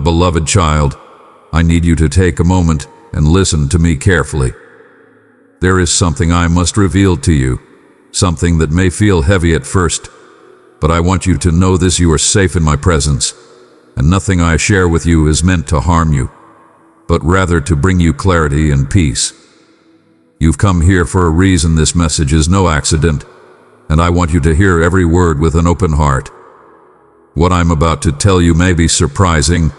My beloved child, I need you to take a moment and listen to me carefully. There is something I must reveal to you, something that may feel heavy at first, but I want you to know this you are safe in my presence, and nothing I share with you is meant to harm you, but rather to bring you clarity and peace. You've come here for a reason this message is no accident, and I want you to hear every word with an open heart. What I'm about to tell you may be surprising,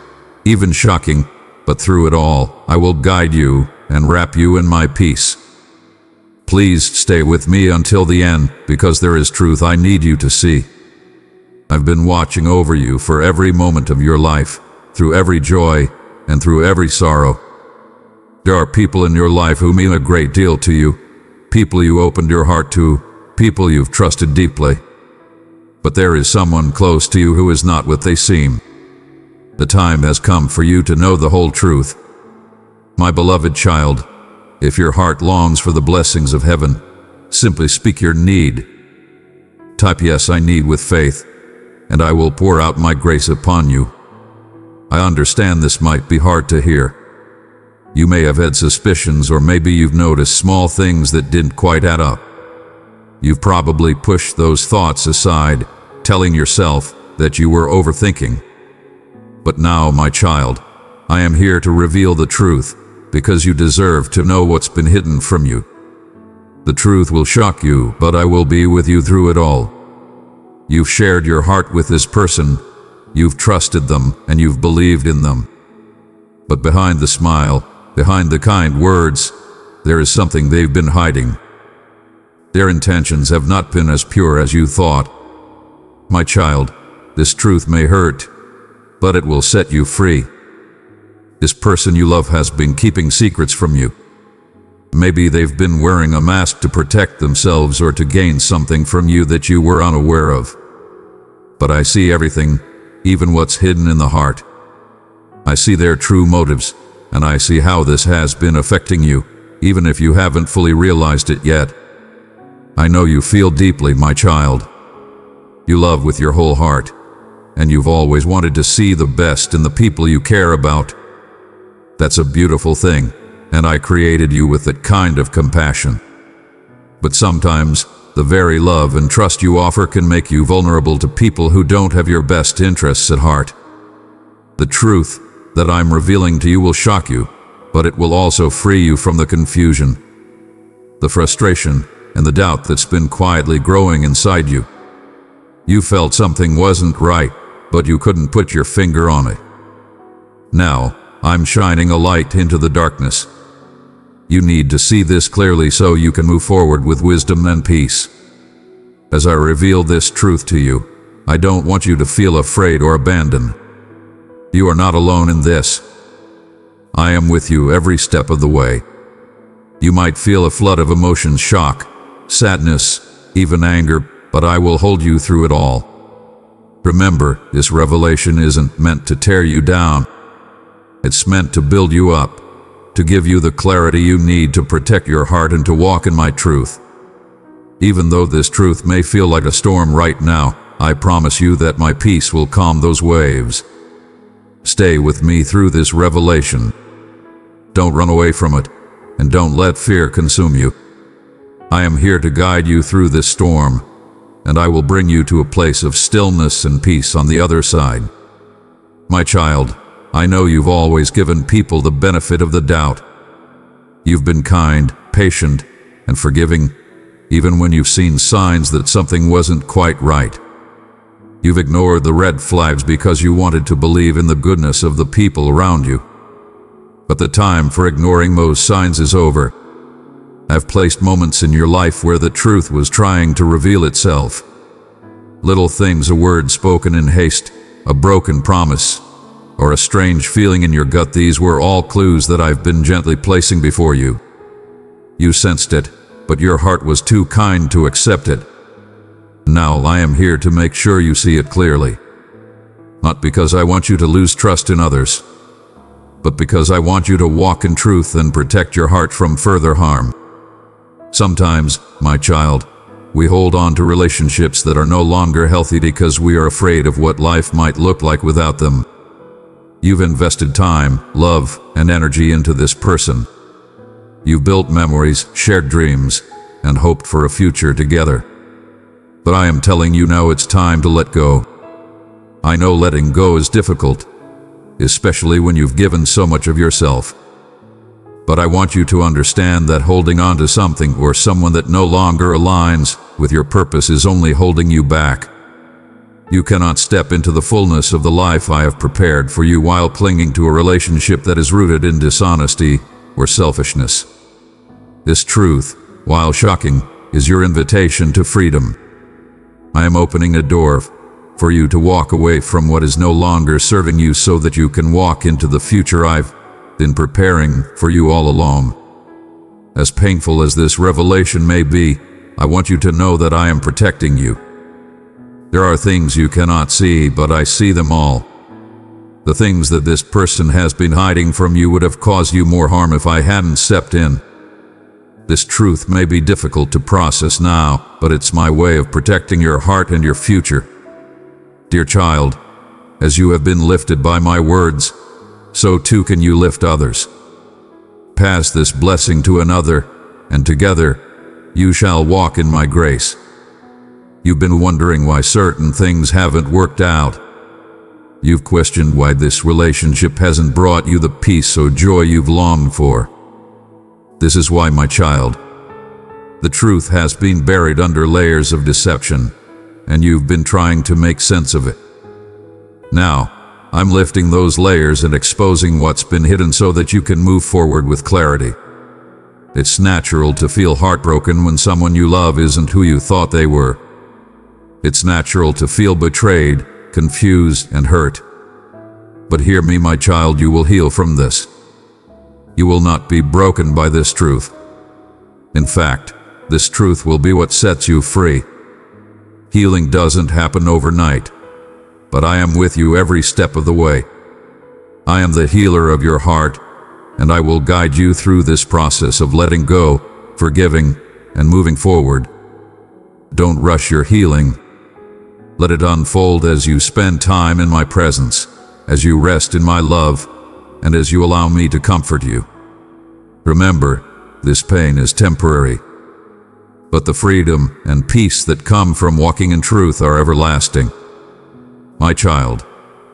even shocking, but through it all, I will guide you and wrap you in my peace. Please stay with me until the end, because there is truth I need you to see. I've been watching over you for every moment of your life, through every joy and through every sorrow. There are people in your life who mean a great deal to you, people you opened your heart to, people you've trusted deeply. But there is someone close to you who is not what they seem. The time has come for you to know the whole truth. My beloved child, if your heart longs for the blessings of heaven, simply speak your need. Type yes, I need with faith, and I will pour out my grace upon you. I understand this might be hard to hear. You may have had suspicions, or maybe you've noticed small things that didn't quite add up. You've probably pushed those thoughts aside, telling yourself that you were overthinking. But now, my child, I am here to reveal the truth because you deserve to know what's been hidden from you. The truth will shock you, but I will be with you through it all. You've shared your heart with this person, you've trusted them, and you've believed in them. But behind the smile, behind the kind words, there is something they've been hiding. Their intentions have not been as pure as you thought. My child, this truth may hurt, but it will set you free. This person you love has been keeping secrets from you. Maybe they've been wearing a mask to protect themselves or to gain something from you that you were unaware of. But I see everything, even what's hidden in the heart. I see their true motives, and I see how this has been affecting you, even if you haven't fully realized it yet. I know you feel deeply, my child. You love with your whole heart, and you've always wanted to see the best in the people you care about. That's a beautiful thing, and I created you with that kind of compassion. But sometimes, the very love and trust you offer can make you vulnerable to people who don't have your best interests at heart. The truth that I'm revealing to you will shock you, but it will also free you from the confusion, the frustration, and the doubt that's been quietly growing inside you. You felt something wasn't right, but you couldn't put your finger on it. Now, I'm shining a light into the darkness. You need to see this clearly so you can move forward with wisdom and peace. As I reveal this truth to you, I don't want you to feel afraid or abandoned. You are not alone in this. I am with you every step of the way. You might feel a flood of emotions shock, sadness, even anger, but I will hold you through it all. Remember, this revelation isn't meant to tear you down, it's meant to build you up, to give you the clarity you need to protect your heart and to walk in my truth. Even though this truth may feel like a storm right now, I promise you that my peace will calm those waves. Stay with me through this revelation. Don't run away from it, and don't let fear consume you. I am here to guide you through this storm, and I will bring you to a place of stillness and peace on the other side. My child, I know you've always given people the benefit of the doubt. You've been kind, patient, and forgiving, even when you've seen signs that something wasn't quite right. You've ignored the red flags because you wanted to believe in the goodness of the people around you. But the time for ignoring those signs is over. I've placed moments in your life where the truth was trying to reveal itself. Little things, a word spoken in haste, a broken promise, or a strange feeling in your gut, these were all clues that I've been gently placing before you. You sensed it, but your heart was too kind to accept it. Now I am here to make sure you see it clearly. Not because I want you to lose trust in others, but because I want you to walk in truth and protect your heart from further harm. Sometimes, my child, we hold on to relationships that are no longer healthy because we are afraid of what life might look like without them. You've invested time, love, and energy into this person. You've built memories, shared dreams, and hoped for a future together. But I am telling you now it's time to let go. I know letting go is difficult, especially when you've given so much of yourself. But I want you to understand that holding on to something or someone that no longer aligns with your purpose is only holding you back. You cannot step into the fullness of the life I have prepared for you while clinging to a relationship that is rooted in dishonesty or selfishness. This truth, while shocking, is your invitation to freedom. I am opening a door for you to walk away from what is no longer serving you so that you can walk into the future I've been preparing for you all along. As painful as this revelation may be, I want you to know that I am protecting you. There are things you cannot see, but I see them all. The things that this person has been hiding from you would have caused you more harm if I hadn't stepped in. This truth may be difficult to process now, but it's my way of protecting your heart and your future. Dear child, as you have been lifted by my words, so too can you lift others. Pass this blessing to another, and together you shall walk in my grace. You've been wondering why certain things haven't worked out. You've questioned why this relationship hasn't brought you the peace or joy you've longed for. This is why, my child, the truth has been buried under layers of deception, and you've been trying to make sense of it. Now, I'm lifting those layers and exposing what's been hidden so that you can move forward with clarity. It's natural to feel heartbroken when someone you love isn't who you thought they were. It's natural to feel betrayed, confused, and hurt. But hear me, my child, you will heal from this. You will not be broken by this truth. In fact, this truth will be what sets you free. Healing doesn't happen overnight, but I am with you every step of the way. I am the healer of your heart, and I will guide you through this process of letting go, forgiving, and moving forward. Don't rush your healing. Let it unfold as you spend time in my presence, as you rest in my love, and as you allow me to comfort you. Remember, this pain is temporary, but the freedom and peace that come from walking in truth are everlasting. My child,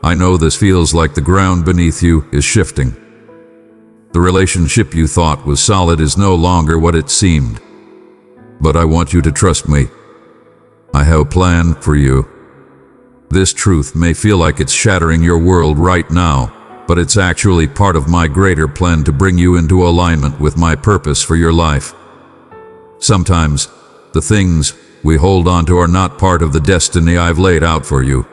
I know this feels like the ground beneath you is shifting. The relationship you thought was solid is no longer what it seemed. But I want you to trust me. I have a plan for you this truth may feel like it's shattering your world right now, but it's actually part of my greater plan to bring you into alignment with my purpose for your life. Sometimes, the things we hold on to are not part of the destiny I've laid out for you.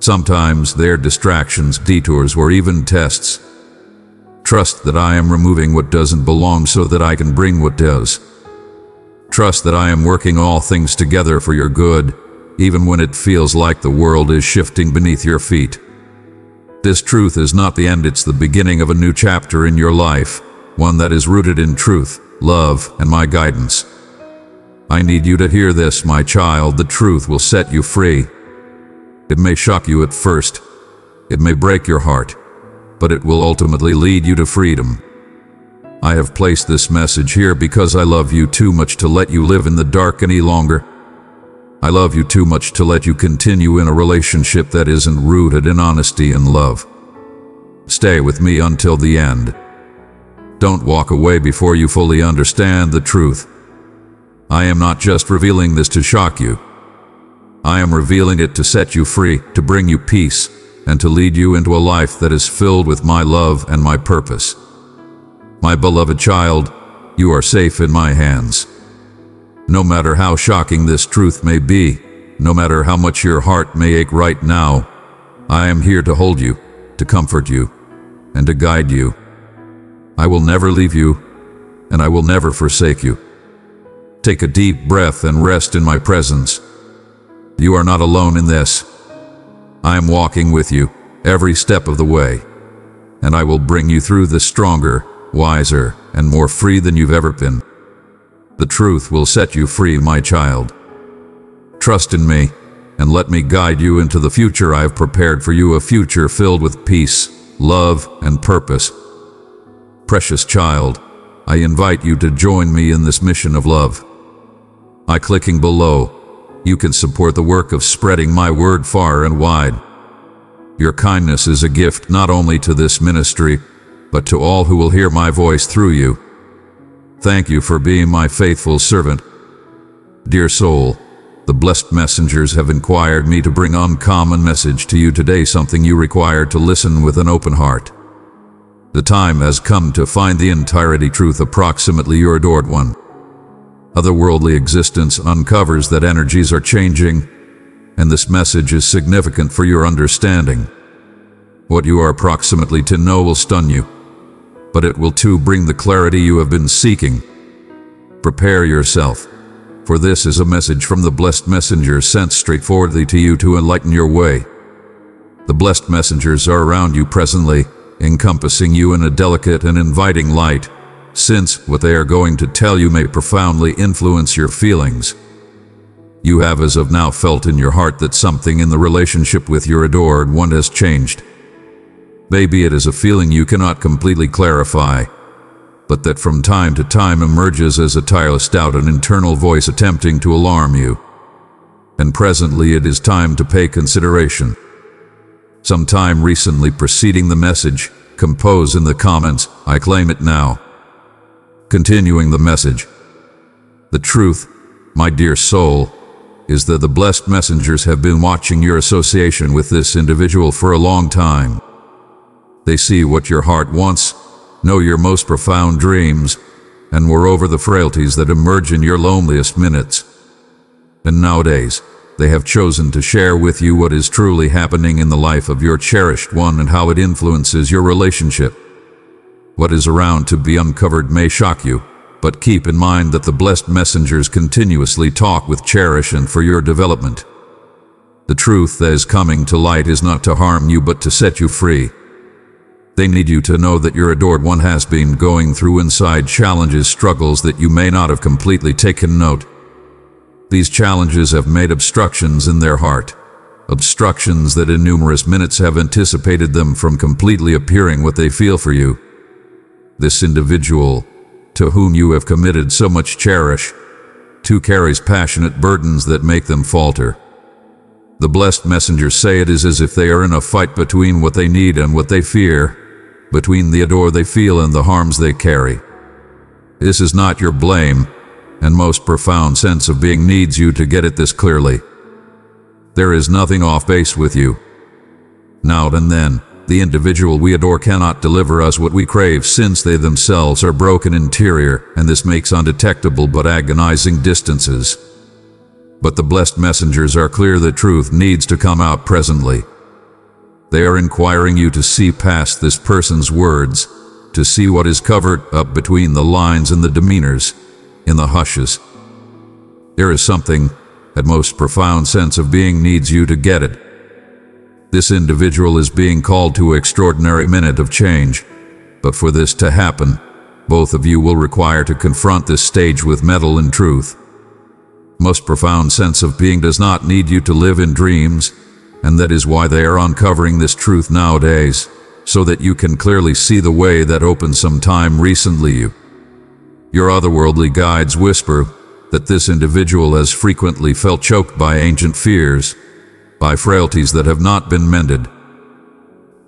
Sometimes they're distractions, detours, or even tests. Trust that I am removing what doesn't belong so that I can bring what does. Trust that I am working all things together for your good even when it feels like the world is shifting beneath your feet. This truth is not the end, it's the beginning of a new chapter in your life, one that is rooted in truth, love, and my guidance. I need you to hear this, my child. The truth will set you free. It may shock you at first. It may break your heart, but it will ultimately lead you to freedom. I have placed this message here because I love you too much to let you live in the dark any longer. I love you too much to let you continue in a relationship that isn't rooted in honesty and love. Stay with me until the end. Don't walk away before you fully understand the truth. I am not just revealing this to shock you. I am revealing it to set you free, to bring you peace, and to lead you into a life that is filled with my love and my purpose. My beloved child, you are safe in my hands. No matter how shocking this truth may be, no matter how much your heart may ache right now, I am here to hold you, to comfort you, and to guide you. I will never leave you, and I will never forsake you. Take a deep breath and rest in my presence. You are not alone in this. I am walking with you every step of the way, and I will bring you through this stronger, wiser, and more free than you've ever been. The truth will set you free, my child. Trust in me, and let me guide you into the future I have prepared for you, a future filled with peace, love, and purpose. Precious child, I invite you to join me in this mission of love. By clicking below, you can support the work of spreading my word far and wide. Your kindness is a gift not only to this ministry, but to all who will hear my voice through you. Thank you for being my faithful servant. Dear soul, the blessed messengers have inquired me to bring uncommon message to you today, something you require to listen with an open heart. The time has come to find the entirety truth approximately your adored one. Otherworldly existence uncovers that energies are changing, and this message is significant for your understanding. What you are approximately to know will stun you, but it will too bring the clarity you have been seeking. Prepare yourself, for this is a message from the blessed messenger sent straightforwardly to you to enlighten your way. The blessed messengers are around you presently, encompassing you in a delicate and inviting light, since what they are going to tell you may profoundly influence your feelings. You have as of now felt in your heart that something in the relationship with your adored one has changed. Maybe it is a feeling you cannot completely clarify, but that from time to time emerges as a tireless doubt an internal voice attempting to alarm you. And presently it is time to pay consideration. Some time recently preceding the message, compose in the comments, I claim it now. Continuing the message. The truth, my dear soul, is that the blessed messengers have been watching your association with this individual for a long time. They see what your heart wants, know your most profound dreams, and moreover the frailties that emerge in your loneliest minutes. And nowadays, they have chosen to share with you what is truly happening in the life of your cherished one and how it influences your relationship. What is around to be uncovered may shock you, but keep in mind that the blessed messengers continuously talk with cherish and for your development. The truth that is coming to light is not to harm you but to set you free. They need you to know that your adored one has been going through inside challenges, struggles that you may not have completely taken note. These challenges have made obstructions in their heart, obstructions that in numerous minutes have anticipated them from completely appearing what they feel for you this individual, to whom you have committed so much cherish, too carries passionate burdens that make them falter. The blessed messengers say it is as if they are in a fight between what they need and what they fear, between the adore they feel and the harms they carry. This is not your blame, and most profound sense of being needs you to get it this clearly. There is nothing off base with you. Now and then, the individual we adore cannot deliver us what we crave since they themselves are broken interior, and this makes undetectable but agonizing distances. But the blessed messengers are clear that truth needs to come out presently. They are inquiring you to see past this person's words, to see what is covered up between the lines and the demeanors, in the hushes. There is something, at most profound sense of being needs you to get it, this individual is being called to an extraordinary minute of change. But for this to happen, both of you will require to confront this stage with metal and truth. Most profound sense of being does not need you to live in dreams, and that is why they are uncovering this truth nowadays, so that you can clearly see the way that opened some time recently you. Your otherworldly guides whisper that this individual has frequently felt choked by ancient fears, by frailties that have not been mended.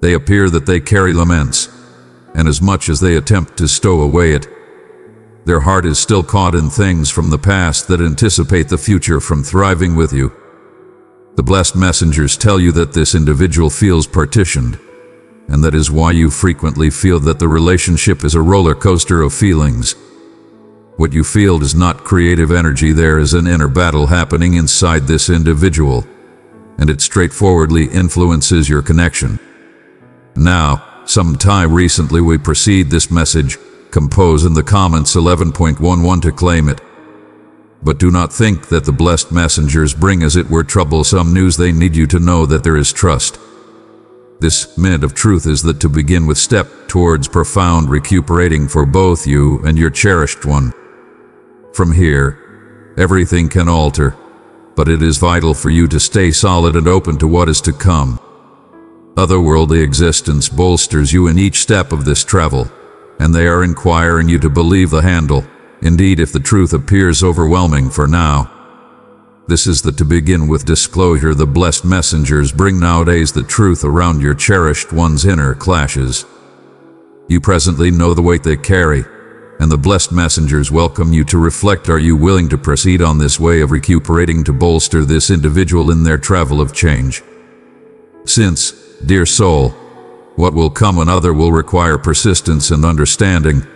They appear that they carry laments, and as much as they attempt to stow away it, their heart is still caught in things from the past that anticipate the future from thriving with you. The blessed messengers tell you that this individual feels partitioned, and that is why you frequently feel that the relationship is a roller coaster of feelings. What you feel is not creative energy, there is an inner battle happening inside this individual and it straightforwardly influences your connection. Now, some time recently we proceed this message, compose in the comments 11.11 to claim it. But do not think that the blessed messengers bring as it were troublesome news they need you to know that there is trust. This minute of truth is that to begin with step towards profound recuperating for both you and your cherished one. From here, everything can alter, but it is vital for you to stay solid and open to what is to come. Otherworldly existence bolsters you in each step of this travel, and they are inquiring you to believe the handle, indeed if the truth appears overwhelming for now. This is the to begin with disclosure the blessed messengers bring nowadays the truth around your cherished one's inner clashes. You presently know the weight they carry, and the blessed messengers welcome you to reflect are you willing to proceed on this way of recuperating to bolster this individual in their travel of change? Since, dear soul, what will come another will require persistence and understanding,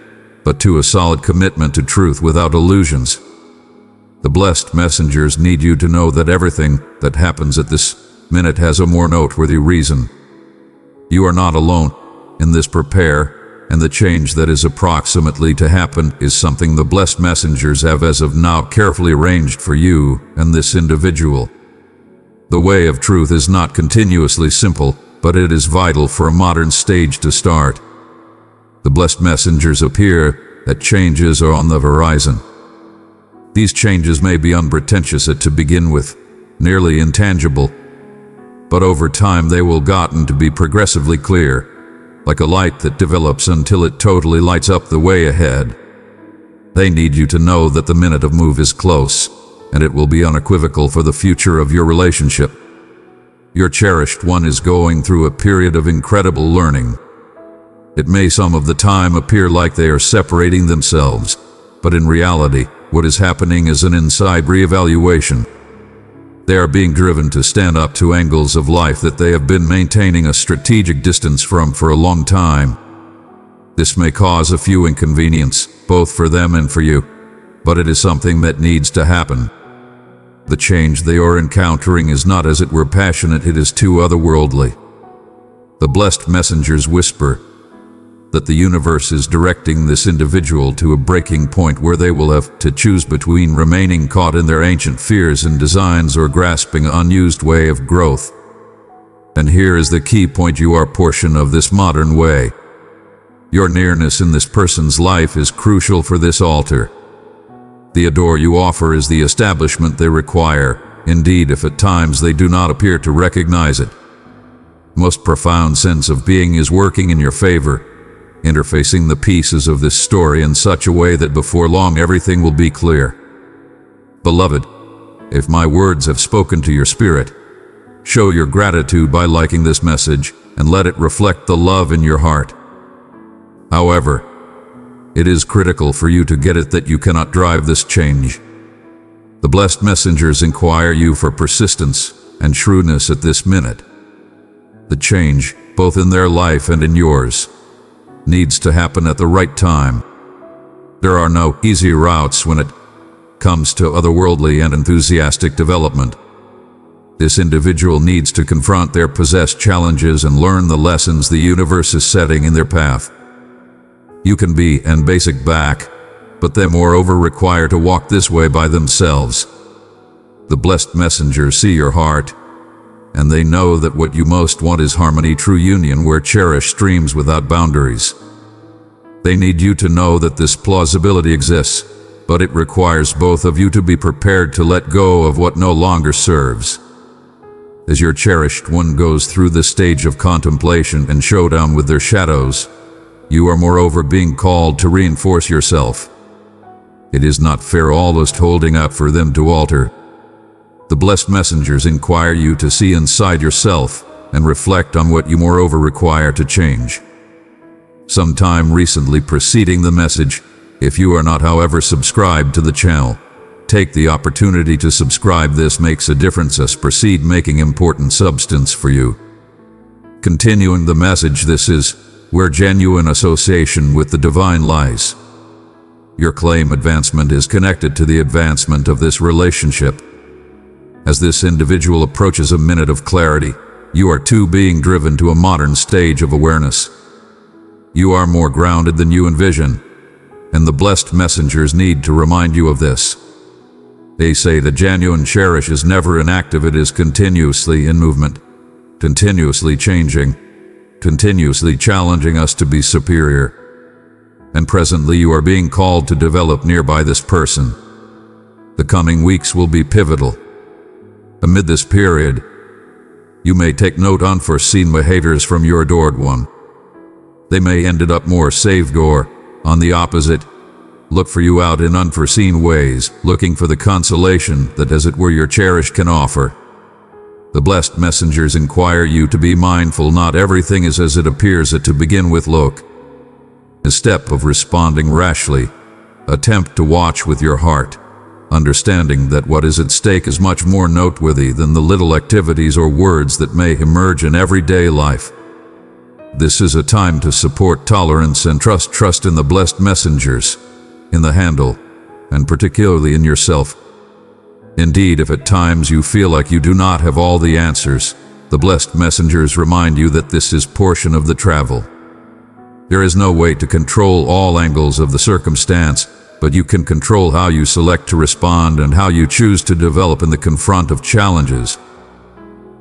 but to a solid commitment to truth without illusions. The blessed messengers need you to know that everything that happens at this minute has a more noteworthy reason. You are not alone in this prepare, and the change that is approximately to happen is something the blessed messengers have as of now carefully arranged for you and this individual. The way of truth is not continuously simple, but it is vital for a modern stage to start. The blessed messengers appear that changes are on the horizon. These changes may be unpretentious at to begin with, nearly intangible, but over time they will gotten to be progressively clear, like a light that develops until it totally lights up the way ahead. They need you to know that the minute of move is close, and it will be unequivocal for the future of your relationship. Your cherished one is going through a period of incredible learning. It may some of the time appear like they are separating themselves, but in reality, what is happening is an inside reevaluation. They are being driven to stand up to angles of life that they have been maintaining a strategic distance from for a long time. This may cause a few inconvenience, both for them and for you, but it is something that needs to happen. The change they are encountering is not as it were passionate, it is too otherworldly. The blessed messengers whisper that the universe is directing this individual to a breaking point where they will have to choose between remaining caught in their ancient fears and designs or grasping unused way of growth. And here is the key point you are portion of this modern way. Your nearness in this person's life is crucial for this altar. The adore you offer is the establishment they require, indeed if at times they do not appear to recognize it. Most profound sense of being is working in your favor, interfacing the pieces of this story in such a way that before long everything will be clear. Beloved, if my words have spoken to your spirit, show your gratitude by liking this message and let it reflect the love in your heart. However, it is critical for you to get it that you cannot drive this change. The blessed messengers inquire you for persistence and shrewdness at this minute. The change, both in their life and in yours, needs to happen at the right time. There are no easy routes when it comes to otherworldly and enthusiastic development. This individual needs to confront their possessed challenges and learn the lessons the universe is setting in their path. You can be and basic back, but they moreover require to walk this way by themselves. The blessed messengers see your heart, and they know that what you most want is harmony, true union where cherish streams without boundaries. They need you to know that this plausibility exists, but it requires both of you to be prepared to let go of what no longer serves. As your cherished one goes through the stage of contemplation and showdown with their shadows, you are moreover being called to reinforce yourself. It is not fair all almost holding up for them to alter. The blessed messengers inquire you to see inside yourself and reflect on what you moreover require to change. Sometime recently preceding the message, if you are not however subscribed to the channel, take the opportunity to subscribe this makes a difference as proceed making important substance for you. Continuing the message this is, where genuine association with the divine lies. Your claim advancement is connected to the advancement of this relationship. As this individual approaches a minute of clarity, you are too being driven to a modern stage of awareness. You are more grounded than you envision, and the blessed messengers need to remind you of this. They say the genuine cherish is never inactive, it is continuously in movement, continuously changing, continuously challenging us to be superior. And presently you are being called to develop nearby this person. The coming weeks will be pivotal. Amid this period, You may take note unforeseen behaviors from your adored one. They may ended up more saved or, on the opposite, look for you out in unforeseen ways, looking for the consolation that as it were your cherished can offer. The blessed messengers inquire you to be mindful not everything is as it appears at to begin with look. A step of responding rashly, attempt to watch with your heart, understanding that what is at stake is much more noteworthy than the little activities or words that may emerge in everyday life. This is a time to support tolerance and trust trust in the blessed messengers, in the handle, and particularly in yourself. Indeed, if at times you feel like you do not have all the answers, the blessed messengers remind you that this is portion of the travel. There is no way to control all angles of the circumstance, but you can control how you select to respond and how you choose to develop in the confront of challenges.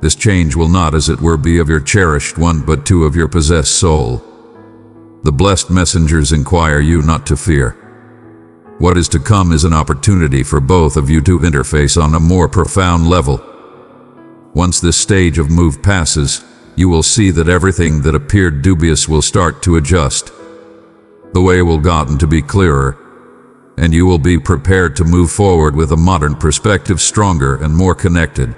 This change will not, as it were, be of your cherished one, but to of your possessed soul. The blessed messengers inquire you not to fear. What is to come is an opportunity for both of you to interface on a more profound level. Once this stage of move passes, you will see that everything that appeared dubious will start to adjust. The way will gotten to be clearer, and you will be prepared to move forward with a modern perspective stronger and more connected.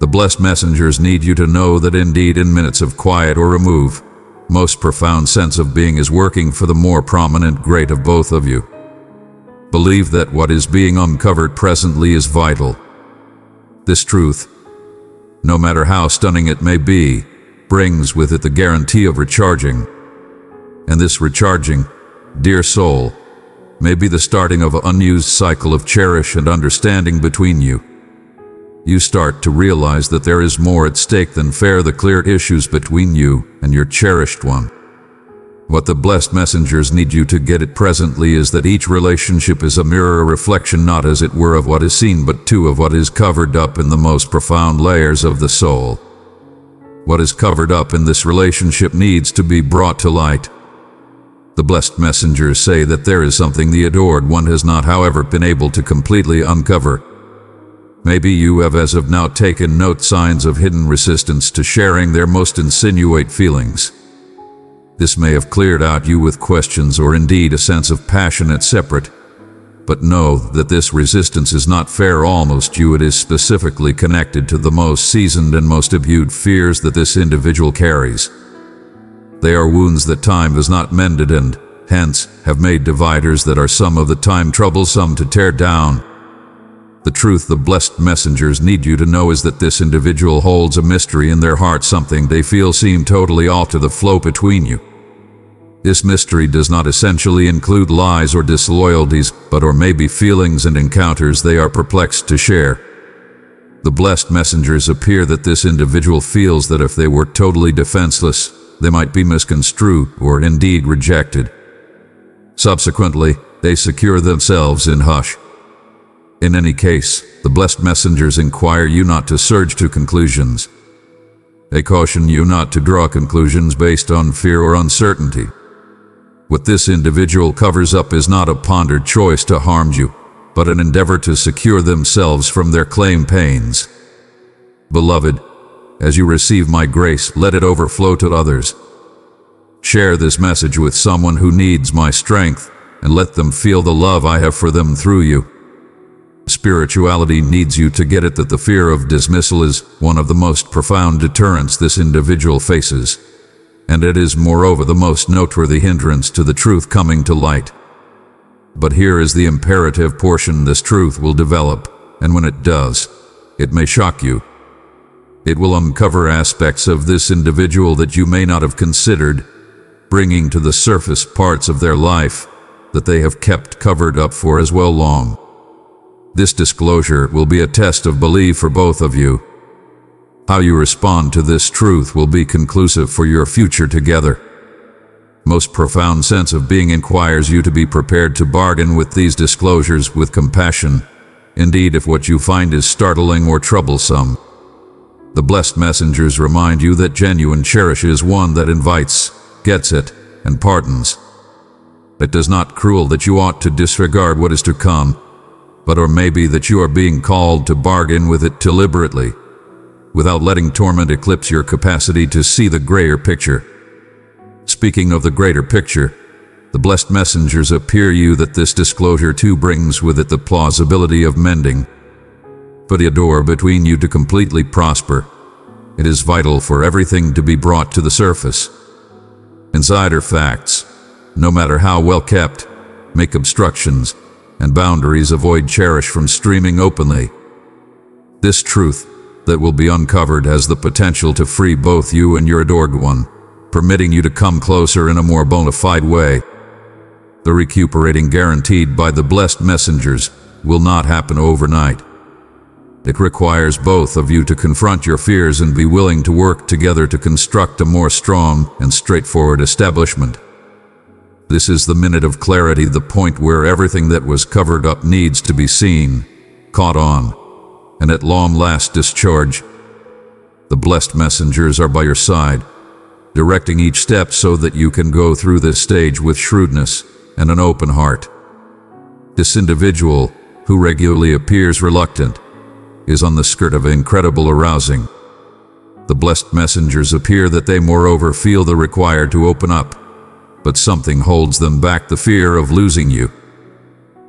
The blessed messengers need you to know that indeed in minutes of quiet or remove, most profound sense of being is working for the more prominent great of both of you. Believe that what is being uncovered presently is vital. This truth, no matter how stunning it may be, brings with it the guarantee of recharging. And this recharging, dear soul, may be the starting of an unused cycle of cherish and understanding between you. You start to realize that there is more at stake than fair the clear issues between you and your cherished one. What the blessed messengers need you to get it presently is that each relationship is a mirror reflection not as it were of what is seen but too of what is covered up in the most profound layers of the soul. What is covered up in this relationship needs to be brought to light. The blessed messengers say that there is something the adored one has not however been able to completely uncover. Maybe you have as of now taken note signs of hidden resistance to sharing their most insinuate feelings. This may have cleared out you with questions or indeed a sense of passionate separate. But know that this resistance is not fair almost you, it is specifically connected to the most seasoned and most imbued fears that this individual carries. They are wounds that time has not mended and, hence, have made dividers that are some of the time troublesome to tear down. The truth the blessed messengers need you to know is that this individual holds a mystery in their heart something they feel seem totally alter the flow between you. This mystery does not essentially include lies or disloyalties, but or maybe feelings and encounters they are perplexed to share. The blessed messengers appear that this individual feels that if they were totally defenseless, they might be misconstrued or indeed rejected. Subsequently, they secure themselves in hush. In any case, the blessed messengers inquire you not to surge to conclusions. They caution you not to draw conclusions based on fear or uncertainty. What this individual covers up is not a pondered choice to harm you, but an endeavor to secure themselves from their claim pains. Beloved, as you receive my grace, let it overflow to others. Share this message with someone who needs my strength, and let them feel the love I have for them through you. Spirituality needs you to get it that the fear of dismissal is one of the most profound deterrents this individual faces and it is moreover the most noteworthy hindrance to the truth coming to light. But here is the imperative portion this truth will develop, and when it does, it may shock you. It will uncover aspects of this individual that you may not have considered, bringing to the surface parts of their life that they have kept covered up for as well long. This disclosure will be a test of belief for both of you, how you respond to this truth will be conclusive for your future together. Most profound sense of being inquires you to be prepared to bargain with these disclosures with compassion. Indeed, if what you find is startling or troublesome, the blessed messengers remind you that genuine cherishes one that invites, gets it, and pardons. It does not cruel that you ought to disregard what is to come, but or maybe that you are being called to bargain with it deliberately without letting torment eclipse your capacity to see the greater picture. Speaking of the greater picture, the blessed messengers appear you that this disclosure too brings with it the plausibility of mending. Put a door between you to completely prosper. It is vital for everything to be brought to the surface. Insider facts, no matter how well kept, make obstructions, and boundaries avoid cherish from streaming openly. This truth that will be uncovered has the potential to free both you and your adored one, permitting you to come closer in a more bona fide way. The recuperating guaranteed by the blessed messengers will not happen overnight. It requires both of you to confront your fears and be willing to work together to construct a more strong and straightforward establishment. This is the minute of clarity, the point where everything that was covered up needs to be seen, caught on, and at long last discharged. The blessed messengers are by your side, directing each step so that you can go through this stage with shrewdness and an open heart. This individual, who regularly appears reluctant, is on the skirt of incredible arousing. The blessed messengers appear that they moreover feel the required to open up, but something holds them back the fear of losing you.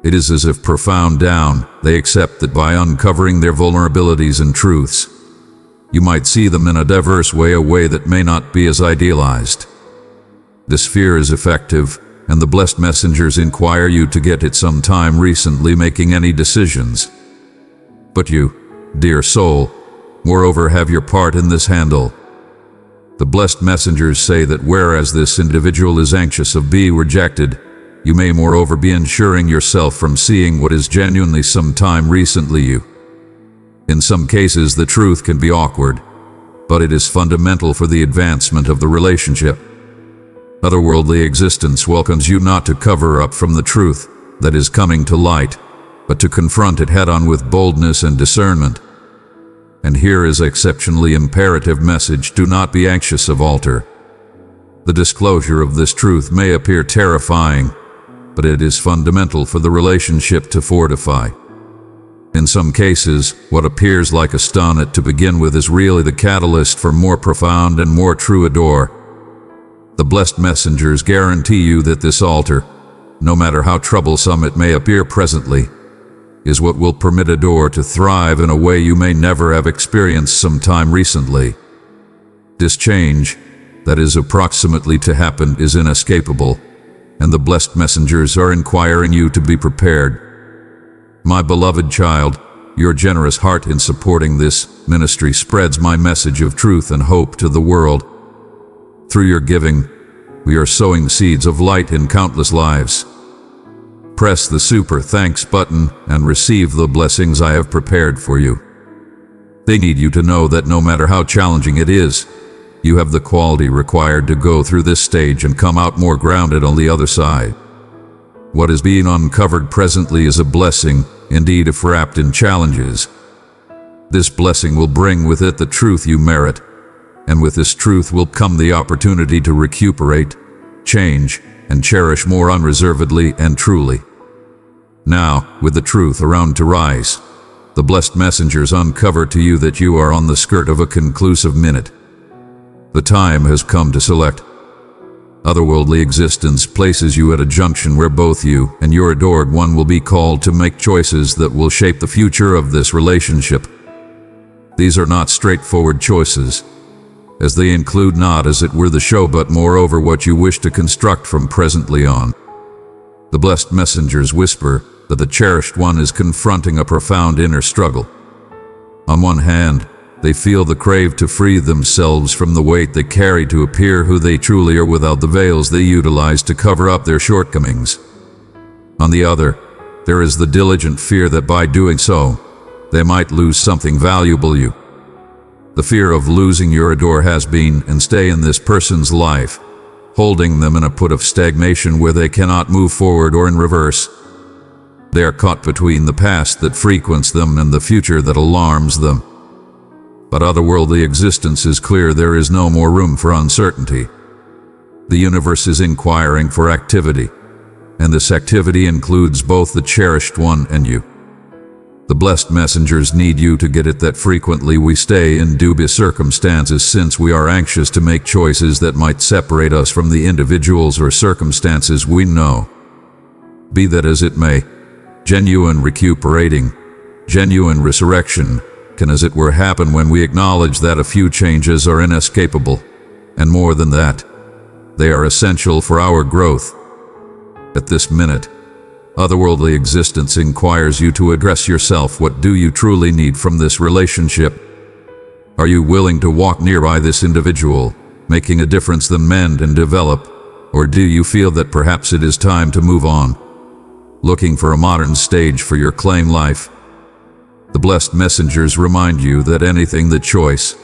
It is as if profound down, they accept that by uncovering their vulnerabilities and truths, you might see them in a diverse way, a way that may not be as idealized. This fear is effective, and the blessed messengers inquire you to get it some time recently making any decisions. But you, dear soul, moreover have your part in this handle. The blessed messengers say that whereas this individual is anxious of being rejected, you may moreover be ensuring yourself from seeing what is genuinely some time recently you. In some cases the truth can be awkward, but it is fundamental for the advancement of the relationship. Otherworldly existence welcomes you not to cover up from the truth that is coming to light, but to confront it head-on with boldness and discernment. And here is an exceptionally imperative message, do not be anxious of alter. The disclosure of this truth may appear terrifying, but it is fundamental for the relationship to fortify. In some cases, what appears like a stun to begin with is really the catalyst for more profound and more true adore. The blessed messengers guarantee you that this altar, no matter how troublesome it may appear presently, is what will permit a door to thrive in a way you may never have experienced some time recently. This change, that is approximately to happen, is inescapable, and the blessed messengers are inquiring you to be prepared. My beloved child, your generous heart in supporting this ministry spreads my message of truth and hope to the world. Through your giving, we are sowing seeds of light in countless lives press the super thanks button and receive the blessings I have prepared for you. They need you to know that no matter how challenging it is, you have the quality required to go through this stage and come out more grounded on the other side. What is being uncovered presently is a blessing, indeed if wrapped in challenges. This blessing will bring with it the truth you merit, and with this truth will come the opportunity to recuperate, change, and cherish more unreservedly and truly. Now, with the truth around to rise, the blessed messengers uncover to you that you are on the skirt of a conclusive minute. The time has come to select. Otherworldly existence places you at a junction where both you and your adored one will be called to make choices that will shape the future of this relationship. These are not straightforward choices, as they include not as it were the show but moreover what you wish to construct from presently on. The blessed messengers whisper that the cherished one is confronting a profound inner struggle. On one hand, they feel the crave to free themselves from the weight they carry to appear who they truly are without the veils they utilize to cover up their shortcomings. On the other, there is the diligent fear that by doing so, they might lose something valuable you. The fear of losing your adore has been and stay in this person's life, holding them in a put of stagnation where they cannot move forward or in reverse. They are caught between the past that frequents them and the future that alarms them. But otherworldly existence is clear there is no more room for uncertainty. The universe is inquiring for activity, and this activity includes both the cherished one and you. The blessed messengers need you to get it that frequently we stay in dubious circumstances since we are anxious to make choices that might separate us from the individuals or circumstances we know. Be that as it may, genuine recuperating, genuine resurrection can as it were happen when we acknowledge that a few changes are inescapable, and more than that, they are essential for our growth. At this minute, otherworldly existence inquires you to address yourself what do you truly need from this relationship? Are you willing to walk nearby this individual, making a difference then mend and develop, or do you feel that perhaps it is time to move on? Looking for a modern stage for your claim life? The blessed messengers remind you that anything the choice,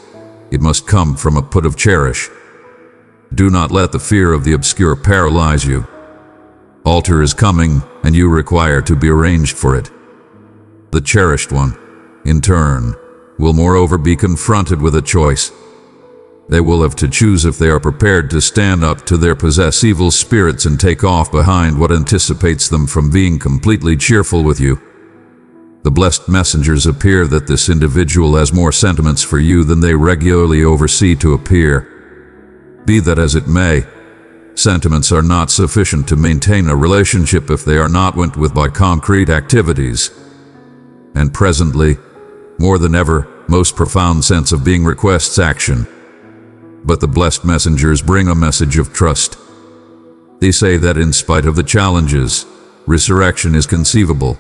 it must come from a put of cherish. Do not let the fear of the obscure paralyze you. Altar is coming, and you require to be arranged for it. The cherished one, in turn, will moreover be confronted with a choice. They will have to choose if they are prepared to stand up to their possess evil spirits and take off behind what anticipates them from being completely cheerful with you. The blessed messengers appear that this individual has more sentiments for you than they regularly oversee to appear. Be that as it may, sentiments are not sufficient to maintain a relationship if they are not went with by concrete activities. And presently, more than ever, most profound sense of being requests action. But the blessed messengers bring a message of trust. They say that in spite of the challenges, resurrection is conceivable.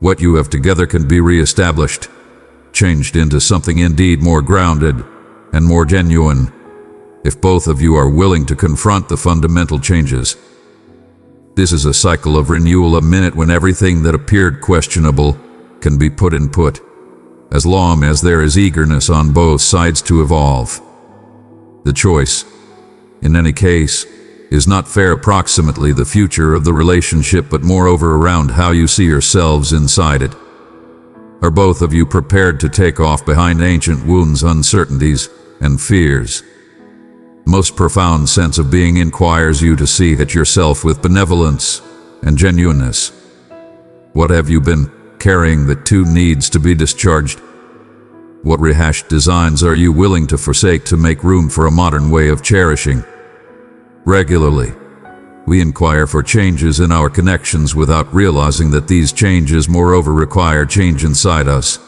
What you have together can be re-established, changed into something indeed more grounded and more genuine if both of you are willing to confront the fundamental changes. This is a cycle of renewal a minute when everything that appeared questionable can be put in put, as long as there is eagerness on both sides to evolve. The choice, in any case, is not fair approximately the future of the relationship but moreover around how you see yourselves inside it. Are both of you prepared to take off behind ancient wounds, uncertainties, and fears? most profound sense of being inquires you to see at yourself with benevolence and genuineness. What have you been carrying that too needs to be discharged? What rehashed designs are you willing to forsake to make room for a modern way of cherishing? Regularly, we inquire for changes in our connections without realizing that these changes moreover require change inside us.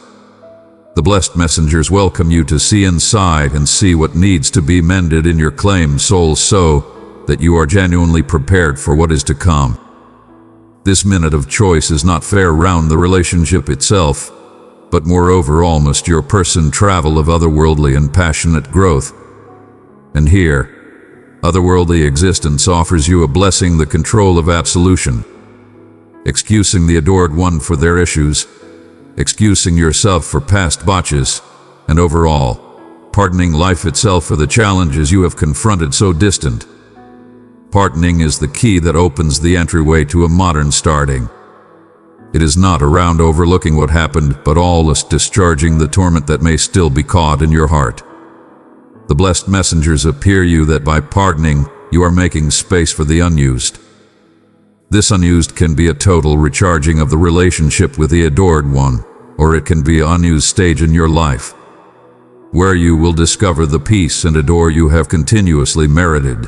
The blessed messengers welcome you to see inside and see what needs to be mended in your claimed soul so that you are genuinely prepared for what is to come. This minute of choice is not fair round the relationship itself, but moreover all must your person travel of otherworldly and passionate growth. And here, otherworldly existence offers you a blessing the control of absolution, excusing the adored one for their issues, excusing yourself for past botches, and overall, pardoning life itself for the challenges you have confronted so distant. Pardoning is the key that opens the entryway to a modern starting. It is not around overlooking what happened, but always discharging the torment that may still be caught in your heart. The blessed messengers appear you that by pardoning, you are making space for the unused. This unused can be a total recharging of the relationship with the adored one, or it can be an unused stage in your life, where you will discover the peace and adore you have continuously merited.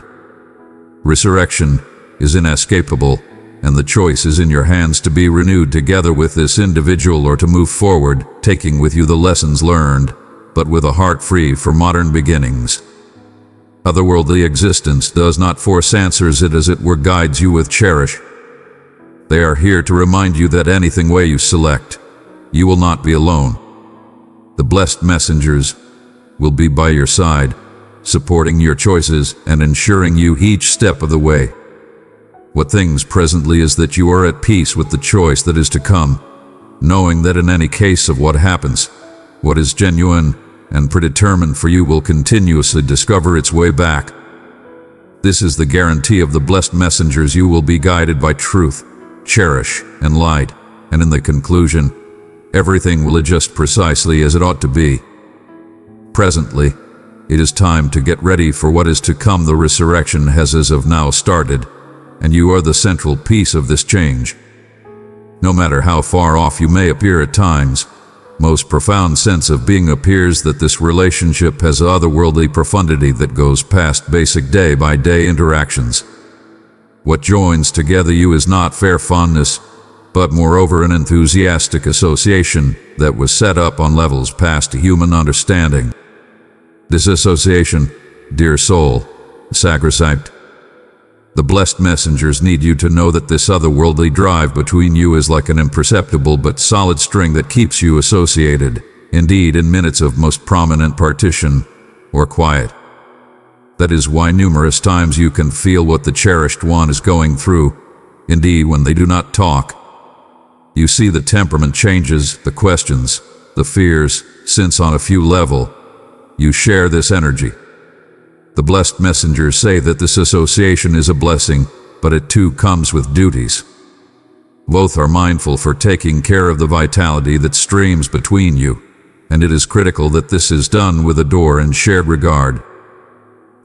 Resurrection is inescapable, and the choice is in your hands to be renewed together with this individual or to move forward, taking with you the lessons learned, but with a heart free for modern beginnings. Otherworldly existence does not force answers, it as it were guides you with cherish. They are here to remind you that anything way you select, you will not be alone. The blessed messengers will be by your side, supporting your choices and ensuring you each step of the way. What things presently is that you are at peace with the choice that is to come, knowing that in any case of what happens, what is genuine and predetermined for you will continuously discover its way back. This is the guarantee of the blessed messengers you will be guided by truth, cherish, and light, and in the conclusion, everything will adjust precisely as it ought to be. Presently, it is time to get ready for what is to come. The resurrection has as of now started, and you are the central piece of this change. No matter how far off you may appear at times, most profound sense of being appears that this relationship has otherworldly profundity that goes past basic day-by-day interactions. What joins together you is not fair fondness, but moreover an enthusiastic association that was set up on levels past human understanding. This association, dear soul, sacrosanct. The blessed messengers need you to know that this otherworldly drive between you is like an imperceptible but solid string that keeps you associated, indeed in minutes of most prominent partition or quiet. That is why numerous times you can feel what the cherished one is going through, indeed when they do not talk. You see the temperament changes, the questions, the fears, since on a few level, you share this energy. The blessed messengers say that this association is a blessing, but it too comes with duties. Both are mindful for taking care of the vitality that streams between you, and it is critical that this is done with adore and shared regard.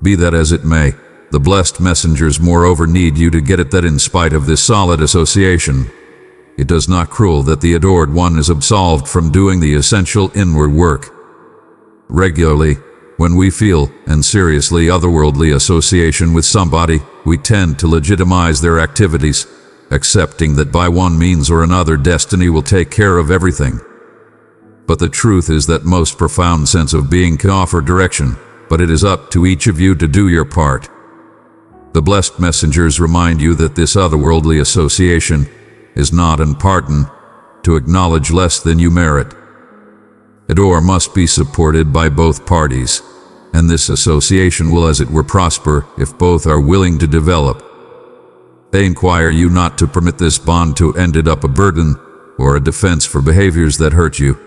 Be that as it may, the blessed messengers moreover need you to get it that in spite of this solid association, it does not cruel that the adored one is absolved from doing the essential inward work. Regularly, when we feel and seriously otherworldly association with somebody, we tend to legitimize their activities, accepting that by one means or another destiny will take care of everything. But the truth is that most profound sense of being can offer direction, but it is up to each of you to do your part. The blessed messengers remind you that this otherworldly association is not in pardon to acknowledge less than you merit. Adore must be supported by both parties, and this association will as it were prosper if both are willing to develop. They inquire you not to permit this bond to end it up a burden or a defense for behaviors that hurt you.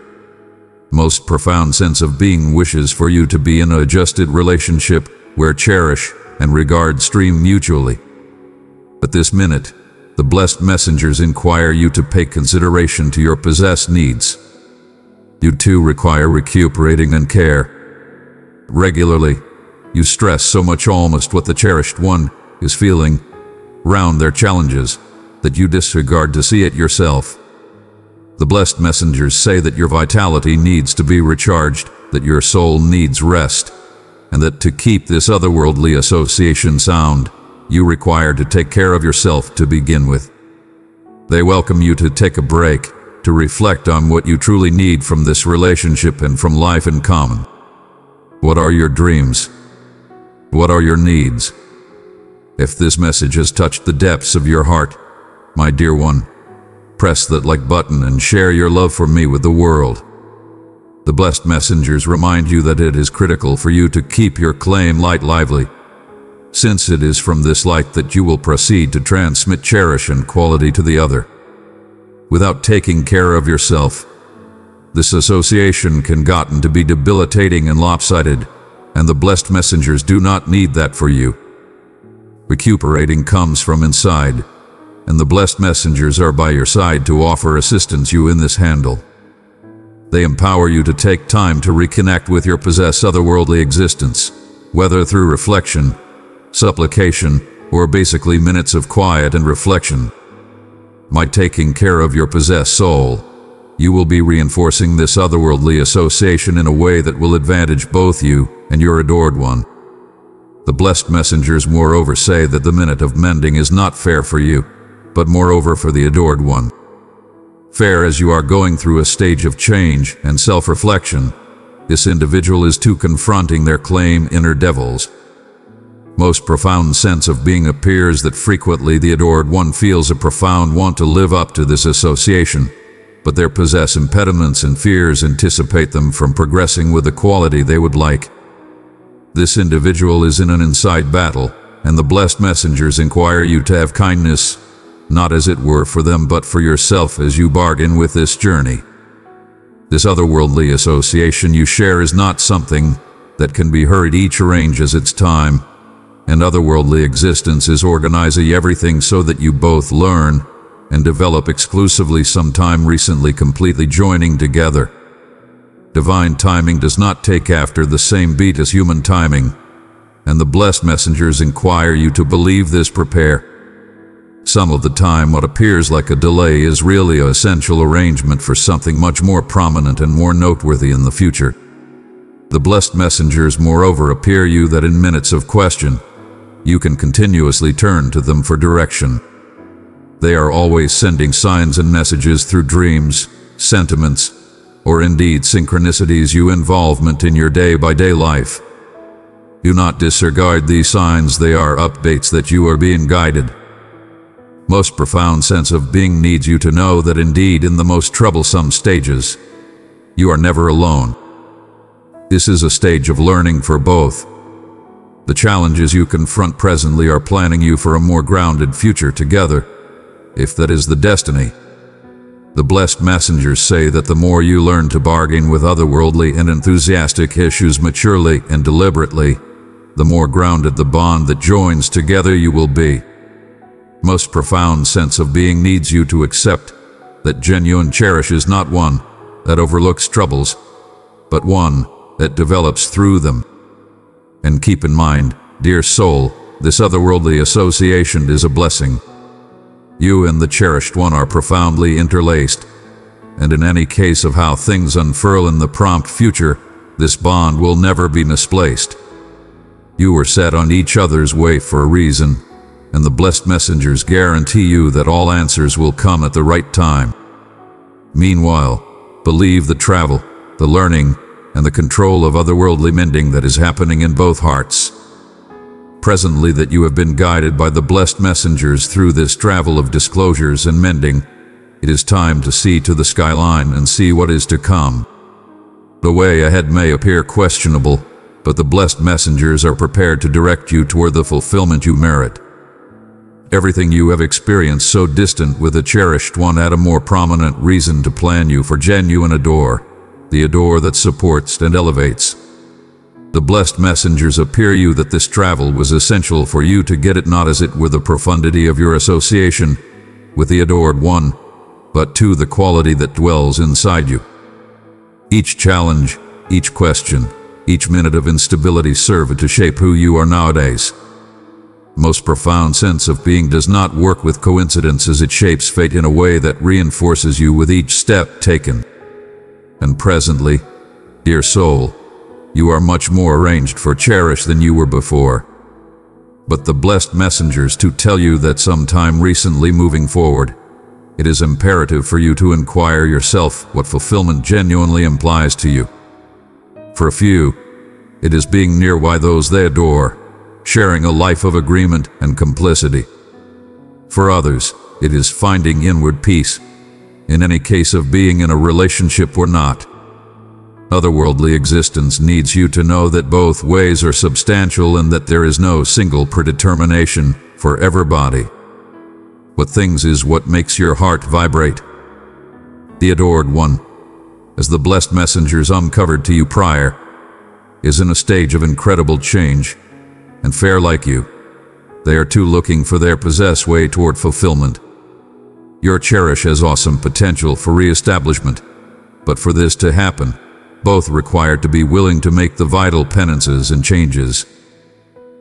Most profound sense of being wishes for you to be in a adjusted relationship where cherish and regard stream mutually. But this minute, the blessed messengers inquire you to pay consideration to your possessed needs. You too require recuperating and care. Regularly, you stress so much almost what the cherished one is feeling round their challenges that you disregard to see it yourself. The blessed messengers say that your vitality needs to be recharged, that your soul needs rest, and that to keep this otherworldly association sound, you require to take care of yourself to begin with. They welcome you to take a break, to reflect on what you truly need from this relationship and from life in common. What are your dreams? What are your needs? If this message has touched the depths of your heart, my dear one, press that like button and share your love for me with the world. The blessed messengers remind you that it is critical for you to keep your claim light lively, since it is from this light that you will proceed to transmit cherish and quality to the other without taking care of yourself. This association can gotten to be debilitating and lopsided, and the blessed messengers do not need that for you. Recuperating comes from inside, and the blessed messengers are by your side to offer assistance you in this handle. They empower you to take time to reconnect with your possess otherworldly existence, whether through reflection, supplication, or basically minutes of quiet and reflection. By taking care of your possessed soul, you will be reinforcing this otherworldly association in a way that will advantage both you and your adored one. The blessed messengers moreover say that the minute of mending is not fair for you, but moreover for the adored one. Fair as you are going through a stage of change and self-reflection, this individual is too confronting their claim inner devils most profound sense of being appears that frequently the adored one feels a profound want to live up to this association, but there possess impediments and fears anticipate them from progressing with the quality they would like. This individual is in an inside battle, and the blessed messengers inquire you to have kindness, not as it were for them but for yourself as you bargain with this journey. This otherworldly association you share is not something that can be hurried each arrange as its time, and otherworldly existence is organizing everything so that you both learn and develop exclusively sometime recently completely joining together. Divine timing does not take after the same beat as human timing, and the blessed messengers inquire you to believe this prepare. Some of the time, what appears like a delay is really an essential arrangement for something much more prominent and more noteworthy in the future. The blessed messengers, moreover, appear you that in minutes of question, you can continuously turn to them for direction. They are always sending signs and messages through dreams, sentiments, or indeed synchronicities you involvement in your day-by-day life. Do not disregard these signs, they are updates that you are being guided. Most profound sense of being needs you to know that indeed in the most troublesome stages, you are never alone. This is a stage of learning for both. The challenges you confront presently are planning you for a more grounded future together, if that is the destiny. The blessed messengers say that the more you learn to bargain with otherworldly and enthusiastic issues maturely and deliberately, the more grounded the bond that joins together you will be. Most profound sense of being needs you to accept that genuine cherish is not one that overlooks troubles, but one that develops through them. And keep in mind, dear soul, this otherworldly association is a blessing. You and the cherished one are profoundly interlaced, and in any case of how things unfurl in the prompt future, this bond will never be misplaced. You were set on each other's way for a reason, and the blessed messengers guarantee you that all answers will come at the right time. Meanwhile, believe the travel, the learning, and the control of otherworldly mending that is happening in both hearts. Presently that you have been guided by the blessed messengers through this travel of disclosures and mending, it is time to see to the skyline and see what is to come. The way ahead may appear questionable, but the blessed messengers are prepared to direct you toward the fulfillment you merit. Everything you have experienced so distant with the cherished one had a more prominent reason to plan you for genuine adore, the adore that supports and elevates. The blessed messengers appear you that this travel was essential for you to get it not as it were the profundity of your association with the adored one, but to the quality that dwells inside you. Each challenge, each question, each minute of instability serve to shape who you are nowadays. Most profound sense of being does not work with coincidences, it shapes fate in a way that reinforces you with each step taken. And presently, dear soul, you are much more arranged for cherish than you were before. But the blessed messengers to tell you that some time recently moving forward, it is imperative for you to inquire yourself what fulfillment genuinely implies to you. For a few, it is being near by those they adore, sharing a life of agreement and complicity. For others, it is finding inward peace, in any case of being in a relationship or not. Otherworldly existence needs you to know that both ways are substantial and that there is no single predetermination for everybody. What things is what makes your heart vibrate. The Adored One as the blessed messengers uncovered to you prior, is in a stage of incredible change, and fair like you, they are too looking for their possess way toward fulfillment. Your cherish has awesome potential for re-establishment, but for this to happen, both require to be willing to make the vital penances and changes.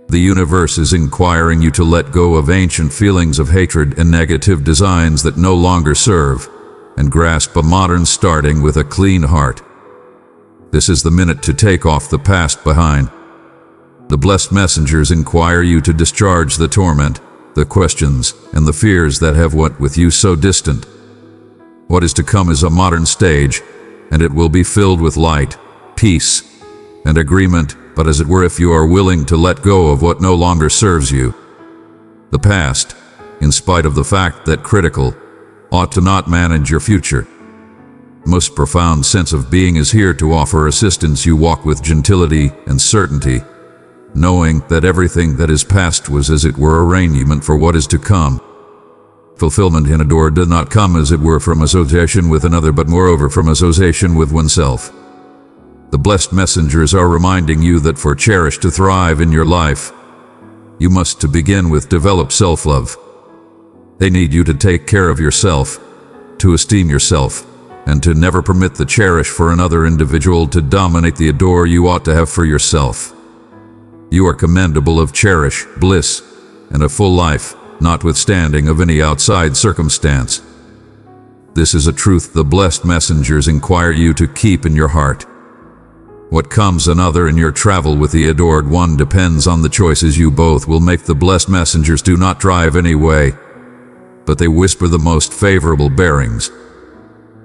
The universe is inquiring you to let go of ancient feelings of hatred and negative designs that no longer serve, and grasp a modern starting with a clean heart. This is the minute to take off the past behind. The blessed messengers inquire you to discharge the torment, the questions, and the fears that have went with you so distant. What is to come is a modern stage, and it will be filled with light, peace, and agreement, but as it were if you are willing to let go of what no longer serves you. The past, in spite of the fact that critical, ought to not manage your future. Most profound sense of being is here to offer assistance you walk with gentility and certainty, knowing that everything that is past was as it were a arrangement for what is to come. Fulfillment in a door does not come as it were from association with another, but moreover from association with oneself. The blessed messengers are reminding you that for cherish to thrive in your life, you must to begin with develop self-love. They need you to take care of yourself, to esteem yourself, and to never permit the cherish for another individual to dominate the adore you ought to have for yourself. You are commendable of cherish, bliss, and a full life, notwithstanding of any outside circumstance. This is a truth the blessed messengers inquire you to keep in your heart. What comes another in your travel with the adored one depends on the choices you both will make. The blessed messengers do not drive any way, but they whisper the most favorable bearings.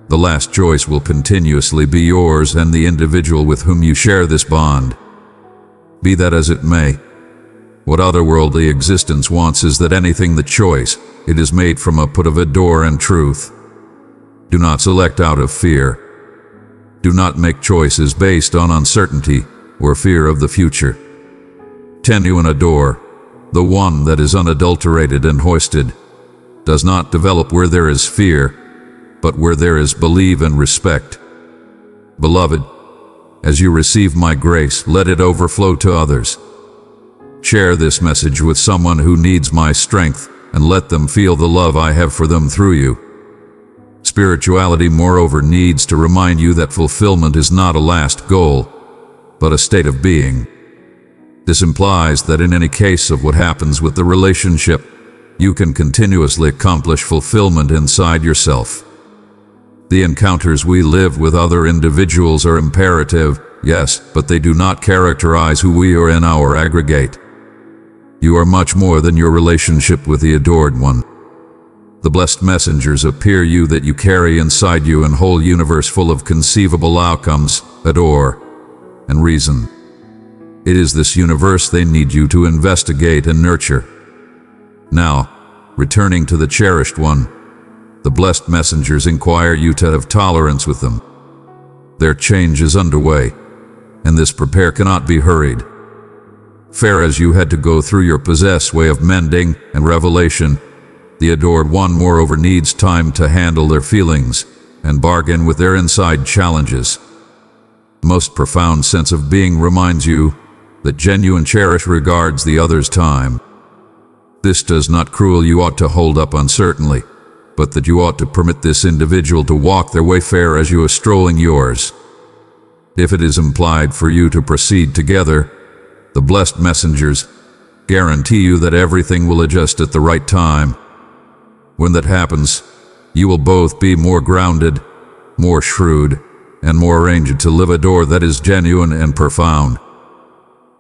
The last choice will continuously be yours and the individual with whom you share this bond. Be that as it may, what otherworldly existence wants is that anything the choice, it is made from a put of adore and truth. Do not select out of fear. Do not make choices based on uncertainty or fear of the future. Tenu and adore, the one that is unadulterated and hoisted, does not develop where there is fear, but where there is believe and respect. Beloved, as you receive my grace, let it overflow to others. Share this message with someone who needs my strength and let them feel the love I have for them through you. Spirituality, moreover, needs to remind you that fulfillment is not a last goal, but a state of being. This implies that in any case of what happens with the relationship, you can continuously accomplish fulfillment inside yourself. The encounters we live with other individuals are imperative, yes, but they do not characterize who we are in our aggregate. You are much more than your relationship with the adored one. The blessed messengers appear you that you carry inside you an whole universe full of conceivable outcomes, adore, and reason. It is this universe they need you to investigate and nurture. Now, returning to the cherished one, the blessed messengers inquire you to have tolerance with them. Their change is underway, and this prepare cannot be hurried. Fair as you had to go through your possess way of mending and revelation, the adored one moreover needs time to handle their feelings and bargain with their inside challenges. Most profound sense of being reminds you that genuine cherish regards the other's time. This does not cruel you ought to hold up uncertainly, but that you ought to permit this individual to walk their wayfair as you are strolling yours. If it is implied for you to proceed together, the blessed messengers, guarantee you that everything will adjust at the right time. When that happens, you will both be more grounded, more shrewd, and more arranged to live a door that is genuine and profound.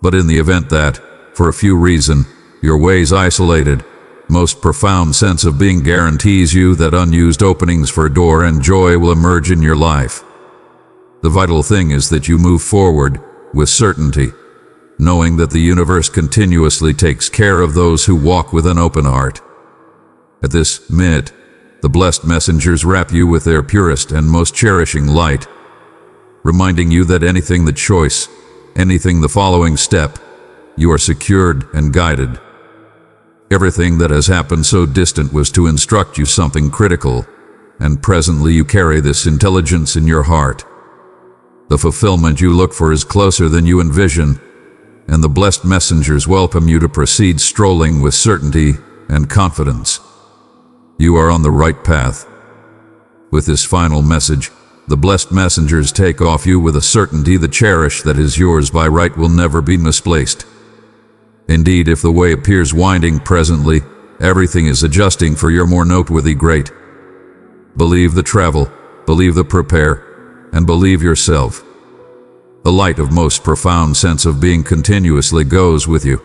But in the event that, for a few reason, your ways isolated, most profound sense of being guarantees you that unused openings for door and joy will emerge in your life. The vital thing is that you move forward with certainty knowing that the universe continuously takes care of those who walk with an open heart. At this minute, the blessed messengers wrap you with their purest and most cherishing light, reminding you that anything the choice, anything the following step, you are secured and guided. Everything that has happened so distant was to instruct you something critical, and presently you carry this intelligence in your heart. The fulfillment you look for is closer than you envision, and the blessed messengers welcome you to proceed strolling with certainty and confidence. You are on the right path. With this final message, the blessed messengers take off you with a certainty the cherish that is yours by right will never be misplaced. Indeed, if the way appears winding presently, everything is adjusting for your more noteworthy great. Believe the travel, believe the prepare, and believe yourself. The light of most profound sense of being continuously goes with you.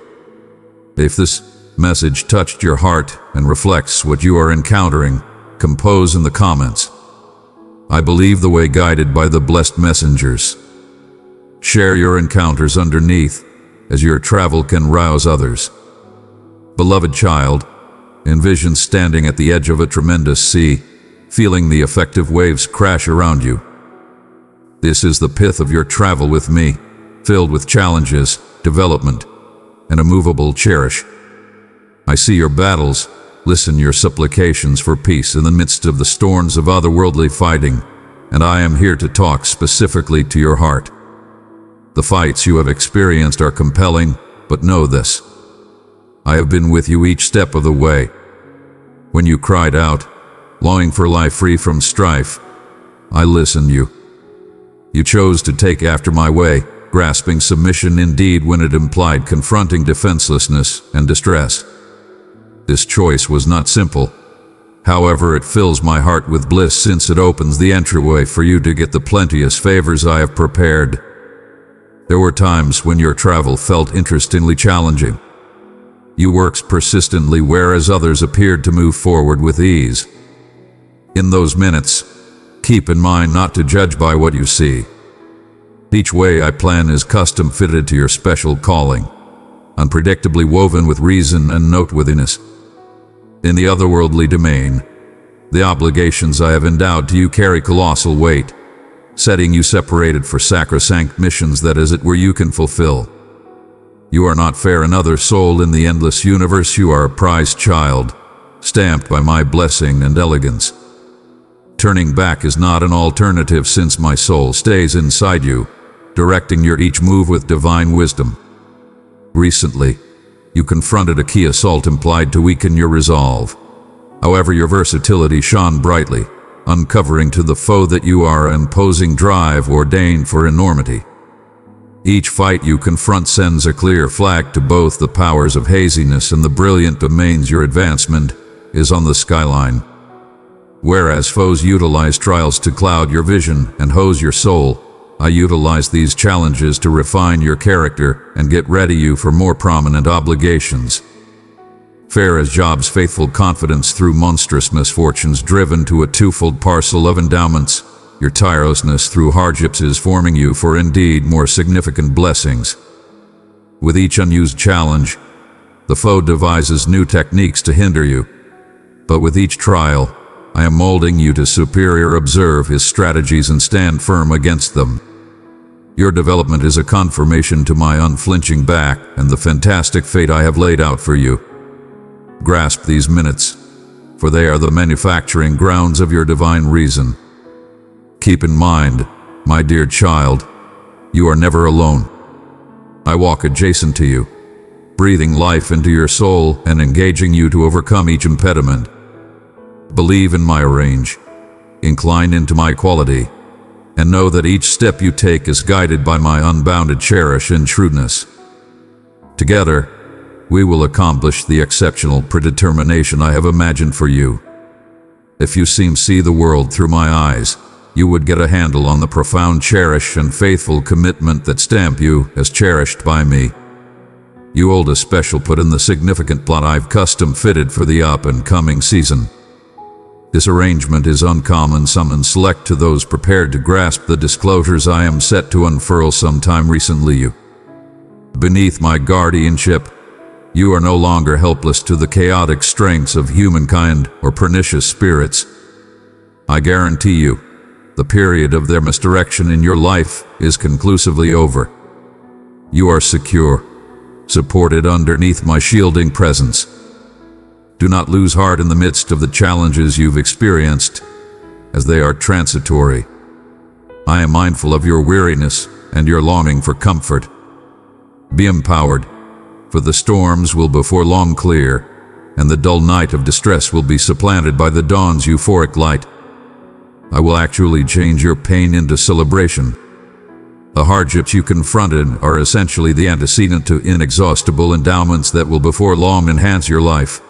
If this message touched your heart and reflects what you are encountering, compose in the comments. I believe the way guided by the blessed messengers. Share your encounters underneath, as your travel can rouse others. Beloved child, envision standing at the edge of a tremendous sea, feeling the effective waves crash around you. This is the pith of your travel with me, filled with challenges, development, and a movable cherish. I see your battles, listen your supplications for peace in the midst of the storms of otherworldly fighting, and I am here to talk specifically to your heart. The fights you have experienced are compelling, but know this. I have been with you each step of the way. When you cried out, longing for life free from strife, I listened you. You chose to take after my way, grasping submission indeed when it implied confronting defenselessness and distress. This choice was not simple. However, it fills my heart with bliss since it opens the entryway for you to get the plenteous favors I have prepared. There were times when your travel felt interestingly challenging. You worked persistently whereas others appeared to move forward with ease. In those minutes, keep in mind not to judge by what you see. Each way I plan is custom fitted to your special calling, unpredictably woven with reason and noteworthiness. In the otherworldly domain, the obligations I have endowed to you carry colossal weight, setting you separated for sacrosanct missions that as it were you can fulfill. You are not fair another soul in the endless universe, you are a prized child, stamped by my blessing and elegance. Turning back is not an alternative since my soul stays inside you, directing your each move with divine wisdom. Recently, you confronted a key assault implied to weaken your resolve. However, your versatility shone brightly, uncovering to the foe that you are an imposing drive ordained for enormity. Each fight you confront sends a clear flag to both the powers of haziness and the brilliant domains your advancement is on the skyline. Whereas foes utilize trials to cloud your vision and hose your soul, I utilize these challenges to refine your character and get ready you for more prominent obligations. Fair as Job's faithful confidence through monstrous misfortunes driven to a twofold parcel of endowments, your tirelessness through hardships is forming you for indeed more significant blessings. With each unused challenge, the foe devises new techniques to hinder you. But with each trial, I am molding you to superior observe his strategies and stand firm against them. Your development is a confirmation to my unflinching back and the fantastic fate I have laid out for you. Grasp these minutes, for they are the manufacturing grounds of your divine reason. Keep in mind, my dear child, you are never alone. I walk adjacent to you, breathing life into your soul and engaging you to overcome each impediment. Believe in my range, incline into my quality, and know that each step you take is guided by my unbounded cherish and shrewdness. Together, we will accomplish the exceptional predetermination I have imagined for you. If you seem see the world through my eyes, you would get a handle on the profound cherish and faithful commitment that stamp you as cherished by me. You hold a special put in the significant plot I've custom fitted for the up and coming season. This arrangement is uncommon some and select to those prepared to grasp the disclosures I am set to unfurl sometime recently you. Beneath my guardianship, you are no longer helpless to the chaotic strengths of humankind or pernicious spirits. I guarantee you, the period of their misdirection in your life is conclusively over. You are secure, supported underneath my shielding presence. Do not lose heart in the midst of the challenges you've experienced, as they are transitory. I am mindful of your weariness and your longing for comfort. Be empowered, for the storms will before long clear, and the dull night of distress will be supplanted by the dawn's euphoric light. I will actually change your pain into celebration. The hardships you confronted are essentially the antecedent to inexhaustible endowments that will before long enhance your life.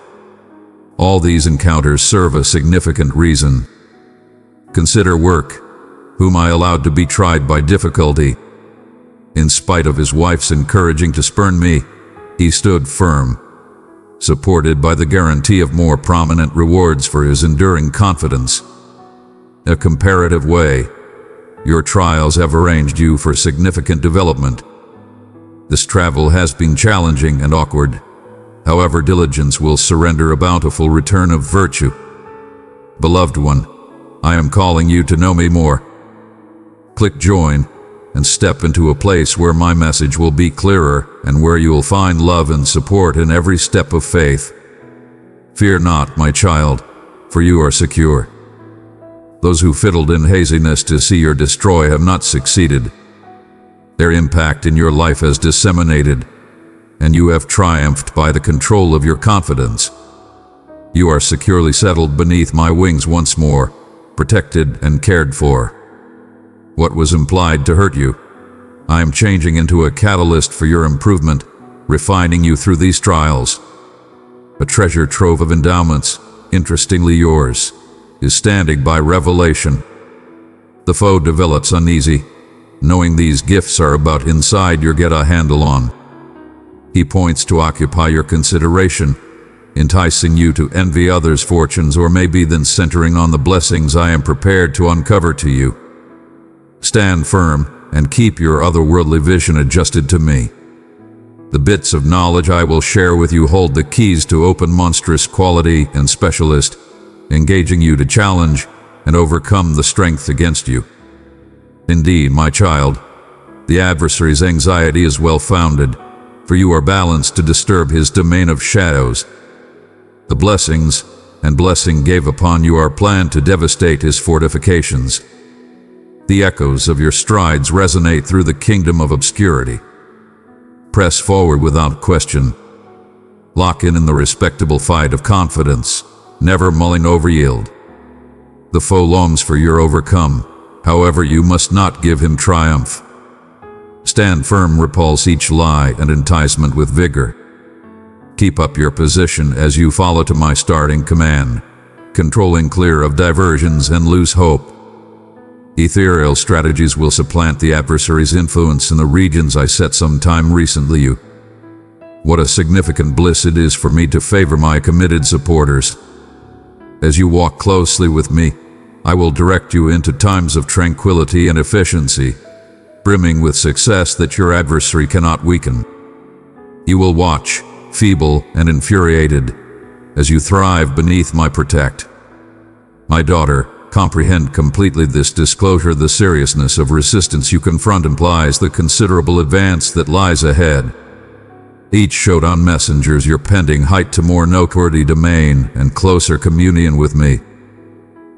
All these encounters serve a significant reason. Consider work, whom I allowed to be tried by difficulty. In spite of his wife's encouraging to spurn me, he stood firm, supported by the guarantee of more prominent rewards for his enduring confidence. A comparative way, your trials have arranged you for significant development. This travel has been challenging and awkward, However, diligence will surrender a bountiful return of virtue. Beloved one, I am calling you to know me more. Click join and step into a place where my message will be clearer and where you will find love and support in every step of faith. Fear not, my child, for you are secure. Those who fiddled in haziness to see your destroy have not succeeded. Their impact in your life has disseminated and you have triumphed by the control of your confidence. You are securely settled beneath my wings once more, protected and cared for. What was implied to hurt you, I am changing into a catalyst for your improvement, refining you through these trials. a treasure trove of endowments, interestingly yours, is standing by revelation. The foe develops uneasy, knowing these gifts are about inside your get a handle on. He points to occupy your consideration, enticing you to envy others' fortunes or maybe then centering on the blessings I am prepared to uncover to you. Stand firm and keep your otherworldly vision adjusted to me. The bits of knowledge I will share with you hold the keys to open monstrous quality and specialist, engaging you to challenge and overcome the strength against you. Indeed, my child, the adversary's anxiety is well founded, for you are balanced to disturb his domain of shadows. The blessings and blessing gave upon you are planned to devastate his fortifications. The echoes of your strides resonate through the kingdom of obscurity. Press forward without question. Lock in in the respectable fight of confidence, never mulling over yield. The foe longs for your overcome, however you must not give him triumph. Stand firm, repulse each lie and enticement with vigor. Keep up your position as you follow to my starting command, controlling clear of diversions and loose hope. Ethereal strategies will supplant the adversary's influence in the regions I set some time recently you. What a significant bliss it is for me to favor my committed supporters. As you walk closely with me, I will direct you into times of tranquility and efficiency, brimming with success that your adversary cannot weaken. You will watch, feeble and infuriated, as you thrive beneath my protect. My daughter, comprehend completely this disclosure the seriousness of resistance you confront implies the considerable advance that lies ahead. Each showed on messengers your pending height to more noteworthy domain and closer communion with me.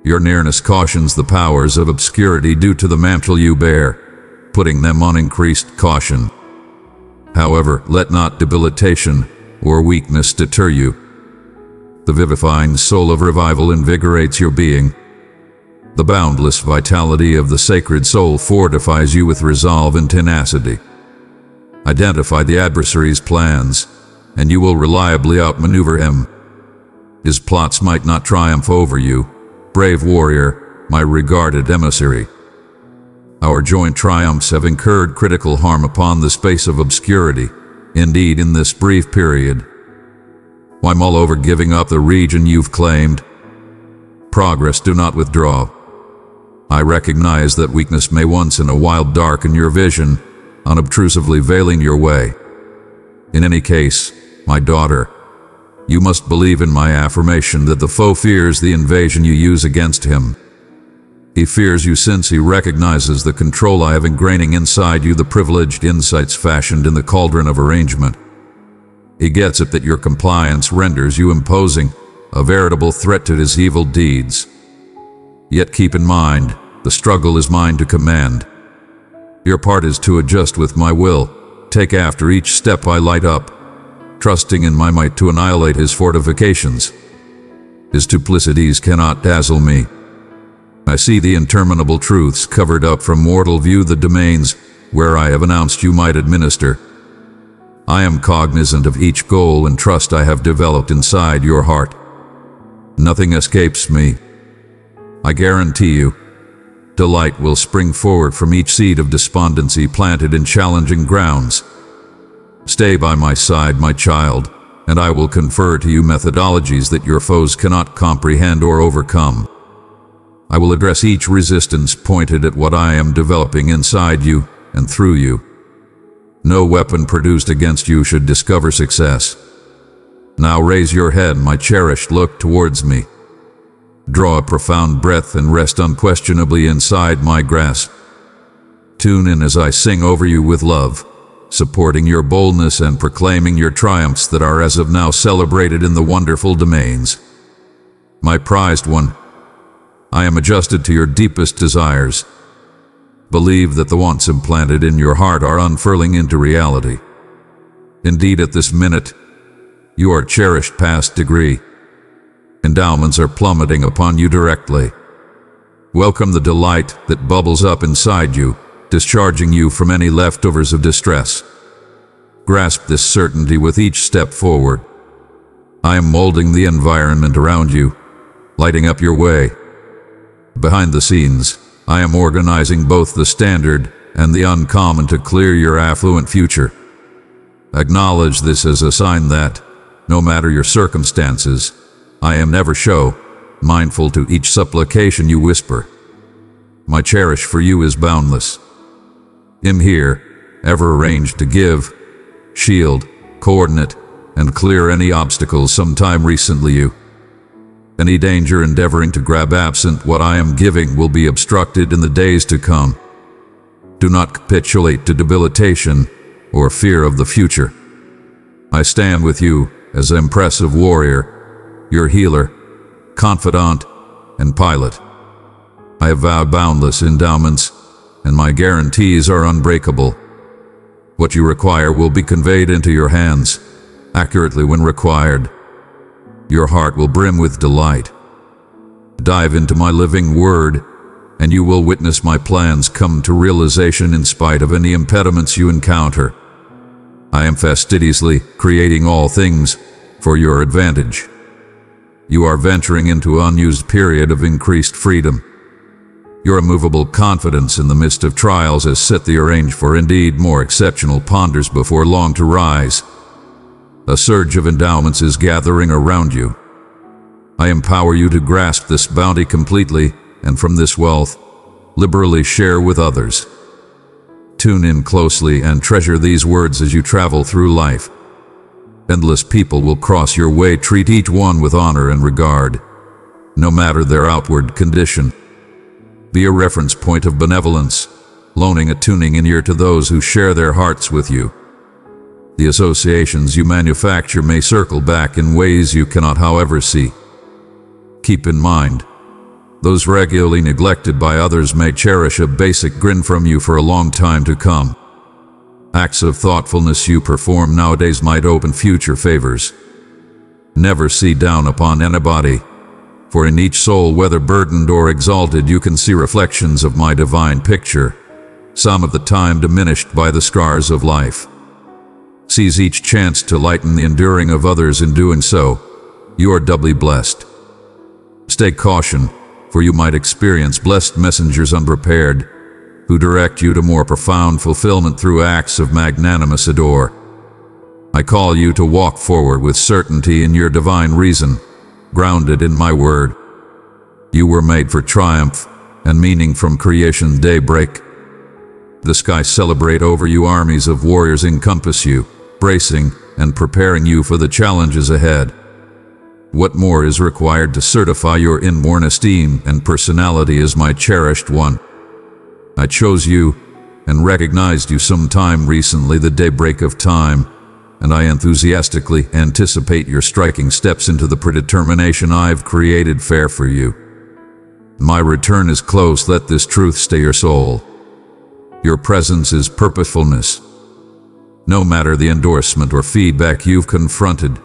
Your nearness cautions the powers of obscurity due to the mantle you bear, putting them on increased caution. However, let not debilitation or weakness deter you. The vivifying soul of revival invigorates your being. The boundless vitality of the sacred soul fortifies you with resolve and tenacity. Identify the adversary's plans, and you will reliably outmaneuver him. His plots might not triumph over you, brave warrior, my regarded emissary. Our joint triumphs have incurred critical harm upon the space of obscurity, Indeed, in this brief period, why mull over giving up the region you've claimed? Progress do not withdraw. I recognize that weakness may once in a while darken your vision, unobtrusively veiling your way. In any case, my daughter, you must believe in my affirmation that the foe fears the invasion you use against him. He fears you since he recognizes the control I have ingraining inside you the privileged insights fashioned in the cauldron of arrangement. He gets it that your compliance renders you imposing, a veritable threat to his evil deeds. Yet keep in mind, the struggle is mine to command. Your part is to adjust with my will, take after each step I light up, trusting in my might to annihilate his fortifications. His duplicities cannot dazzle me. I see the interminable truths covered up from mortal view the domains where I have announced you might administer. I am cognizant of each goal and trust I have developed inside your heart. Nothing escapes me. I guarantee you, delight will spring forward from each seed of despondency planted in challenging grounds. Stay by my side, my child, and I will confer to you methodologies that your foes cannot comprehend or overcome. I will address each resistance pointed at what I am developing inside you and through you. No weapon produced against you should discover success. Now raise your head, my cherished, look towards me. Draw a profound breath and rest unquestionably inside my grasp. Tune in as I sing over you with love, supporting your boldness and proclaiming your triumphs that are as of now celebrated in the wonderful domains. My prized one, I am adjusted to your deepest desires. Believe that the wants implanted in your heart are unfurling into reality. Indeed, at this minute, you are cherished past degree. Endowments are plummeting upon you directly. Welcome the delight that bubbles up inside you, discharging you from any leftovers of distress. Grasp this certainty with each step forward. I am molding the environment around you, lighting up your way. Behind the scenes, I am organizing both the standard and the uncommon to clear your affluent future. Acknowledge this as a sign that, no matter your circumstances, I am never show, mindful to each supplication you whisper. My cherish for you is boundless. Am here, ever arranged to give, shield, coordinate, and clear any obstacles sometime recently you. Any danger endeavoring to grab absent what I am giving will be obstructed in the days to come. Do not capitulate to debilitation or fear of the future. I stand with you as impressive warrior, your healer, confidant, and pilot. I have vowed boundless endowments, and my guarantees are unbreakable. What you require will be conveyed into your hands, accurately when required. Your heart will brim with delight. Dive into my living word, and you will witness my plans come to realization in spite of any impediments you encounter. I am fastidiously creating all things for your advantage. You are venturing into unused period of increased freedom. Your immovable confidence in the midst of trials has set the arrange for indeed more exceptional ponders before long to rise. A surge of endowments is gathering around you. I empower you to grasp this bounty completely and from this wealth, liberally share with others. Tune in closely and treasure these words as you travel through life. Endless people will cross your way, treat each one with honor and regard, no matter their outward condition. Be a reference point of benevolence, loaning a tuning in ear to those who share their hearts with you. The associations you manufacture may circle back in ways you cannot however see. Keep in mind, those regularly neglected by others may cherish a basic grin from you for a long time to come. Acts of thoughtfulness you perform nowadays might open future favors. Never see down upon anybody for in each soul, whether burdened or exalted, you can see reflections of my divine picture, some of the time diminished by the scars of life. Seize each chance to lighten the enduring of others in doing so. You are doubly blessed. Stay caution, for you might experience blessed messengers unprepared, who direct you to more profound fulfillment through acts of magnanimous adore. I call you to walk forward with certainty in your divine reason, grounded in my word. You were made for triumph and meaning from creation's daybreak. The skies celebrate over you armies of warriors encompass you, bracing and preparing you for the challenges ahead. What more is required to certify your inborn esteem and personality as my cherished one? I chose you and recognized you some time recently the daybreak of time and I enthusiastically anticipate your striking steps into the predetermination I've created fair for you. My return is close, let this truth stay your soul. Your presence is purposefulness. No matter the endorsement or feedback you've confronted,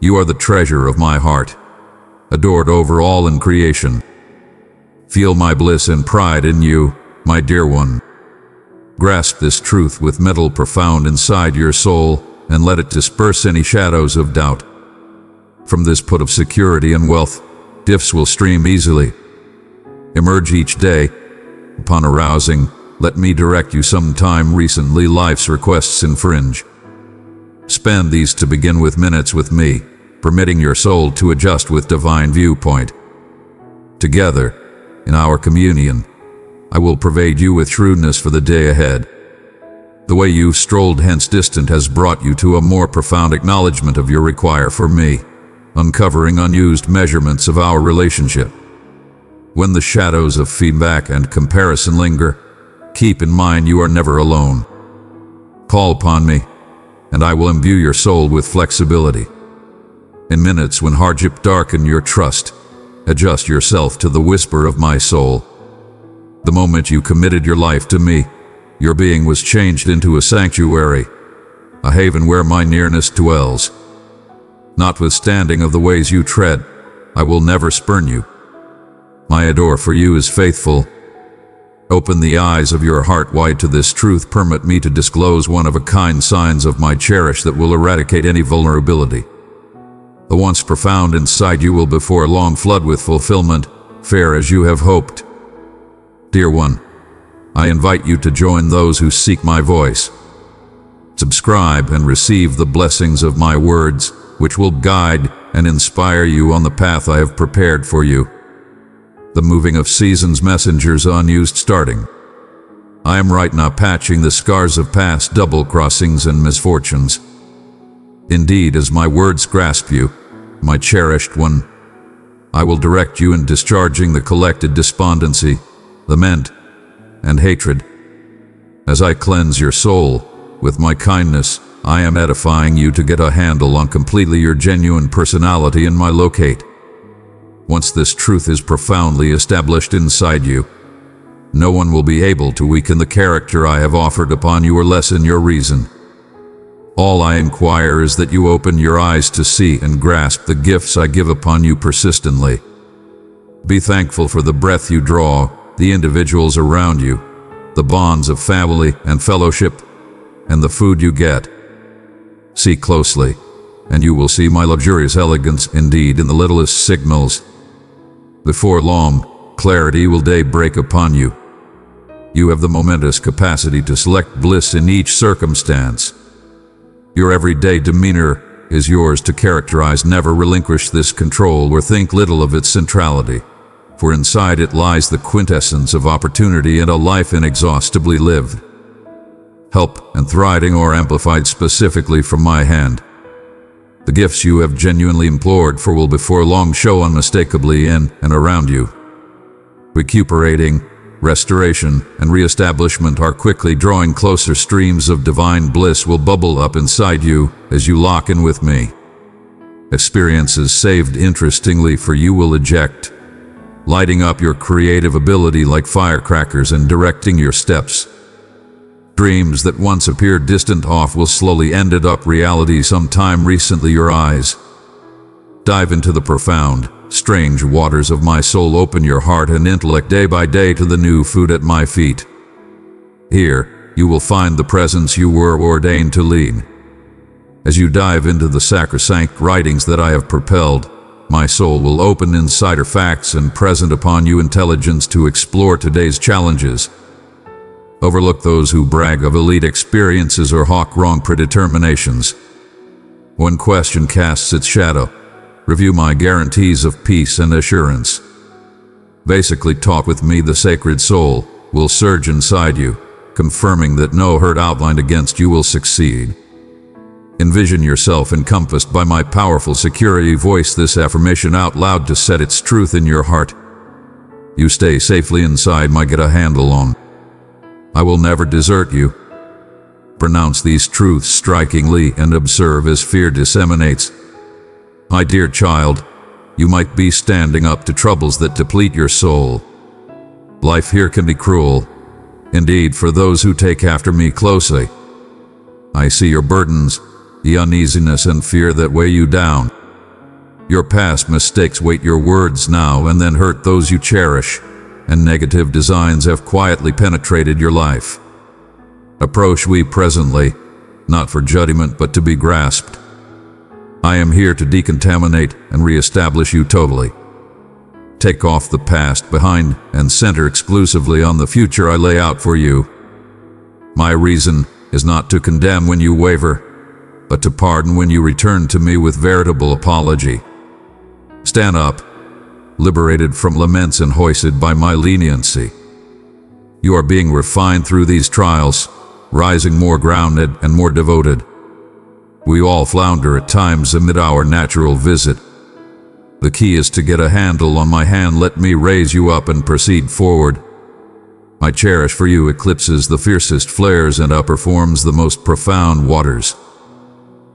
you are the treasure of my heart, adored over all in creation. Feel my bliss and pride in you, my dear one. Grasp this truth with metal profound inside your soul and let it disperse any shadows of doubt. From this put of security and wealth, gifts will stream easily. Emerge each day. Upon arousing, let me direct you some time recently life's requests infringe. Spend these to begin with minutes with me, permitting your soul to adjust with divine viewpoint. Together, in our communion, I will pervade you with shrewdness for the day ahead. The way you've strolled hence distant has brought you to a more profound acknowledgement of your require for me, uncovering unused measurements of our relationship. When the shadows of feedback and comparison linger, keep in mind you are never alone. Call upon me, and I will imbue your soul with flexibility. In minutes when hardship darken your trust, adjust yourself to the whisper of my soul. The moment you committed your life to me, your being was changed into a sanctuary, a haven where my nearness dwells. Notwithstanding of the ways you tread, I will never spurn you. My adore for you is faithful. Open the eyes of your heart wide to this truth. Permit me to disclose one of a kind signs of my cherish that will eradicate any vulnerability. The once profound inside you will before long flood with fulfillment, fair as you have hoped. Dear one, I invite you to join those who seek my voice. Subscribe and receive the blessings of my words, which will guide and inspire you on the path I have prepared for you. The moving of seasons messengers unused starting. I am right now patching the scars of past double crossings and misfortunes. Indeed, as my words grasp you, my cherished one, I will direct you in discharging the collected despondency, lament, and hatred. As I cleanse your soul with my kindness, I am edifying you to get a handle on completely your genuine personality and my locate. Once this truth is profoundly established inside you, no one will be able to weaken the character I have offered upon you or lessen your reason. All I inquire is that you open your eyes to see and grasp the gifts I give upon you persistently. Be thankful for the breath you draw, the individuals around you, the bonds of family and fellowship, and the food you get. See closely, and you will see my luxurious elegance indeed in the littlest signals. Before long, clarity will day break upon you. You have the momentous capacity to select bliss in each circumstance. Your everyday demeanor is yours to characterize. Never relinquish this control or think little of its centrality, for inside it lies the quintessence of opportunity and a life inexhaustibly lived. Help and thriving are amplified specifically from my hand. The gifts you have genuinely implored for will before long show unmistakably in and around you. Recuperating, restoration, and reestablishment are quickly drawing closer streams of divine bliss will bubble up inside you as you lock in with me. Experiences saved interestingly for you will eject, lighting up your creative ability like firecrackers and directing your steps. Dreams that once appeared distant off will slowly ended up reality sometime recently your eyes. Dive into the profound, strange waters of my soul open your heart and intellect day by day to the new food at my feet. Here, you will find the presence you were ordained to lead. As you dive into the sacrosanct writings that I have propelled, my soul will open insider facts and present upon you intelligence to explore today's challenges. Overlook those who brag of elite experiences or hawk wrong predeterminations. One question casts its shadow. Review my guarantees of peace and assurance. Basically talk with me the sacred soul will surge inside you, confirming that no hurt outlined against you will succeed. Envision yourself encompassed by my powerful security voice this affirmation out loud to set its truth in your heart. You stay safely inside my get a handle on. I will never desert you. Pronounce these truths strikingly and observe as fear disseminates. My dear child, you might be standing up to troubles that deplete your soul. Life here can be cruel, indeed for those who take after me closely. I see your burdens, the uneasiness and fear that weigh you down. Your past mistakes weight your words now and then hurt those you cherish, and negative designs have quietly penetrated your life. Approach we presently, not for judgment but to be grasped. I am here to decontaminate and reestablish you totally. Take off the past behind and center exclusively on the future I lay out for you. My reason is not to condemn when you waver, but to pardon when you return to me with veritable apology. Stand up, liberated from laments and hoisted by my leniency. You are being refined through these trials, rising more grounded and more devoted. We all flounder at times amid our natural visit. The key is to get a handle on my hand, let me raise you up and proceed forward. My cherish for you eclipses the fiercest flares and outperforms the most profound waters.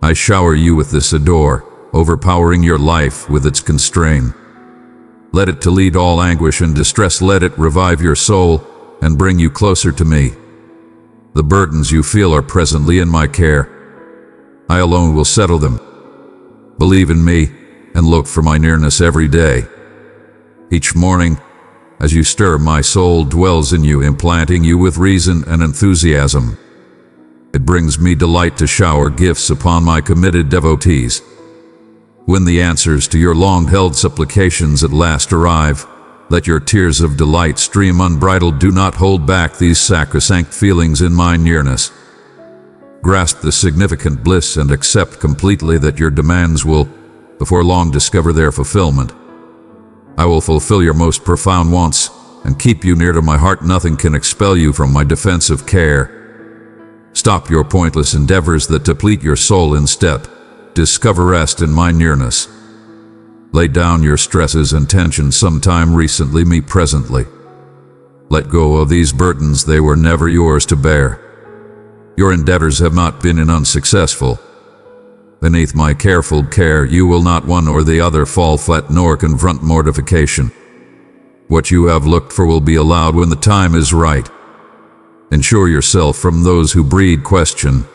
I shower you with this adore, overpowering your life with its constraint. Let it to lead all anguish and distress, let it revive your soul and bring you closer to me. The burdens you feel are presently in my care. I alone will settle them. Believe in me and look for my nearness every day. Each morning, as you stir, my soul dwells in you, implanting you with reason and enthusiasm. It brings me delight to shower gifts upon my committed devotees. When the answers to your long-held supplications at last arrive, let your tears of delight stream unbridled. Do not hold back these sacrosanct feelings in my nearness. Grasp the significant bliss and accept completely that your demands will, before long, discover their fulfillment. I will fulfill your most profound wants and keep you near to my heart. Nothing can expel you from my defensive care. Stop your pointless endeavors that deplete your soul in step. Discover rest in my nearness. Lay down your stresses and tensions sometime recently me presently. Let go of these burdens, they were never yours to bear. Your endeavors have not been in unsuccessful. Beneath my careful care, you will not one or the other fall flat nor confront mortification. What you have looked for will be allowed when the time is right. Ensure yourself from those who breed question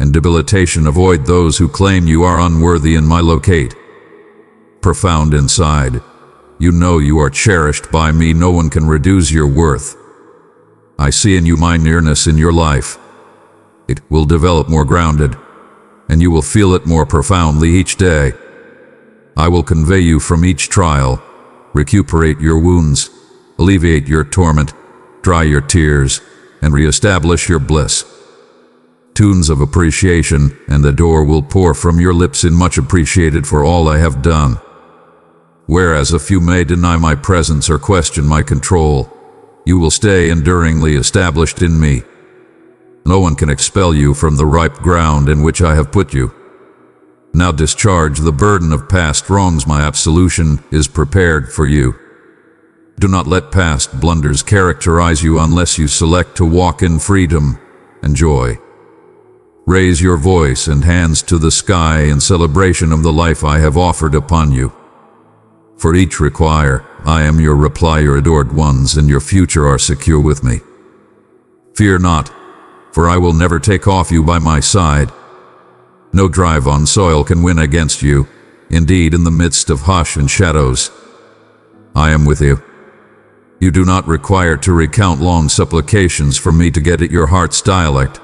and debilitation. Avoid those who claim you are unworthy in my locate. Profound inside, you know you are cherished by me. No one can reduce your worth. I see in you my nearness in your life. It will develop more grounded, and you will feel it more profoundly each day. I will convey you from each trial, recuperate your wounds, alleviate your torment, dry your tears, and reestablish your bliss. Tunes of appreciation and the door will pour from your lips in much appreciated for all I have done. Whereas a few may deny my presence or question my control, you will stay enduringly established in me. No one can expel you from the ripe ground in which I have put you. Now discharge the burden of past wrongs. My absolution is prepared for you. Do not let past blunders characterize you unless you select to walk in freedom and joy. Raise your voice and hands to the sky in celebration of the life I have offered upon you. For each require, I am your reply, your adored ones, and your future are secure with me. Fear not, for I will never take off you by my side. No drive on soil can win against you, indeed in the midst of hush and shadows. I am with you. You do not require to recount long supplications from me to get at your heart's dialect.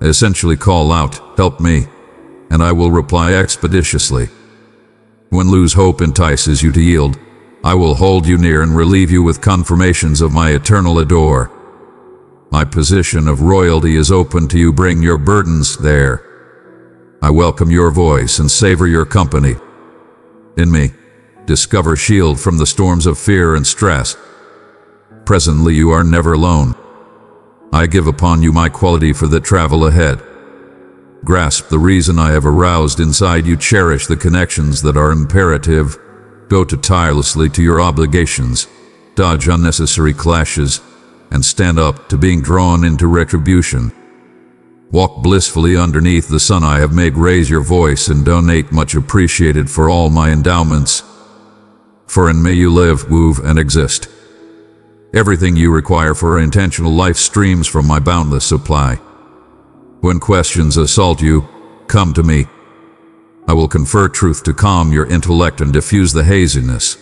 Essentially call out, help me, and I will reply expeditiously. When lose hope entices you to yield, I will hold you near and relieve you with confirmations of my eternal adore. My position of royalty is open to you. Bring your burdens there. I welcome your voice and savor your company. In me, discover shield from the storms of fear and stress. Presently you are never alone. I give upon you my quality for the travel ahead. Grasp the reason I have aroused inside you. Cherish the connections that are imperative. Go to tirelessly to your obligations. Dodge unnecessary clashes and stand up to being drawn into retribution. Walk blissfully underneath the sun I have made raise your voice and donate much appreciated for all my endowments. For in me you live, move, and exist. Everything you require for intentional life streams from my boundless supply. When questions assault you, come to me. I will confer truth to calm your intellect and diffuse the haziness.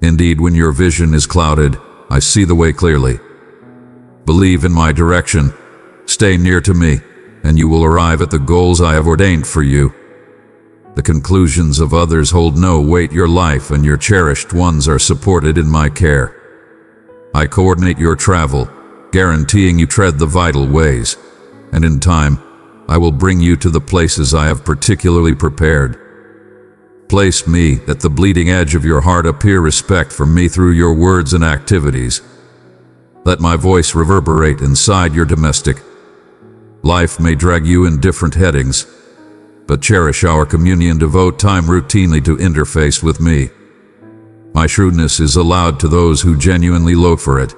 Indeed, when your vision is clouded, I see the way clearly. Believe in my direction, stay near to me, and you will arrive at the goals I have ordained for you. The conclusions of others hold no weight. Your life and your cherished ones are supported in my care. I coordinate your travel, guaranteeing you tread the vital ways, and in time, I will bring you to the places I have particularly prepared. Place me at the bleeding edge of your heart, appear respect for me through your words and activities. Let my voice reverberate inside your domestic. Life may drag you in different headings, but cherish our communion, devote time routinely to interface with me. My shrewdness is allowed to those who genuinely look for it,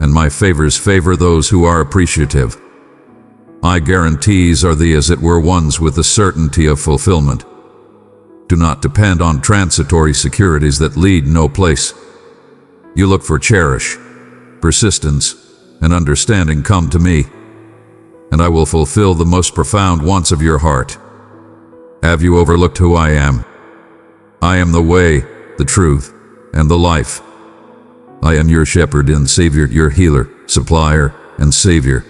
and my favors favor those who are appreciative. My guarantees are the as it were ones with the certainty of fulfillment do not depend on transitory securities that lead no place. You look for cherish, persistence, and understanding come to me, and I will fulfill the most profound wants of your heart. Have you overlooked who I am? I am the way, the truth, and the life. I am your shepherd and savior, your healer, supplier, and savior.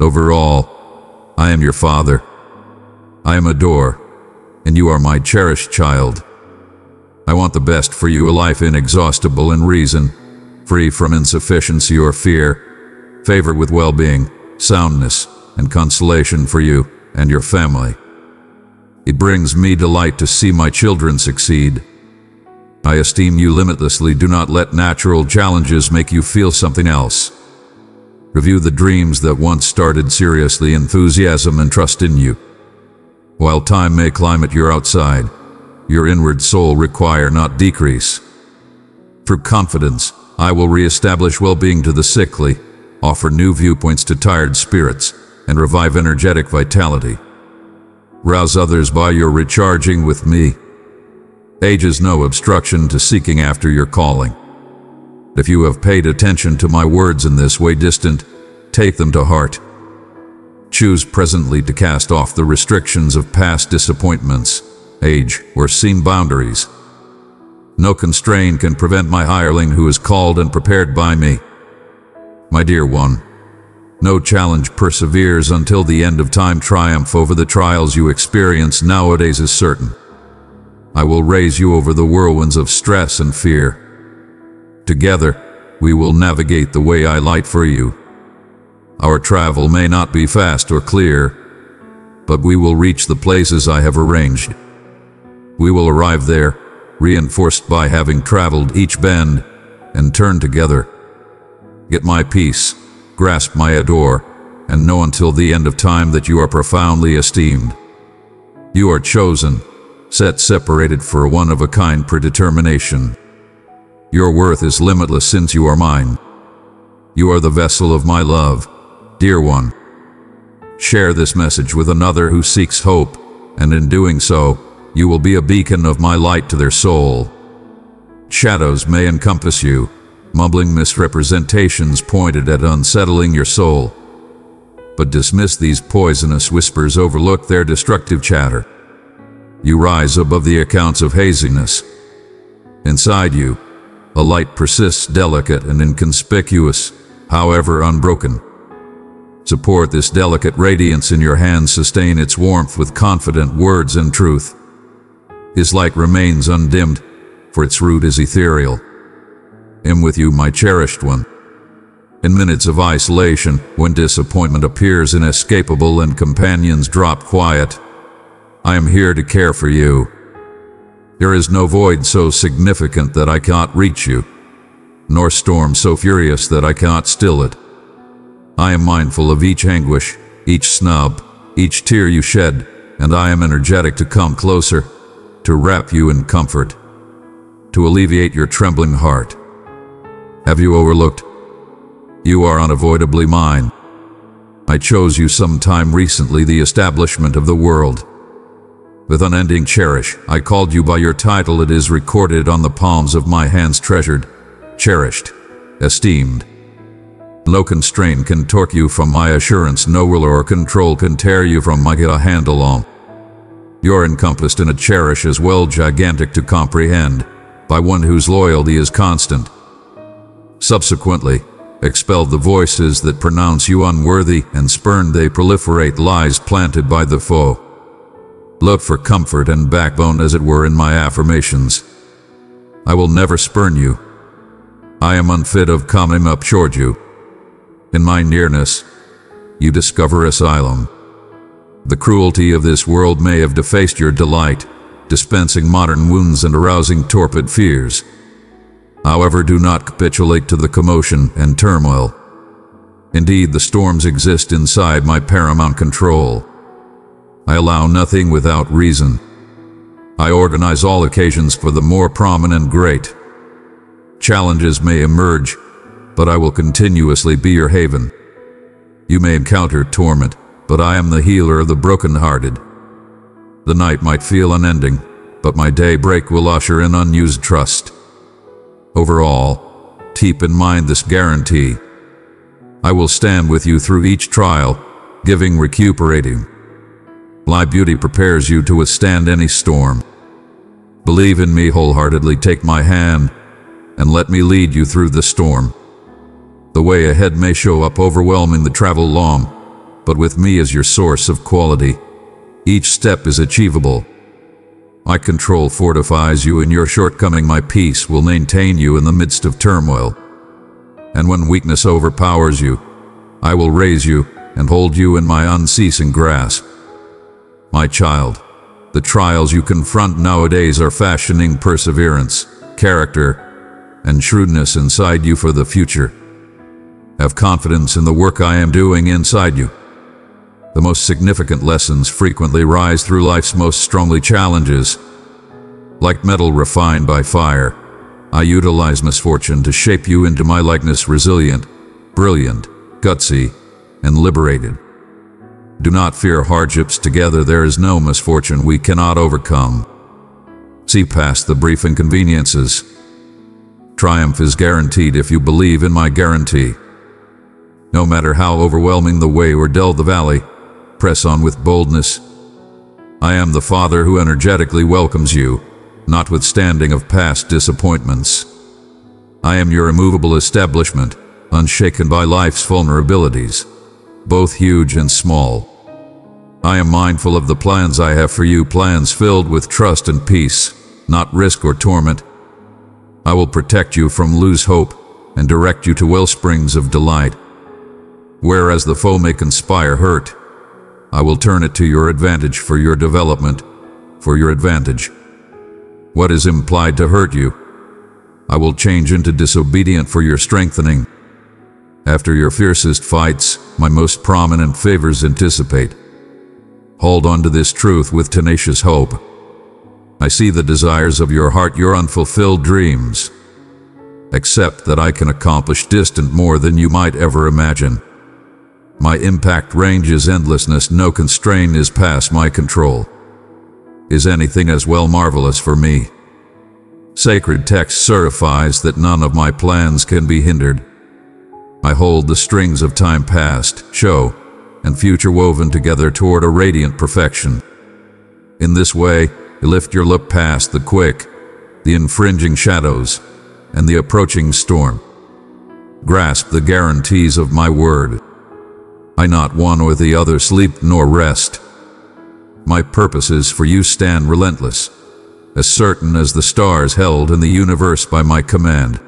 Over all, I am your father. I am a door, and you are my cherished child. I want the best for you, a life inexhaustible in reason, free from insufficiency or fear, favored with well-being, soundness, and consolation for you and your family. It brings me delight to see my children succeed. I esteem you limitlessly. Do not let natural challenges make you feel something else. Review the dreams that once started seriously, enthusiasm and trust in you. While time may climb at your outside, your inward soul require not decrease. Through confidence, I will re-establish well-being to the sickly, offer new viewpoints to tired spirits, and revive energetic vitality. Rouse others by your recharging with me. Age is no obstruction to seeking after your calling. If you have paid attention to my words in this way distant, take them to heart. Choose presently to cast off the restrictions of past disappointments, age, or seen boundaries. No constraint can prevent my hireling who is called and prepared by me. My dear one, no challenge perseveres until the end of time triumph over the trials you experience nowadays is certain. I will raise you over the whirlwinds of stress and fear. Together, we will navigate the way I light for you. Our travel may not be fast or clear, but we will reach the places I have arranged. We will arrive there, reinforced by having traveled each bend and turned together. Get my peace, grasp my adore, and know until the end of time that you are profoundly esteemed. You are chosen, set separated for one of a kind predetermination. Your worth is limitless since you are mine. You are the vessel of my love, dear one. Share this message with another who seeks hope, and in doing so, you will be a beacon of my light to their soul. Shadows may encompass you, mumbling misrepresentations pointed at unsettling your soul. But dismiss these poisonous whispers, overlook their destructive chatter. You rise above the accounts of haziness. Inside you, a light persists delicate and inconspicuous, however unbroken. Support this delicate radiance in your hands, sustain its warmth with confident words and truth. His light remains undimmed, for its root is ethereal am with you, my cherished one. In minutes of isolation, when disappointment appears inescapable and companions drop quiet, I am here to care for you. There is no void so significant that I cannot reach you, nor storm so furious that I cannot still it. I am mindful of each anguish, each snub, each tear you shed, and I am energetic to come closer, to wrap you in comfort, to alleviate your trembling heart. Have you overlooked? You are unavoidably mine. I chose you some time recently the establishment of the world. With unending cherish, I called you by your title it is recorded on the palms of my hands treasured, cherished, esteemed. No constraint can torque you from my assurance, no will or control can tear you from my handle on. You're encompassed in a cherish as well gigantic to comprehend, by one whose loyalty is constant, Subsequently, expel the voices that pronounce you unworthy and spurn they proliferate lies planted by the foe. Look for comfort and backbone as it were in my affirmations. I will never spurn you. I am unfit of coming up short you. In my nearness, you discover asylum. The cruelty of this world may have defaced your delight, dispensing modern wounds and arousing torpid fears. However, do not capitulate to the commotion and turmoil. Indeed, the storms exist inside my paramount control. I allow nothing without reason. I organize all occasions for the more prominent great. Challenges may emerge, but I will continuously be your haven. You may encounter torment, but I am the healer of the broken-hearted. The night might feel unending, but my daybreak will usher in unused trust. Overall, keep in mind this guarantee. I will stand with you through each trial, giving recuperating. My beauty prepares you to withstand any storm. Believe in me wholeheartedly, take my hand, and let me lead you through the storm. The way ahead may show up overwhelming the travel long, but with me as your source of quality, each step is achievable. My control fortifies you in your shortcoming. My peace will maintain you in the midst of turmoil. And when weakness overpowers you, I will raise you and hold you in my unceasing grasp. My child, the trials you confront nowadays are fashioning perseverance, character, and shrewdness inside you for the future. Have confidence in the work I am doing inside you. The most significant lessons frequently rise through life's most strongly challenges. Like metal refined by fire, I utilize misfortune to shape you into my likeness resilient, brilliant, gutsy, and liberated. Do not fear hardships together, there is no misfortune we cannot overcome. See past the brief inconveniences. Triumph is guaranteed if you believe in my guarantee. No matter how overwhelming the way or dull the valley, press on with boldness. I am the Father who energetically welcomes you, notwithstanding of past disappointments. I am your immovable establishment, unshaken by life's vulnerabilities, both huge and small. I am mindful of the plans I have for you, plans filled with trust and peace, not risk or torment. I will protect you from loose hope and direct you to well springs of delight. Whereas the foe may conspire hurt, I will turn it to your advantage for your development, for your advantage. What is implied to hurt you, I will change into disobedient for your strengthening. After your fiercest fights, my most prominent favors anticipate. Hold on to this truth with tenacious hope. I see the desires of your heart, your unfulfilled dreams. Accept that I can accomplish distant more than you might ever imagine. My impact range is endlessness, no constraint is past my control. Is anything as well marvelous for me? Sacred text certifies that none of my plans can be hindered. I hold the strings of time past, show, and future woven together toward a radiant perfection. In this way, you lift your look past the quick, the infringing shadows, and the approaching storm. Grasp the guarantees of my word. I not one or the other sleep nor rest. My purposes for you stand relentless, as certain as the stars held in the universe by my command.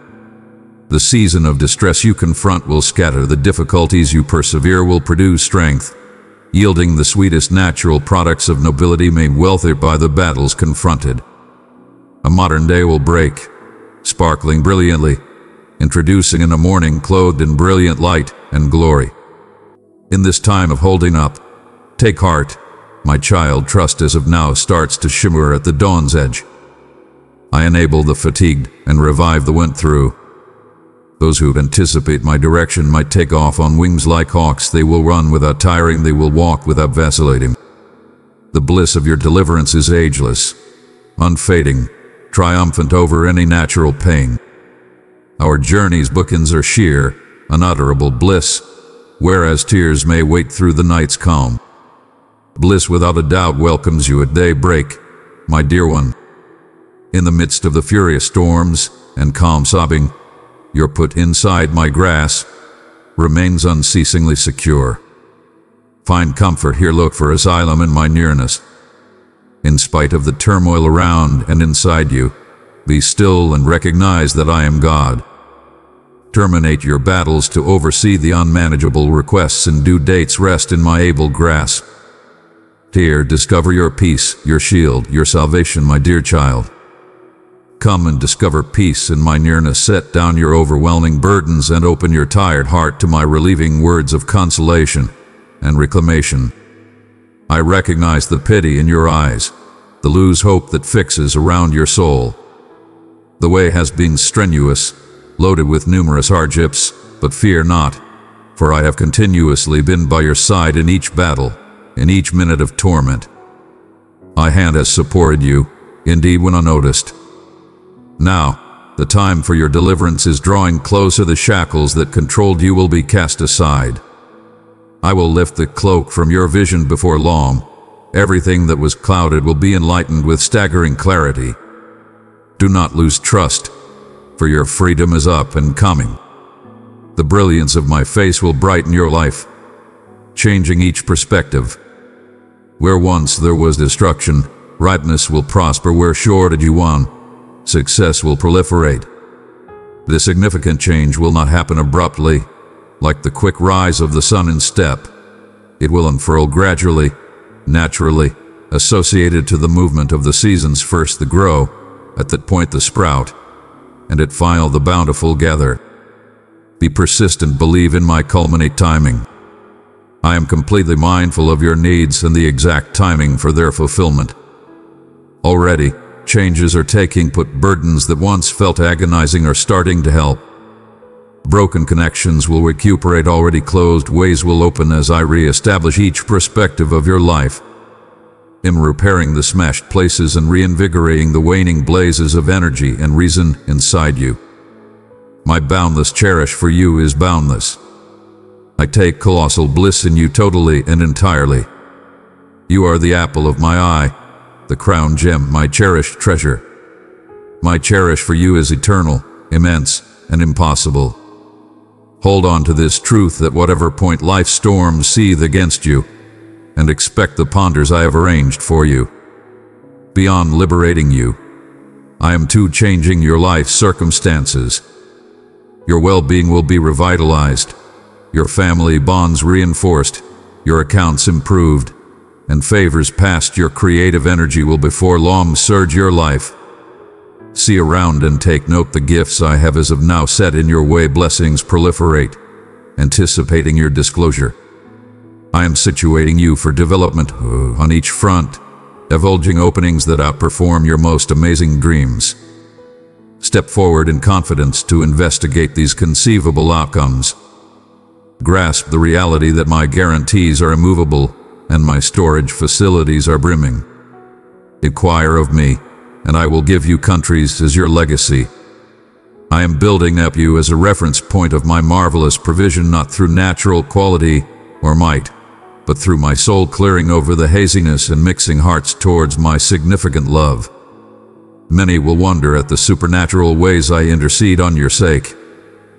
The season of distress you confront will scatter, the difficulties you persevere will produce strength, yielding the sweetest natural products of nobility made wealthy by the battles confronted. A modern day will break, sparkling brilliantly, introducing in a morning clothed in brilliant light and glory. In this time of holding up, take heart, my child, trust as of now starts to shimmer at the dawn's edge. I enable the fatigued and revive the went through, those who anticipate my direction might take off on wings like hawks. They will run without tiring, they will walk without vacillating. The bliss of your deliverance is ageless, unfading, triumphant over any natural pain. Our journey's bookends are sheer, unutterable bliss, whereas tears may wait through the night's calm. Bliss without a doubt welcomes you at daybreak, my dear one. In the midst of the furious storms and calm sobbing, you're put inside my grass, remains unceasingly secure. Find comfort here, look for asylum in my nearness. In spite of the turmoil around and inside you, be still and recognize that I am God. Terminate your battles to oversee the unmanageable requests and due dates rest in my able grasp. Here, discover your peace, your shield, your salvation, my dear child. Come and discover peace in my nearness. Set down your overwhelming burdens and open your tired heart to my relieving words of consolation and reclamation. I recognize the pity in your eyes, the lose hope that fixes around your soul. The way has been strenuous, loaded with numerous hardships, but fear not, for I have continuously been by your side in each battle, in each minute of torment. My hand has supported you, indeed when unnoticed, now, the time for your deliverance is drawing closer. The shackles that controlled you will be cast aside. I will lift the cloak from your vision before long. Everything that was clouded will be enlightened with staggering clarity. Do not lose trust, for your freedom is up and coming. The brilliance of my face will brighten your life, changing each perspective. Where once there was destruction, Ripeness will prosper where shortage you won. Success will proliferate. This significant change will not happen abruptly, like the quick rise of the sun in step. It will unfurl gradually, naturally, associated to the movement of the seasons first the grow, at that point the sprout, and at final the bountiful gather. Be persistent, believe in my culminate timing. I am completely mindful of your needs and the exact timing for their fulfillment. Already, changes are taking put burdens that once felt agonizing are starting to help. Broken connections will recuperate already closed ways will open as I re-establish each perspective of your life. Am repairing the smashed places and reinvigorating the waning blazes of energy and reason inside you. My boundless cherish for you is boundless. I take colossal bliss in you totally and entirely. You are the apple of my eye, the crown gem, my cherished treasure. My cherish for you is eternal, immense, and impossible. Hold on to this truth that whatever point life storms seethe against you, and expect the ponders I have arranged for you. Beyond liberating you, I am too changing your life circumstances. Your well-being will be revitalized, your family bonds reinforced, your accounts improved, and favors past your creative energy will before long surge your life. See around and take note the gifts I have as of now set in your way blessings proliferate, anticipating your disclosure. I am situating you for development uh, on each front, divulging openings that outperform your most amazing dreams. Step forward in confidence to investigate these conceivable outcomes. Grasp the reality that my guarantees are immovable and my storage facilities are brimming. Inquire of me, and I will give you countries as your legacy. I am building up you as a reference point of my marvelous provision not through natural quality or might, but through my soul clearing over the haziness and mixing hearts towards my significant love. Many will wonder at the supernatural ways I intercede on your sake,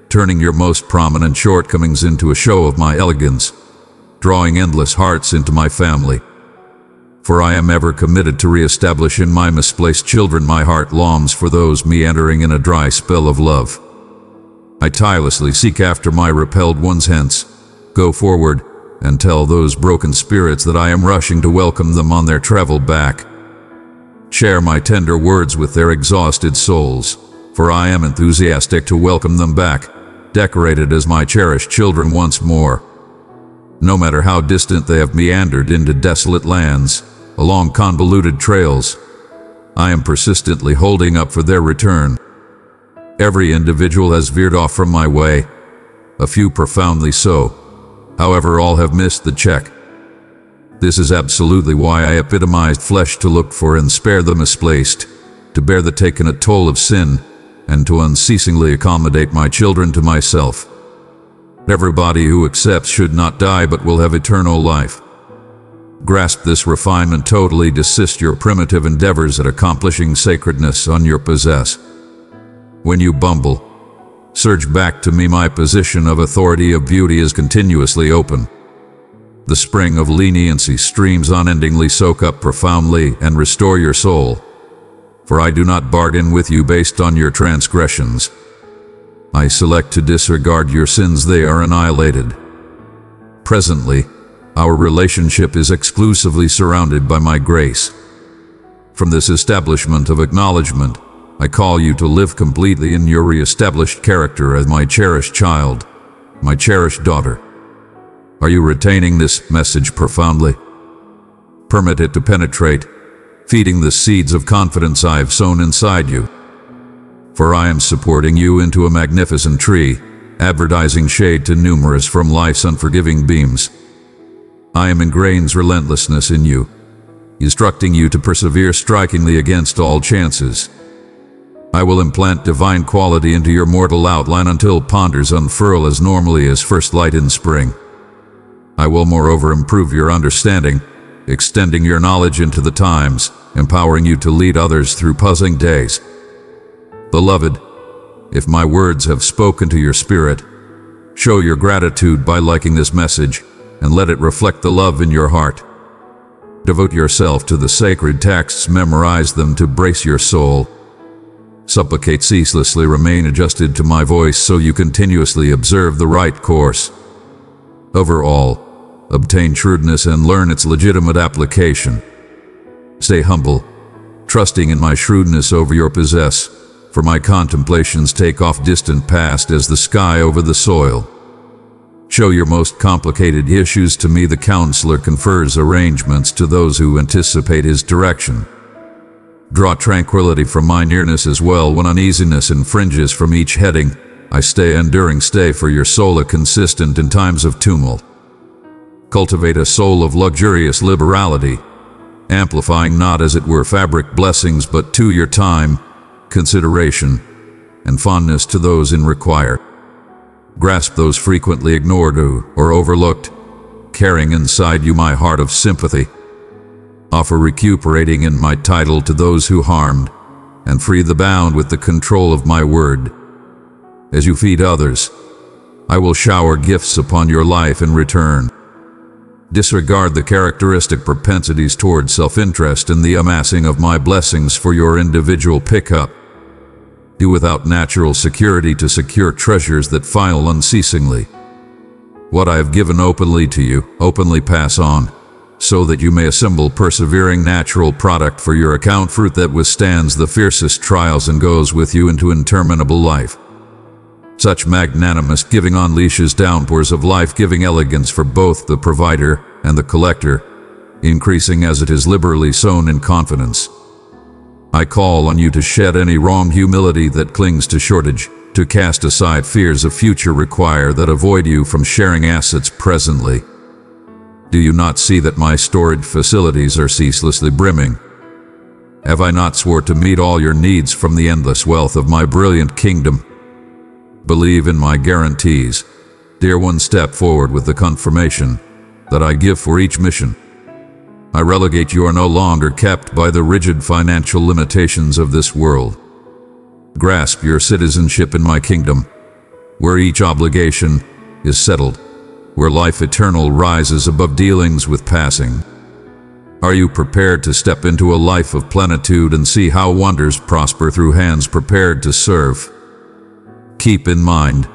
turning your most prominent shortcomings into a show of my elegance, drawing endless hearts into my family for I am ever committed to re-establish in my misplaced children my heart longs for those meandering in a dry spell of love. I tirelessly seek after my repelled ones hence, go forward, and tell those broken spirits that I am rushing to welcome them on their travel back. Share my tender words with their exhausted souls, for I am enthusiastic to welcome them back, decorated as my cherished children once more. No matter how distant they have meandered into desolate lands, along convoluted trails. I am persistently holding up for their return. Every individual has veered off from my way, a few profoundly so. However, all have missed the check. This is absolutely why I epitomized flesh to look for and spare the misplaced, to bear the taken a toll of sin, and to unceasingly accommodate my children to myself. Everybody who accepts should not die but will have eternal life. Grasp this refinement totally desist your primitive endeavors at accomplishing sacredness on your possess. When you bumble, surge back to me my position of authority of beauty is continuously open. The spring of leniency streams unendingly soak up profoundly and restore your soul. For I do not bargain with you based on your transgressions. I select to disregard your sins they are annihilated. Presently, our relationship is exclusively surrounded by my grace. From this establishment of acknowledgement, I call you to live completely in your re-established character as my cherished child, my cherished daughter. Are you retaining this message profoundly? Permit it to penetrate, feeding the seeds of confidence I have sown inside you. For I am supporting you into a magnificent tree, advertising shade to numerous from life's unforgiving beams. I am ingrains relentlessness in you, instructing you to persevere strikingly against all chances. I will implant divine quality into your mortal outline until ponders unfurl as normally as first light in spring. I will moreover improve your understanding, extending your knowledge into the times, empowering you to lead others through puzzling days. Beloved, if my words have spoken to your spirit, show your gratitude by liking this message and let it reflect the love in your heart. Devote yourself to the sacred texts, memorize them to brace your soul. Supplicate ceaselessly, remain adjusted to my voice so you continuously observe the right course. Overall, obtain shrewdness and learn its legitimate application. Stay humble, trusting in my shrewdness over your possess, for my contemplations take off distant past as the sky over the soil. Show your most complicated issues to me the counselor confers arrangements to those who anticipate his direction. Draw tranquility from my nearness as well when uneasiness infringes from each heading. I stay enduring stay for your soul a consistent in times of tumult. Cultivate a soul of luxurious liberality, amplifying not as it were fabric blessings but to your time, consideration, and fondness to those in require. Grasp those frequently ignored or overlooked, carrying inside you my heart of sympathy. Offer recuperating in my title to those who harmed, and free the bound with the control of my word. As you feed others, I will shower gifts upon your life in return. Disregard the characteristic propensities toward self-interest in the amassing of my blessings for your individual pickup do without natural security to secure treasures that file unceasingly. What I have given openly to you, openly pass on, so that you may assemble persevering natural product for your account fruit that withstands the fiercest trials and goes with you into interminable life. Such magnanimous giving unleashes downpours of life-giving elegance for both the provider and the collector, increasing as it is liberally sown in confidence. I call on you to shed any wrong humility that clings to shortage, to cast aside fears of future require that avoid you from sharing assets presently. Do you not see that my storage facilities are ceaselessly brimming? Have I not swore to meet all your needs from the endless wealth of my brilliant kingdom? Believe in my guarantees. Dear one step forward with the confirmation that I give for each mission. I relegate you are no longer kept by the rigid financial limitations of this world. Grasp your citizenship in my kingdom, where each obligation is settled, where life eternal rises above dealings with passing. Are you prepared to step into a life of plenitude and see how wonders prosper through hands prepared to serve? Keep in mind,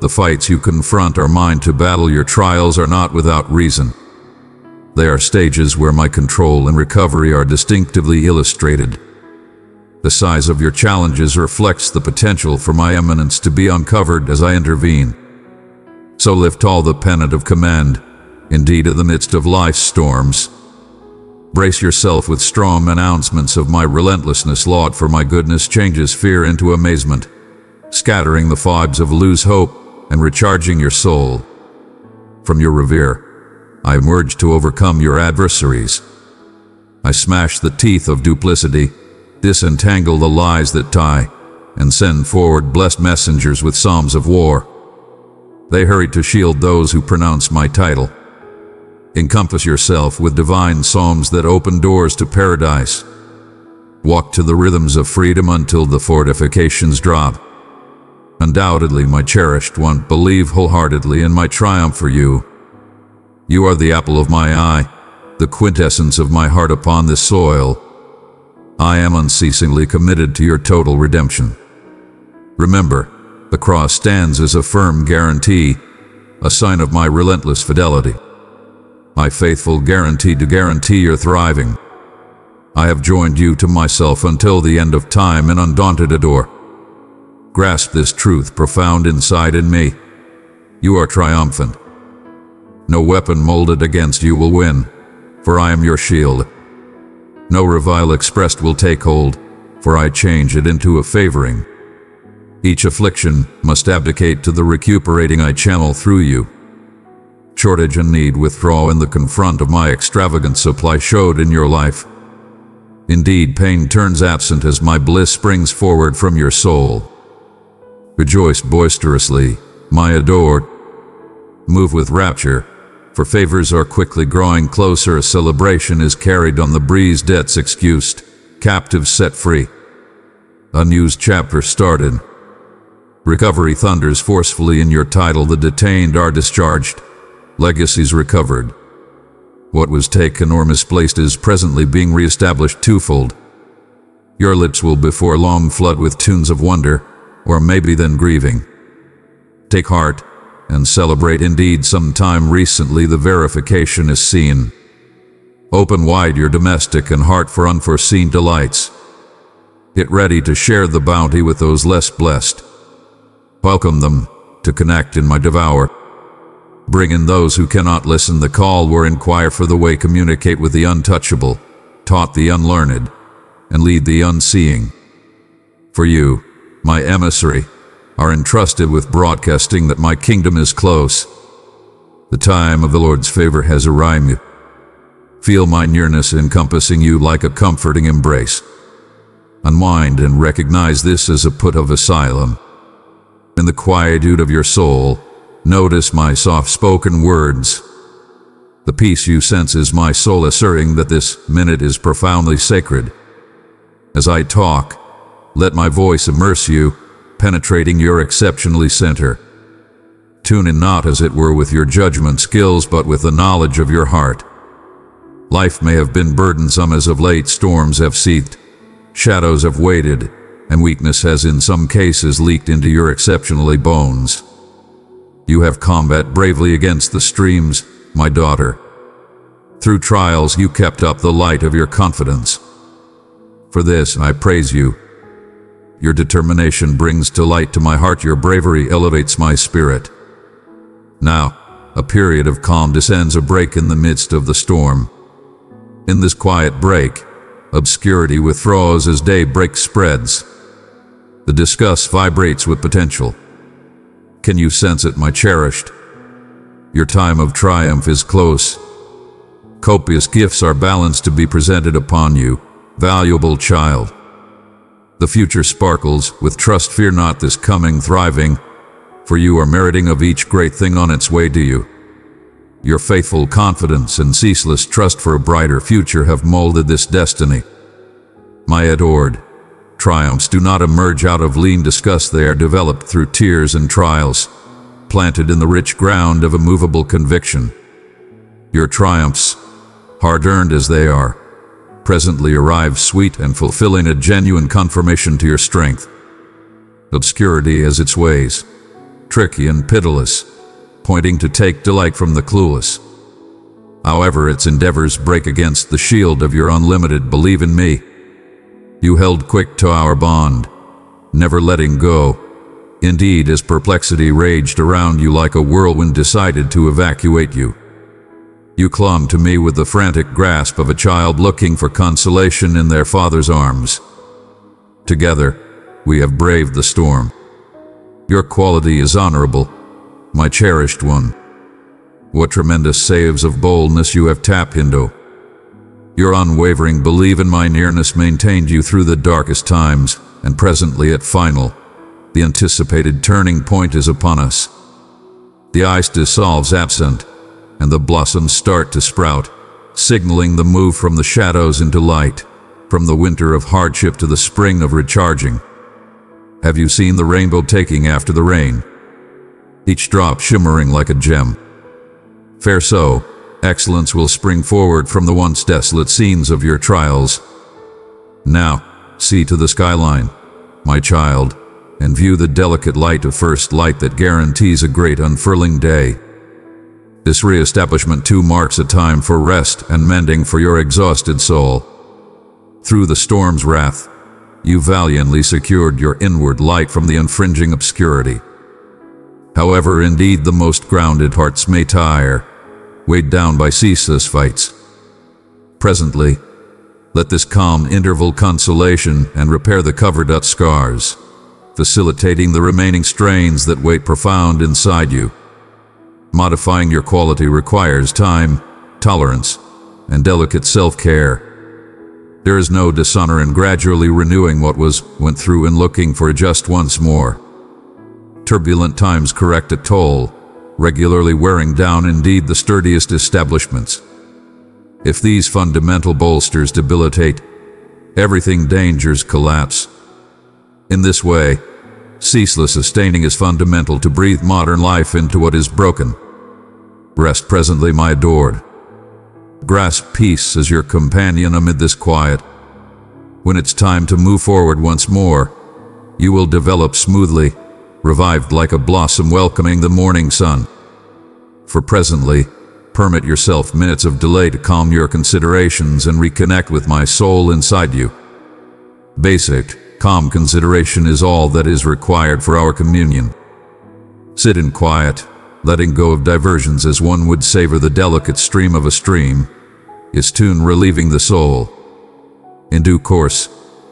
the fights you confront are mine to battle your trials are not without reason. They are stages where my control and recovery are distinctively illustrated. The size of your challenges reflects the potential for my eminence to be uncovered as I intervene. So lift all the pennant of command, indeed in the midst of life's storms. Brace yourself with strong announcements of my relentlessness laud for my goodness changes fear into amazement, scattering the fogs of lose hope and recharging your soul. From your revere, I emerge to overcome your adversaries. I smash the teeth of duplicity, disentangle the lies that tie, and send forward blessed messengers with psalms of war. They hurried to shield those who pronounced my title. Encompass yourself with divine psalms that open doors to paradise. Walk to the rhythms of freedom until the fortifications drop. Undoubtedly, my cherished one, believe wholeheartedly in my triumph for you you are the apple of my eye, the quintessence of my heart upon this soil. I am unceasingly committed to your total redemption. Remember, the cross stands as a firm guarantee, a sign of my relentless fidelity. My faithful guarantee to guarantee your thriving. I have joined you to myself until the end of time and undaunted adore. Grasp this truth profound inside in me. You are triumphant. No weapon molded against you will win, for I am your shield. No revile expressed will take hold, for I change it into a favoring. Each affliction must abdicate to the recuperating I channel through you. Shortage and need withdraw in the confront of my extravagant supply showed in your life. Indeed, pain turns absent as my bliss springs forward from your soul. Rejoice boisterously, my adored. Move with rapture, for favors are quickly growing closer, a celebration is carried on the breeze, debts excused, captives set free. A news chapter started. Recovery thunders forcefully in your title, the detained are discharged, legacies recovered. What was taken or misplaced is presently being re-established twofold. Your lips will before long flood with tunes of wonder, or maybe then grieving. Take heart and celebrate indeed some time recently the verification is seen. Open wide your domestic and heart for unforeseen delights. Get ready to share the bounty with those less blessed. Welcome them to connect in my devour. Bring in those who cannot listen the call or inquire for the way communicate with the untouchable, taught the unlearned, and lead the unseeing. For you, my emissary, are entrusted with broadcasting that my kingdom is close. The time of the Lord's favor has arrived. Feel my nearness encompassing you like a comforting embrace. Unwind and recognize this as a put of asylum. In the quietude of your soul, notice my soft-spoken words. The peace you sense is my soul asserting that this minute is profoundly sacred. As I talk, let my voice immerse you, penetrating your exceptionally center. Tune in not as it were with your judgment skills, but with the knowledge of your heart. Life may have been burdensome as of late storms have seethed, shadows have waited, and weakness has in some cases leaked into your exceptionally bones. You have combat bravely against the streams, my daughter. Through trials you kept up the light of your confidence. For this I praise you. Your determination brings delight to my heart, your bravery elevates my spirit. Now, a period of calm descends a break in the midst of the storm. In this quiet break, obscurity withdraws as daybreak spreads. The disgust vibrates with potential. Can you sense it, my cherished? Your time of triumph is close. Copious gifts are balanced to be presented upon you, valuable child. The future sparkles, with trust fear not this coming thriving, for you are meriting of each great thing on its way to you. Your faithful confidence and ceaseless trust for a brighter future have molded this destiny. My adored, triumphs do not emerge out of lean disgust, they are developed through tears and trials, planted in the rich ground of immovable conviction. Your triumphs, hard-earned as they are, presently arrive sweet and fulfilling a genuine confirmation to your strength. Obscurity has its ways, tricky and pitiless, pointing to take delight from the clueless. However, its endeavors break against the shield of your unlimited believe in me. You held quick to our bond, never letting go. Indeed, as perplexity raged around you like a whirlwind decided to evacuate you. You clung to me with the frantic grasp of a child looking for consolation in their father's arms. Together, we have braved the storm. Your quality is honorable, my cherished one. What tremendous saves of boldness you have tapped into. Your unwavering belief in my nearness maintained you through the darkest times, and presently at final, the anticipated turning point is upon us. The ice dissolves absent, and the blossoms start to sprout, signaling the move from the shadows into light, from the winter of hardship to the spring of recharging. Have you seen the rainbow taking after the rain? Each drop shimmering like a gem. Fair so, excellence will spring forward from the once desolate scenes of your trials. Now, see to the skyline, my child, and view the delicate light of first light that guarantees a great unfurling day. This re-establishment too marks a time for rest and mending for your exhausted soul. Through the storm's wrath, you valiantly secured your inward light from the infringing obscurity. However, indeed the most grounded hearts may tire, weighed down by ceaseless fights. Presently, let this calm interval consolation and repair the covered up scars, facilitating the remaining strains that wait profound inside you. Modifying your quality requires time, tolerance, and delicate self-care. There is no dishonor in gradually renewing what was went through and looking for just once more. Turbulent times correct a toll, regularly wearing down indeed the sturdiest establishments. If these fundamental bolsters debilitate, everything dangers collapse. In this way, ceaseless sustaining is fundamental to breathe modern life into what is broken. Rest presently, my adored. Grasp peace as your companion amid this quiet. When it's time to move forward once more, you will develop smoothly, revived like a blossom welcoming the morning sun. For presently, permit yourself minutes of delay to calm your considerations and reconnect with my soul inside you. Basic, calm consideration is all that is required for our communion. Sit in quiet, letting go of diversions as one would savor the delicate stream of a stream, is tune relieving the soul. In due course,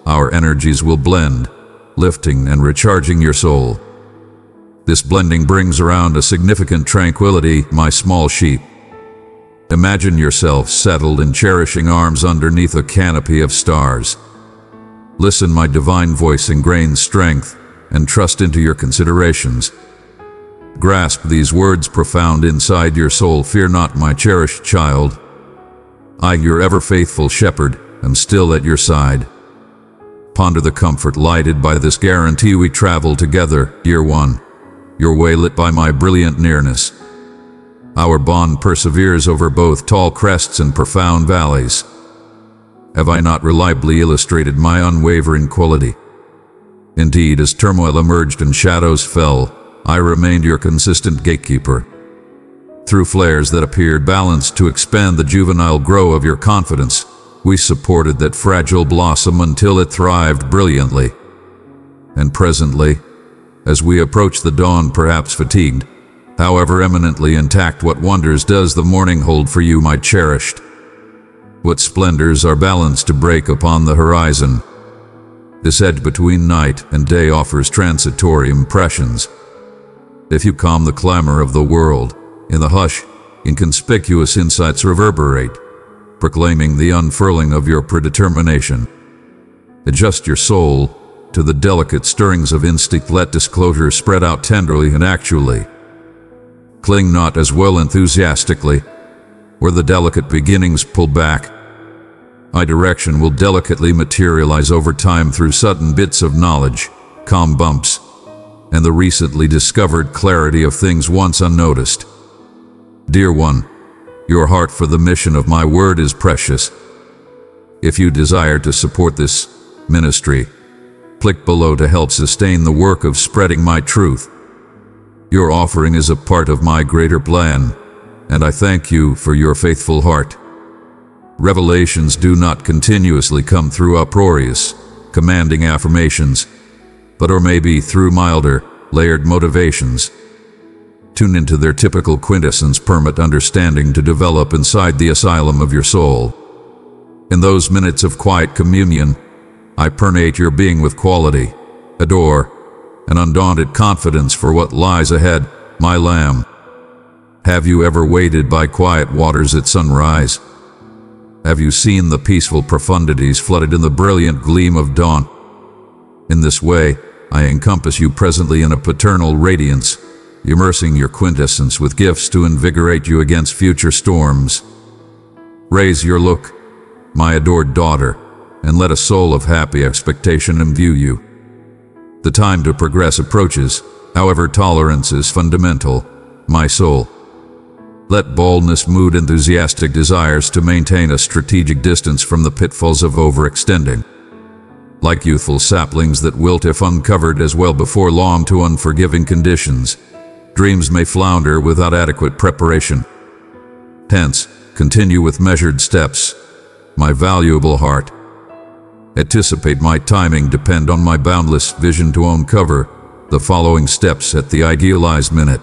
our energies will blend, lifting and recharging your soul. This blending brings around a significant tranquility, my small sheep. Imagine yourself settled in cherishing arms underneath a canopy of stars. Listen my divine voice ingrains strength and trust into your considerations. Grasp these words profound inside your soul. Fear not, my cherished child. I, your ever faithful shepherd, am still at your side. Ponder the comfort lighted by this guarantee we travel together, dear one, your way lit by my brilliant nearness. Our bond perseveres over both tall crests and profound valleys. Have I not reliably illustrated my unwavering quality? Indeed, as turmoil emerged and shadows fell, I remained your consistent gatekeeper. Through flares that appeared balanced to expand the juvenile grow of your confidence, we supported that fragile blossom until it thrived brilliantly. And presently, as we approach the dawn perhaps fatigued, however eminently intact what wonders does the morning hold for you, my cherished? What splendors are balanced to break upon the horizon? This edge between night and day offers transitory impressions. If you calm the clamor of the world, in the hush, inconspicuous insights reverberate, proclaiming the unfurling of your predetermination. Adjust your soul to the delicate stirrings of instinct, let disclosure spread out tenderly and actually. Cling not as well enthusiastically, where the delicate beginnings pull back. My direction will delicately materialize over time through sudden bits of knowledge, calm bumps, and the recently discovered clarity of things once unnoticed. Dear one, your heart for the mission of my word is precious. If you desire to support this ministry, click below to help sustain the work of spreading my truth. Your offering is a part of my greater plan, and I thank you for your faithful heart. Revelations do not continuously come through uproarious, commanding affirmations, but or maybe through milder, layered motivations Tune into their typical quintessence permit understanding to develop inside the asylum of your soul. In those minutes of quiet communion, I permeate your being with quality, adore, and undaunted confidence for what lies ahead, my lamb. Have you ever waited by quiet waters at sunrise? Have you seen the peaceful profundities flooded in the brilliant gleam of dawn? In this way, I encompass you presently in a paternal radiance, immersing your quintessence with gifts to invigorate you against future storms. Raise your look, my adored daughter, and let a soul of happy expectation imbue you. The time to progress approaches, however tolerance is fundamental, my soul. Let boldness mood enthusiastic desires to maintain a strategic distance from the pitfalls of overextending. Like youthful saplings that wilt if uncovered as well before long to unforgiving conditions, dreams may flounder without adequate preparation. Hence, continue with measured steps, my valuable heart. Anticipate my timing depend on my boundless vision to uncover the following steps at the idealized minute.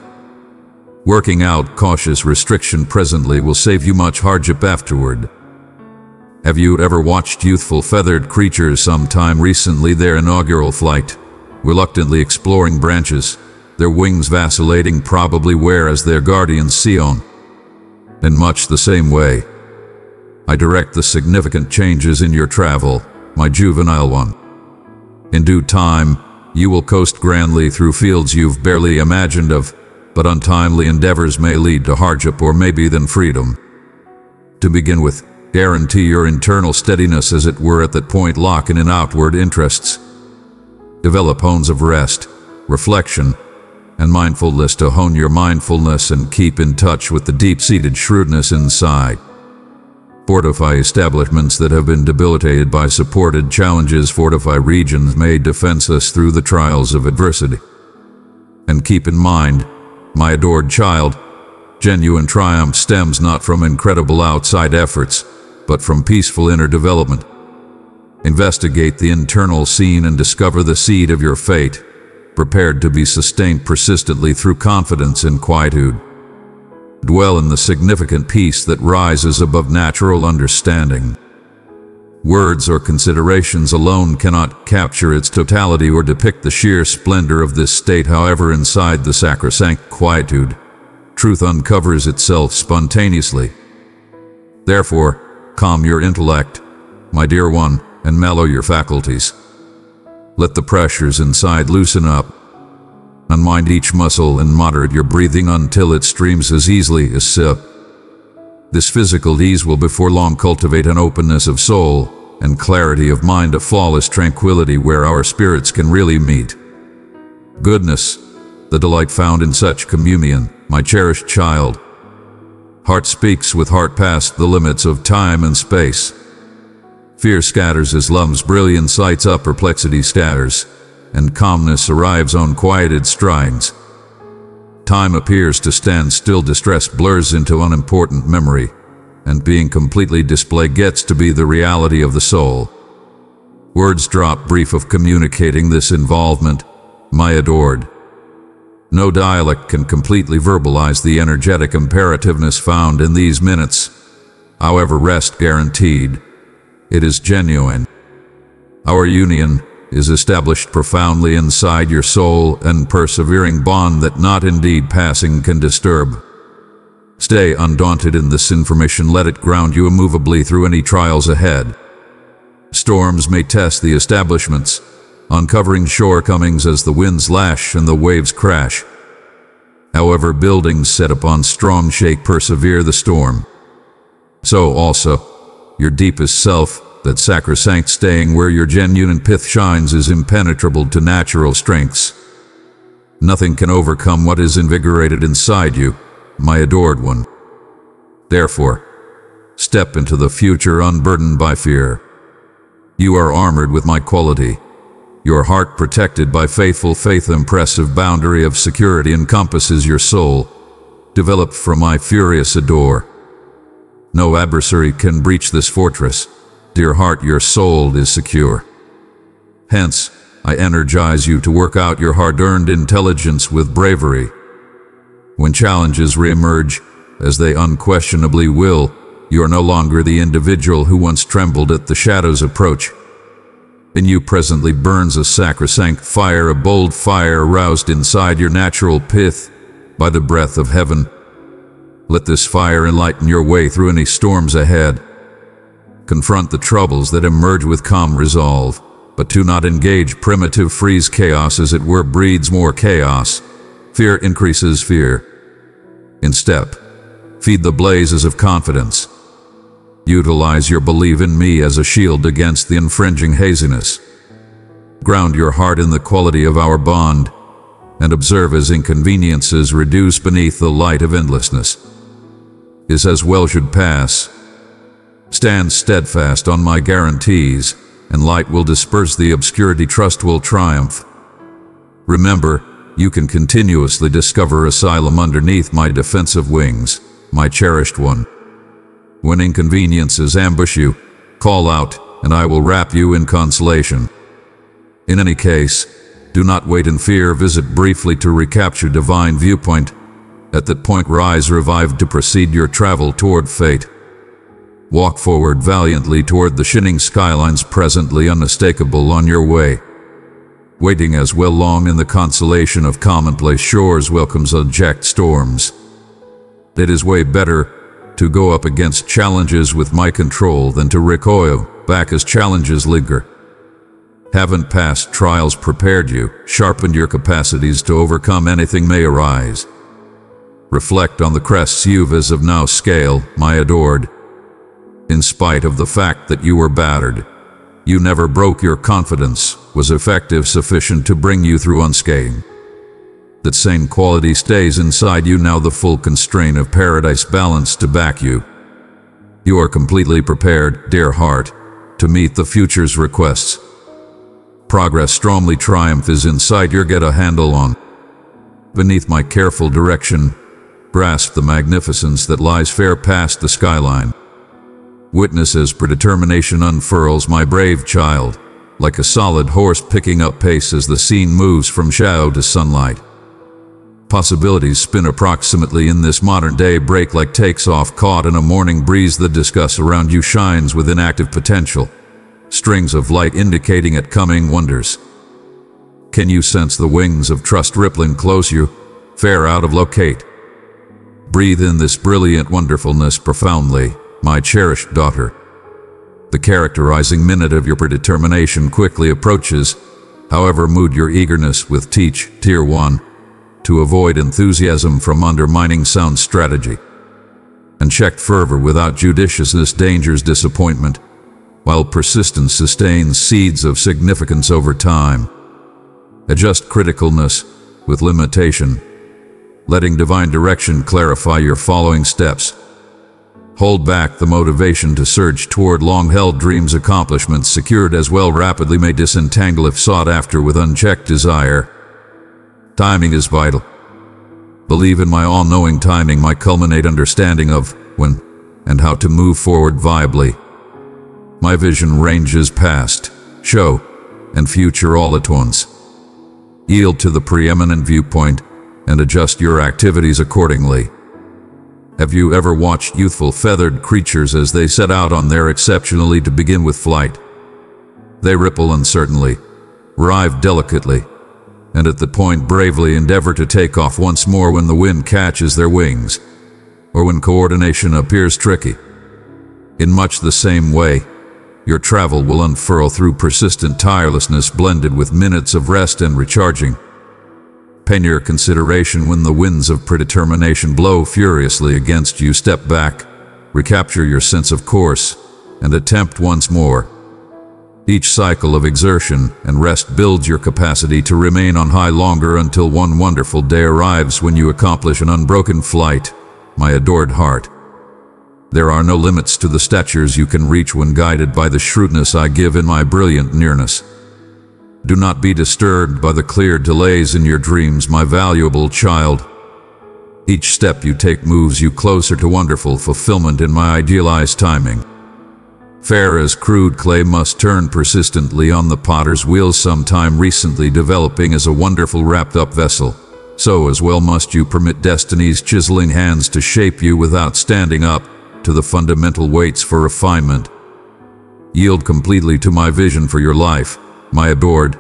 Working out cautious restriction presently will save you much hardship afterward. Have you ever watched youthful feathered creatures sometime recently their inaugural flight, reluctantly exploring branches, their wings vacillating probably where as their guardians see on. In much the same way, I direct the significant changes in your travel, my juvenile one. In due time, you will coast grandly through fields you've barely imagined of, but untimely endeavors may lead to hardship or maybe then freedom. To begin with, guarantee your internal steadiness as it were at that point lock in in outward interests. Develop hones of rest, reflection, and mindfulness to hone your mindfulness and keep in touch with the deep-seated shrewdness inside. Fortify establishments that have been debilitated by supported challenges. Fortify regions made defenseless through the trials of adversity. And keep in mind, my adored child, genuine triumph stems not from incredible outside efforts, but from peaceful inner development. Investigate the internal scene and discover the seed of your fate, prepared to be sustained persistently through confidence and quietude. Dwell in the significant peace that rises above natural understanding. Words or considerations alone cannot capture its totality or depict the sheer splendor of this state however inside the sacrosanct quietude, truth uncovers itself spontaneously. Therefore, calm your intellect, my dear one, and mellow your faculties. Let the pressures inside loosen up. Unwind each muscle and moderate your breathing until it streams as easily as sip. This physical ease will before long cultivate an openness of soul and clarity of mind, a flawless tranquility where our spirits can really meet. Goodness, the delight found in such communion, my cherished child. Heart speaks with heart past the limits of time and space. Fear scatters as love's brilliant sights up perplexity scatters, and calmness arrives on quieted strides. Time appears to stand still, distress blurs into unimportant memory, and being completely displayed gets to be the reality of the soul. Words drop brief of communicating this involvement, my adored. No dialect can completely verbalize the energetic imperativeness found in these minutes, however rest guaranteed. It is genuine. Our union is established profoundly inside your soul and persevering bond that not indeed passing can disturb. Stay undaunted in this information, let it ground you immovably through any trials ahead. Storms may test the establishments, uncovering shortcomings as the winds lash and the waves crash. However, buildings set upon strong shake persevere the storm. So also, your deepest self, that sacrosanct staying where your genuine pith shines is impenetrable to natural strengths. Nothing can overcome what is invigorated inside you, my adored one. Therefore, step into the future unburdened by fear. You are armored with my quality. Your heart protected by faithful faith impressive boundary of security encompasses your soul, developed from my furious adore. No adversary can breach this fortress. Dear heart, your soul is secure. Hence, I energize you to work out your hard-earned intelligence with bravery. When challenges reemerge, as they unquestionably will, you are no longer the individual who once trembled at the shadow's approach. In you presently burns a sacrosanct fire, a bold fire roused inside your natural pith by the breath of heaven. Let this fire enlighten your way through any storms ahead. Confront the troubles that emerge with calm resolve, but do not engage primitive freeze chaos as it were breeds more chaos. Fear increases fear. In step, feed the blazes of confidence. Utilize your belief in me as a shield against the infringing haziness. Ground your heart in the quality of our bond, and observe as inconveniences reduce beneath the light of endlessness is as well should pass. Stand steadfast on my guarantees, and light will disperse the obscurity, trust will triumph. Remember, you can continuously discover asylum underneath my defensive wings, my cherished one. When inconveniences ambush you, call out, and I will wrap you in consolation. In any case, do not wait in fear, visit briefly to recapture divine viewpoint, at that point rise revived to proceed your travel toward fate. Walk forward valiantly toward the shining skylines presently unmistakable on your way. Waiting as well long in the consolation of commonplace shores welcomes unchecked storms. It is way better to go up against challenges with my control than to recoil back as challenges linger. Haven't past trials prepared you, sharpened your capacities to overcome anything may arise. Reflect on the crests you've as of now scale, my adored. In spite of the fact that you were battered, you never broke your confidence, was effective sufficient to bring you through unscathed. That same quality stays inside you now the full constraint of paradise balance to back you. You are completely prepared, dear heart, to meet the future's requests. Progress strongly triumph is inside you'll get a handle on. Beneath my careful direction, grasp the magnificence that lies fair past the skyline. Witness as predetermination unfurls my brave child, like a solid horse picking up pace as the scene moves from shadow to sunlight. Possibilities spin approximately in this modern day break like takes off caught in a morning breeze the discuss around you shines with inactive potential, strings of light indicating at coming wonders. Can you sense the wings of trust rippling close you, fair out of locate? Breathe in this brilliant wonderfulness profoundly, my cherished daughter. The characterizing minute of your predetermination quickly approaches, however mood your eagerness with teach, tier 1, to avoid enthusiasm from undermining sound strategy. And checked fervor without judiciousness dangers disappointment, while persistence sustains seeds of significance over time. Adjust criticalness with limitation, letting divine direction clarify your following steps. Hold back the motivation to surge toward long-held dreams accomplishments secured as well rapidly may disentangle if sought after with unchecked desire. Timing is vital. Believe in my all-knowing timing, my culminate understanding of when and how to move forward viably. My vision ranges past, show, and future all at once. Yield to the preeminent viewpoint and adjust your activities accordingly. Have you ever watched youthful feathered creatures as they set out on their exceptionally to begin with flight? They ripple uncertainly, arrive delicately, and at the point bravely endeavor to take off once more when the wind catches their wings, or when coordination appears tricky. In much the same way, your travel will unfurl through persistent tirelessness blended with minutes of rest and recharging your consideration when the winds of predetermination blow furiously against you, step back, recapture your sense of course, and attempt once more. Each cycle of exertion and rest builds your capacity to remain on high longer until one wonderful day arrives when you accomplish an unbroken flight, my adored heart. There are no limits to the statures you can reach when guided by the shrewdness I give in my brilliant nearness. Do not be disturbed by the clear delays in your dreams, my valuable child. Each step you take moves you closer to wonderful fulfillment in my idealized timing. Fair as crude clay must turn persistently on the potter's wheel sometime recently developing as a wonderful wrapped-up vessel. So as well must you permit destiny's chiseling hands to shape you without standing up to the fundamental weights for refinement. Yield completely to my vision for your life, my adored,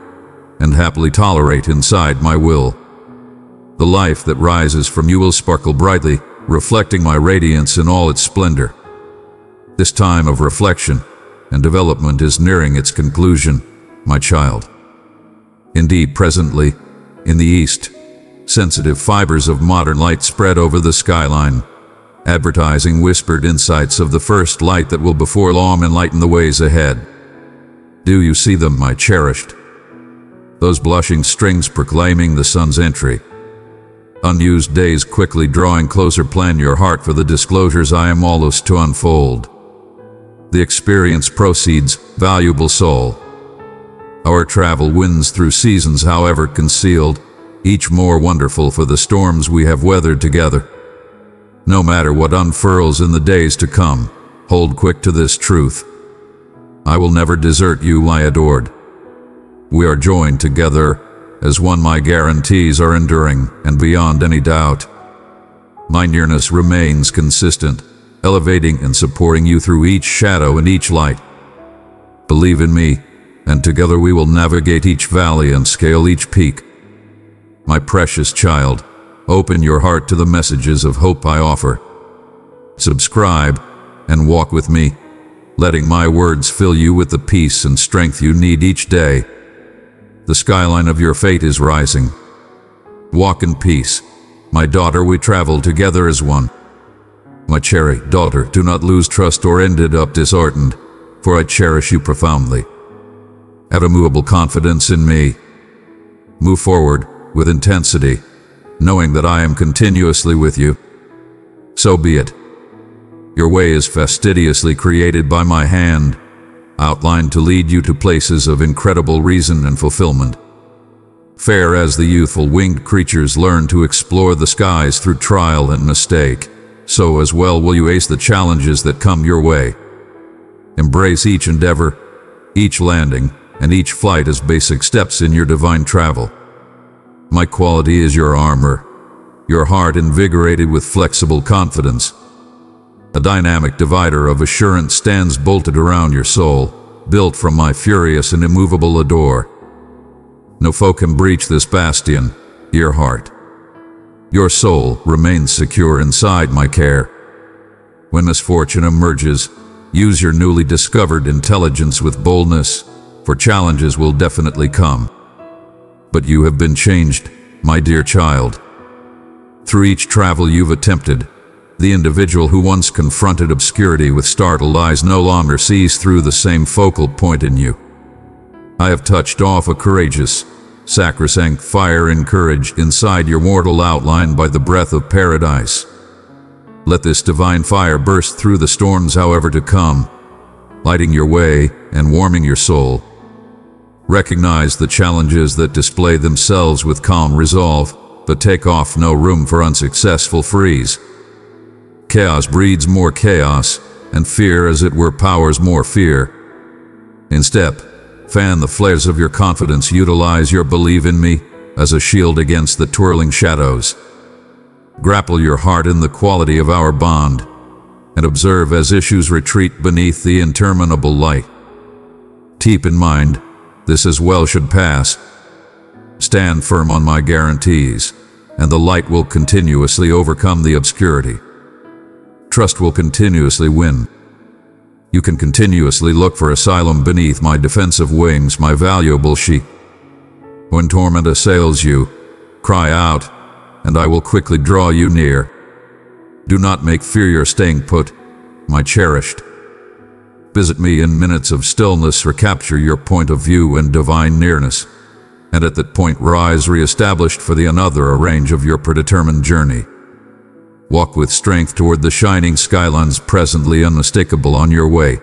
and happily tolerate inside my will. The life that rises from you will sparkle brightly, reflecting my radiance in all its splendor. This time of reflection and development is nearing its conclusion, my child. Indeed, presently, in the east, sensitive fibers of modern light spread over the skyline, advertising whispered insights of the first light that will before long enlighten the ways ahead. Do you see them, my cherished? Those blushing strings proclaiming the sun's entry. Unused days quickly drawing closer plan your heart for the disclosures I am almost to unfold. The experience proceeds, valuable soul. Our travel wins through seasons however concealed, each more wonderful for the storms we have weathered together. No matter what unfurls in the days to come, hold quick to this truth. I will never desert you, my adored. We are joined together as one my guarantees are enduring and beyond any doubt. My nearness remains consistent, elevating and supporting you through each shadow and each light. Believe in me, and together we will navigate each valley and scale each peak. My precious child, open your heart to the messages of hope I offer. Subscribe and walk with me letting my words fill you with the peace and strength you need each day. The skyline of your fate is rising. Walk in peace. My daughter, we travel together as one. My cherry daughter, do not lose trust or ended up disheartened, for I cherish you profoundly. Have immovable confidence in me. Move forward with intensity, knowing that I am continuously with you. So be it. Your way is fastidiously created by my hand, outlined to lead you to places of incredible reason and fulfillment. Fair as the youthful winged creatures learn to explore the skies through trial and mistake, so as well will you ace the challenges that come your way. Embrace each endeavor, each landing, and each flight as basic steps in your divine travel. My quality is your armor, your heart invigorated with flexible confidence. A dynamic divider of assurance stands bolted around your soul, built from my furious and immovable adore. No foe can breach this bastion, your heart. Your soul remains secure inside my care. When misfortune emerges, use your newly discovered intelligence with boldness, for challenges will definitely come. But you have been changed, my dear child. Through each travel you've attempted, the individual who once confronted obscurity with startled eyes no longer sees through the same focal point in you. I have touched off a courageous, sacrosanct fire and courage inside your mortal outline by the breath of paradise. Let this divine fire burst through the storms however to come, lighting your way and warming your soul. Recognize the challenges that display themselves with calm resolve, but take off no room for unsuccessful freeze. Chaos breeds more chaos, and fear as it were powers more fear. In step, Fan the flares of your confidence, utilize your belief in me as a shield against the twirling shadows. Grapple your heart in the quality of our bond, and observe as issues retreat beneath the interminable light. Keep in mind, this as well should pass. Stand firm on my guarantees, and the light will continuously overcome the obscurity. Trust will continuously win. You can continuously look for asylum beneath my defensive wings, my valuable sheep. When torment assails you, cry out, and I will quickly draw you near. Do not make fear your staying put, my cherished. Visit me in minutes of stillness, recapture your point of view and divine nearness, and at that point rise re-established for the another a range of your predetermined journey. Walk with strength toward the shining skylines presently unmistakable on your way.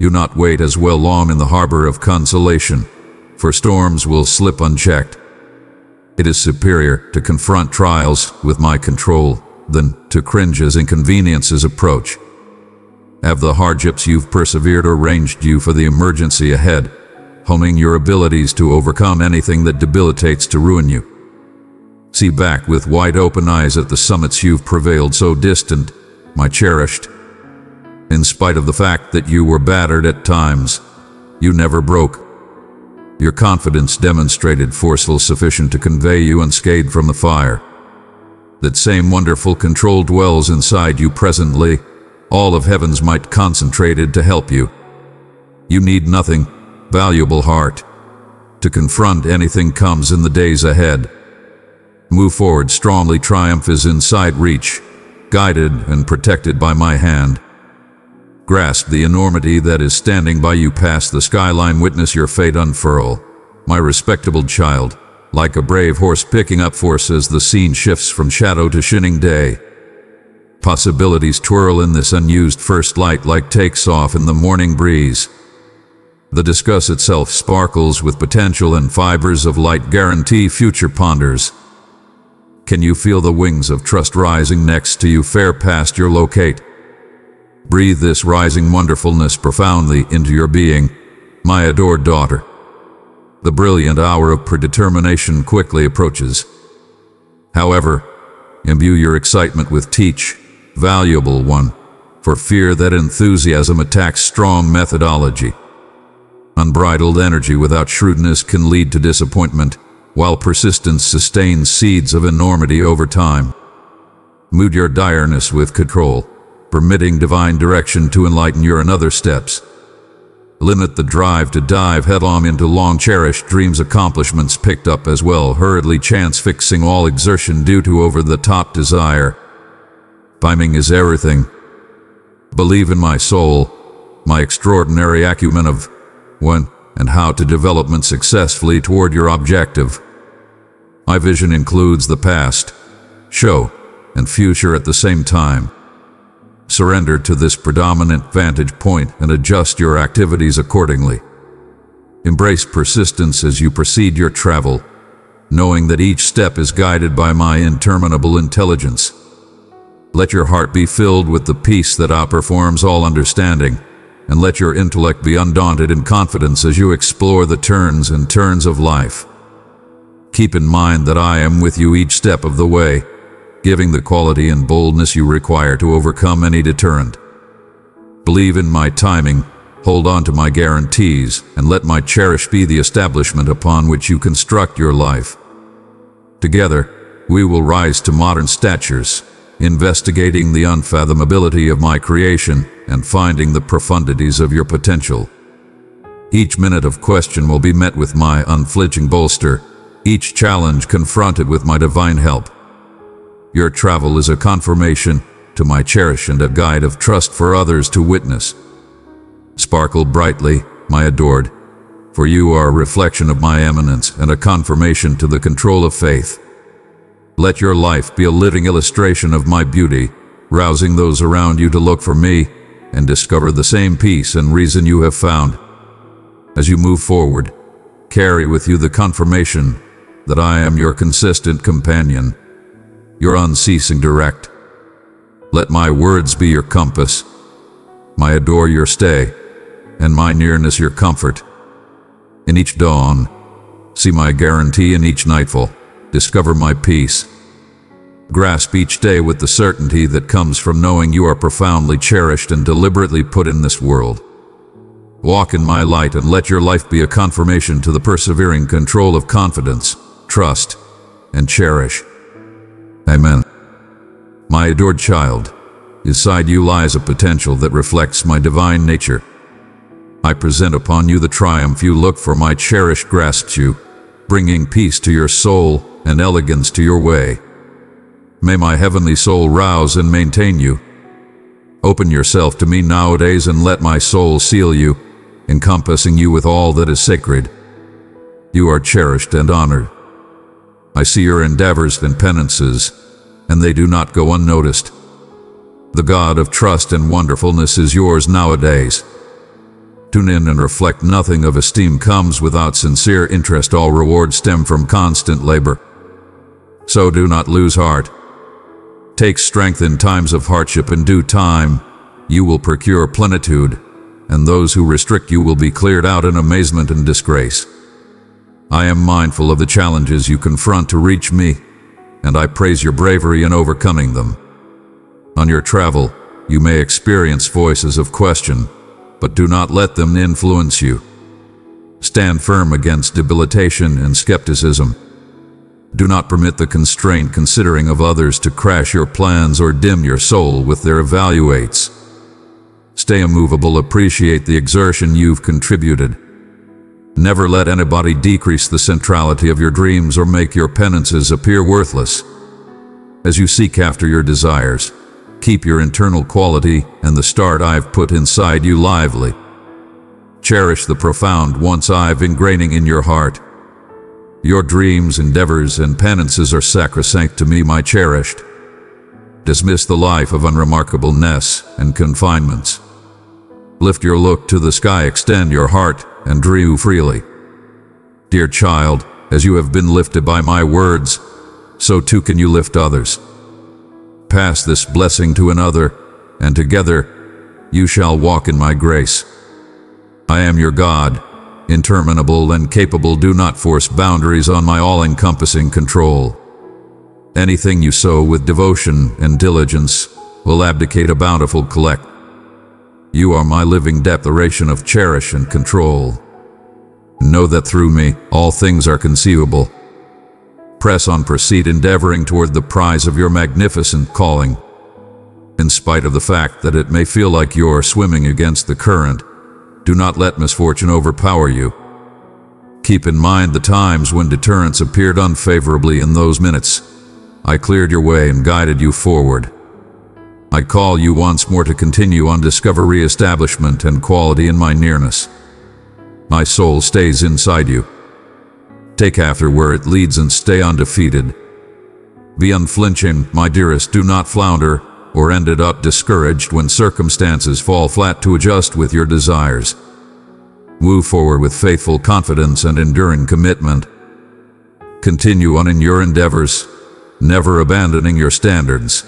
Do not wait as well long in the harbor of consolation, for storms will slip unchecked. It is superior to confront trials with my control than to cringe as inconveniences approach. Have the hardships you've persevered arranged you for the emergency ahead, honing your abilities to overcome anything that debilitates to ruin you. See back with wide open eyes at the summits you've prevailed so distant, my cherished. In spite of the fact that you were battered at times, you never broke. Your confidence demonstrated forceful sufficient to convey you unscathed from the fire. That same wonderful control dwells inside you presently, all of heaven's might concentrated to help you. You need nothing, valuable heart, to confront anything comes in the days ahead. Move forward strongly triumph is inside reach, guided and protected by my hand. Grasp the enormity that is standing by you past the skyline witness your fate unfurl. My respectable child, like a brave horse picking up force as the scene shifts from shadow to shining day. Possibilities twirl in this unused first light like takes off in the morning breeze. The discuss itself sparkles with potential and fibers of light guarantee future ponders. Can you feel the wings of trust rising next to you fair past your locate? Breathe this rising wonderfulness profoundly into your being, my adored daughter. The brilliant hour of predetermination quickly approaches. However, imbue your excitement with teach, valuable one, for fear that enthusiasm attacks strong methodology. Unbridled energy without shrewdness can lead to disappointment, while persistence sustains seeds of enormity over time. Mood your direness with control, permitting divine direction to enlighten your another steps. Limit the drive to dive headlong into long-cherished dreams accomplishments picked up as well, hurriedly chance-fixing all exertion due to over-the-top desire. Timing is everything. Believe in my soul, my extraordinary acumen of when and how to development successfully toward your objective. My vision includes the past, show, and future at the same time. Surrender to this predominant vantage point and adjust your activities accordingly. Embrace persistence as you proceed your travel, knowing that each step is guided by my interminable intelligence. Let your heart be filled with the peace that outperforms all understanding, and let your intellect be undaunted in confidence as you explore the turns and turns of life. Keep in mind that I am with you each step of the way, giving the quality and boldness you require to overcome any deterrent. Believe in my timing Hold on to my guarantees and let my cherish be the establishment upon which you construct your life. Together, we will rise to modern statures, investigating the unfathomability of my creation and finding the profundities of your potential. Each minute of question will be met with my unflinching bolster, each challenge confronted with my divine help. Your travel is a confirmation to my cherish and a guide of trust for others to witness. Sparkle brightly, my adored, for you are a reflection of my eminence and a confirmation to the control of faith. Let your life be a living illustration of my beauty, rousing those around you to look for me and discover the same peace and reason you have found. As you move forward, carry with you the confirmation that I am your consistent companion, your unceasing direct. Let my words be your compass, my adore your stay, and my nearness your comfort. In each dawn, see my guarantee in each nightfall, discover my peace. Grasp each day with the certainty that comes from knowing you are profoundly cherished and deliberately put in this world. Walk in my light and let your life be a confirmation to the persevering control of confidence, trust, and cherish. Amen. My adored child, inside you lies a potential that reflects my divine nature. I present upon you the triumph you look for my cherished grasps you, bringing peace to your soul and elegance to your way. May my heavenly soul rouse and maintain you. Open yourself to me nowadays and let my soul seal you, encompassing you with all that is sacred. You are cherished and honored. I see your endeavors and penances, and they do not go unnoticed. The God of trust and wonderfulness is yours nowadays. Tune in and reflect nothing of esteem comes without sincere interest. All rewards stem from constant labor. So do not lose heart. Take strength in times of hardship in due time. You will procure plenitude, and those who restrict you will be cleared out in amazement and disgrace. I am mindful of the challenges you confront to reach me, and I praise your bravery in overcoming them. On your travel, you may experience voices of question, but do not let them influence you. Stand firm against debilitation and skepticism. Do not permit the constrained considering of others to crash your plans or dim your soul with their evaluates. Stay immovable, appreciate the exertion you've contributed. Never let anybody decrease the centrality of your dreams or make your penances appear worthless. As you seek after your desires, Keep your internal quality and the start I've put inside you lively. Cherish the profound once I've ingraining in your heart. Your dreams, endeavors, and penances are sacrosanct to me, my cherished. Dismiss the life of unremarkableness and confinements. Lift your look to the sky, extend your heart, and dream freely. Dear child, as you have been lifted by my words, so too can you lift others pass this blessing to another, and together you shall walk in my grace. I am your God, interminable and capable, do not force boundaries on my all-encompassing control. Anything you sow with devotion and diligence will abdicate a bountiful collect. You are my living declaration of cherish and control. Know that through me all things are conceivable press on proceed endeavoring toward the prize of your magnificent calling. In spite of the fact that it may feel like you're swimming against the current, do not let misfortune overpower you. Keep in mind the times when deterrence appeared unfavorably in those minutes. I cleared your way and guided you forward. I call you once more to continue on discover re-establishment and quality in my nearness. My soul stays inside you. Take after where it leads and stay undefeated. Be unflinching, my dearest, do not flounder, or ended up discouraged when circumstances fall flat to adjust with your desires. Move forward with faithful confidence and enduring commitment. Continue on in your endeavors, never abandoning your standards.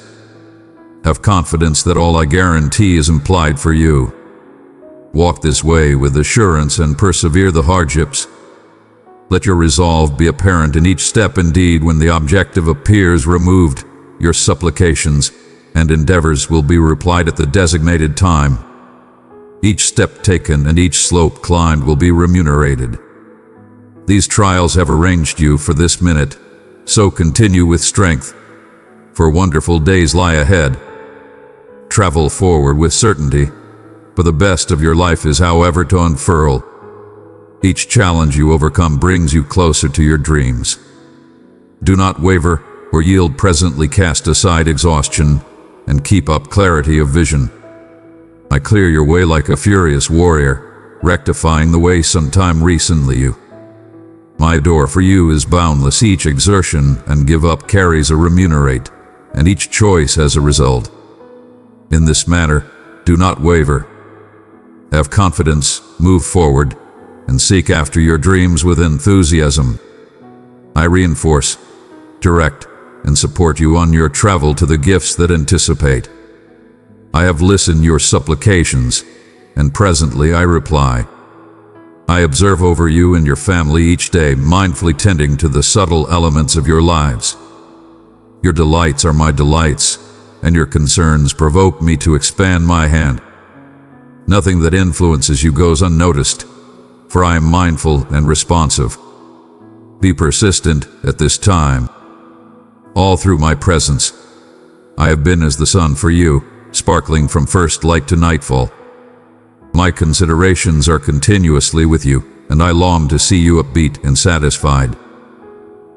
Have confidence that all I guarantee is implied for you. Walk this way with assurance and persevere the hardships. Let your resolve be apparent in each step indeed when the objective appears removed, your supplications and endeavors will be replied at the designated time. Each step taken and each slope climbed will be remunerated. These trials have arranged you for this minute, so continue with strength, for wonderful days lie ahead. Travel forward with certainty, for the best of your life is however to unfurl. Each challenge you overcome brings you closer to your dreams. Do not waver or yield presently cast aside exhaustion and keep up clarity of vision. I clear your way like a furious warrior, rectifying the way sometime recently you. My door for you is boundless, each exertion and give up carries a remunerate, and each choice has a result. In this manner, do not waver. Have confidence, move forward, and seek after your dreams with enthusiasm. I reinforce, direct, and support you on your travel to the gifts that anticipate. I have listened your supplications, and presently I reply. I observe over you and your family each day, mindfully tending to the subtle elements of your lives. Your delights are my delights, and your concerns provoke me to expand my hand. Nothing that influences you goes unnoticed, for I am mindful and responsive. Be persistent at this time. All through my presence, I have been as the sun for you, sparkling from first light to nightfall. My considerations are continuously with you, and I long to see you upbeat and satisfied.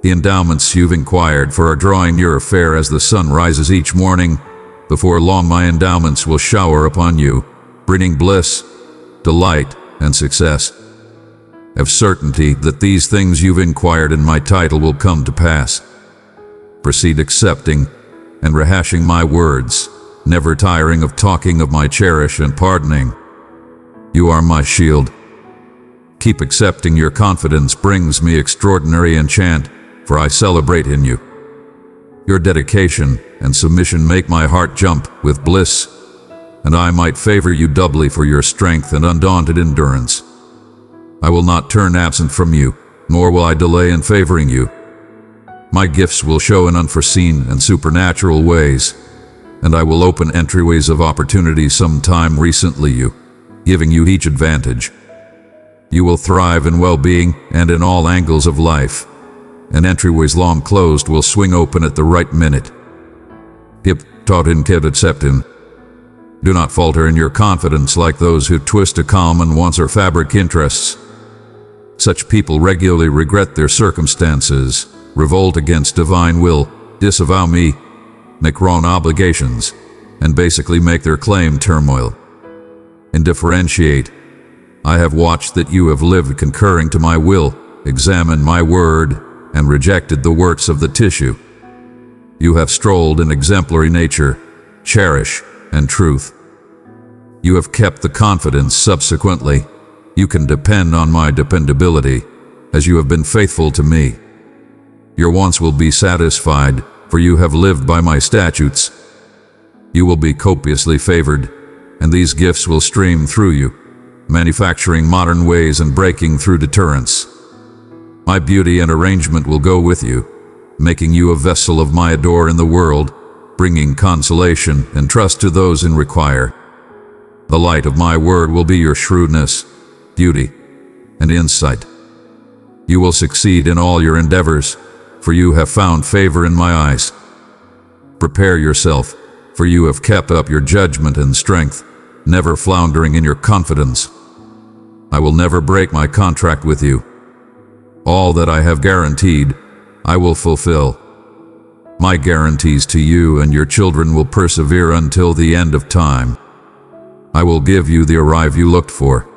The endowments you've inquired for are drawing nearer fair as the sun rises each morning. Before long my endowments will shower upon you, bringing bliss, delight, and success. Have certainty that these things you've inquired in my title will come to pass. Proceed accepting and rehashing my words, never tiring of talking of my cherish and pardoning. You are my shield. Keep accepting your confidence brings me extraordinary enchant, for I celebrate in you. Your dedication and submission make my heart jump with bliss, and I might favor you doubly for your strength and undaunted endurance. I will not turn absent from you, nor will I delay in favoring you. My gifts will show in unforeseen and supernatural ways, and I will open entryways of opportunity sometime recently you, giving you each advantage. You will thrive in well-being and in all angles of life, and entryways long closed will swing open at the right minute. Hip taught in septin. Do not falter in your confidence like those who twist a common wants or fabric interests. Such people regularly regret their circumstances revolt against divine will, disavow me, make wrong obligations, and basically make their claim turmoil. And differentiate. I have watched that you have lived concurring to my will, examined my word, and rejected the works of the tissue. You have strolled in exemplary nature, cherish, and truth. You have kept the confidence subsequently. You can depend on my dependability, as you have been faithful to me. Your wants will be satisfied, for you have lived by my statutes. You will be copiously favored, and these gifts will stream through you, manufacturing modern ways and breaking through deterrence. My beauty and arrangement will go with you, making you a vessel of my adore in the world, bringing consolation and trust to those in require. The light of my word will be your shrewdness, beauty, and insight. You will succeed in all your endeavors, for you have found favor in my eyes. Prepare yourself, for you have kept up your judgment and strength, never floundering in your confidence. I will never break my contract with you. All that I have guaranteed, I will fulfill. My guarantees to you and your children will persevere until the end of time. I will give you the arrive you looked for.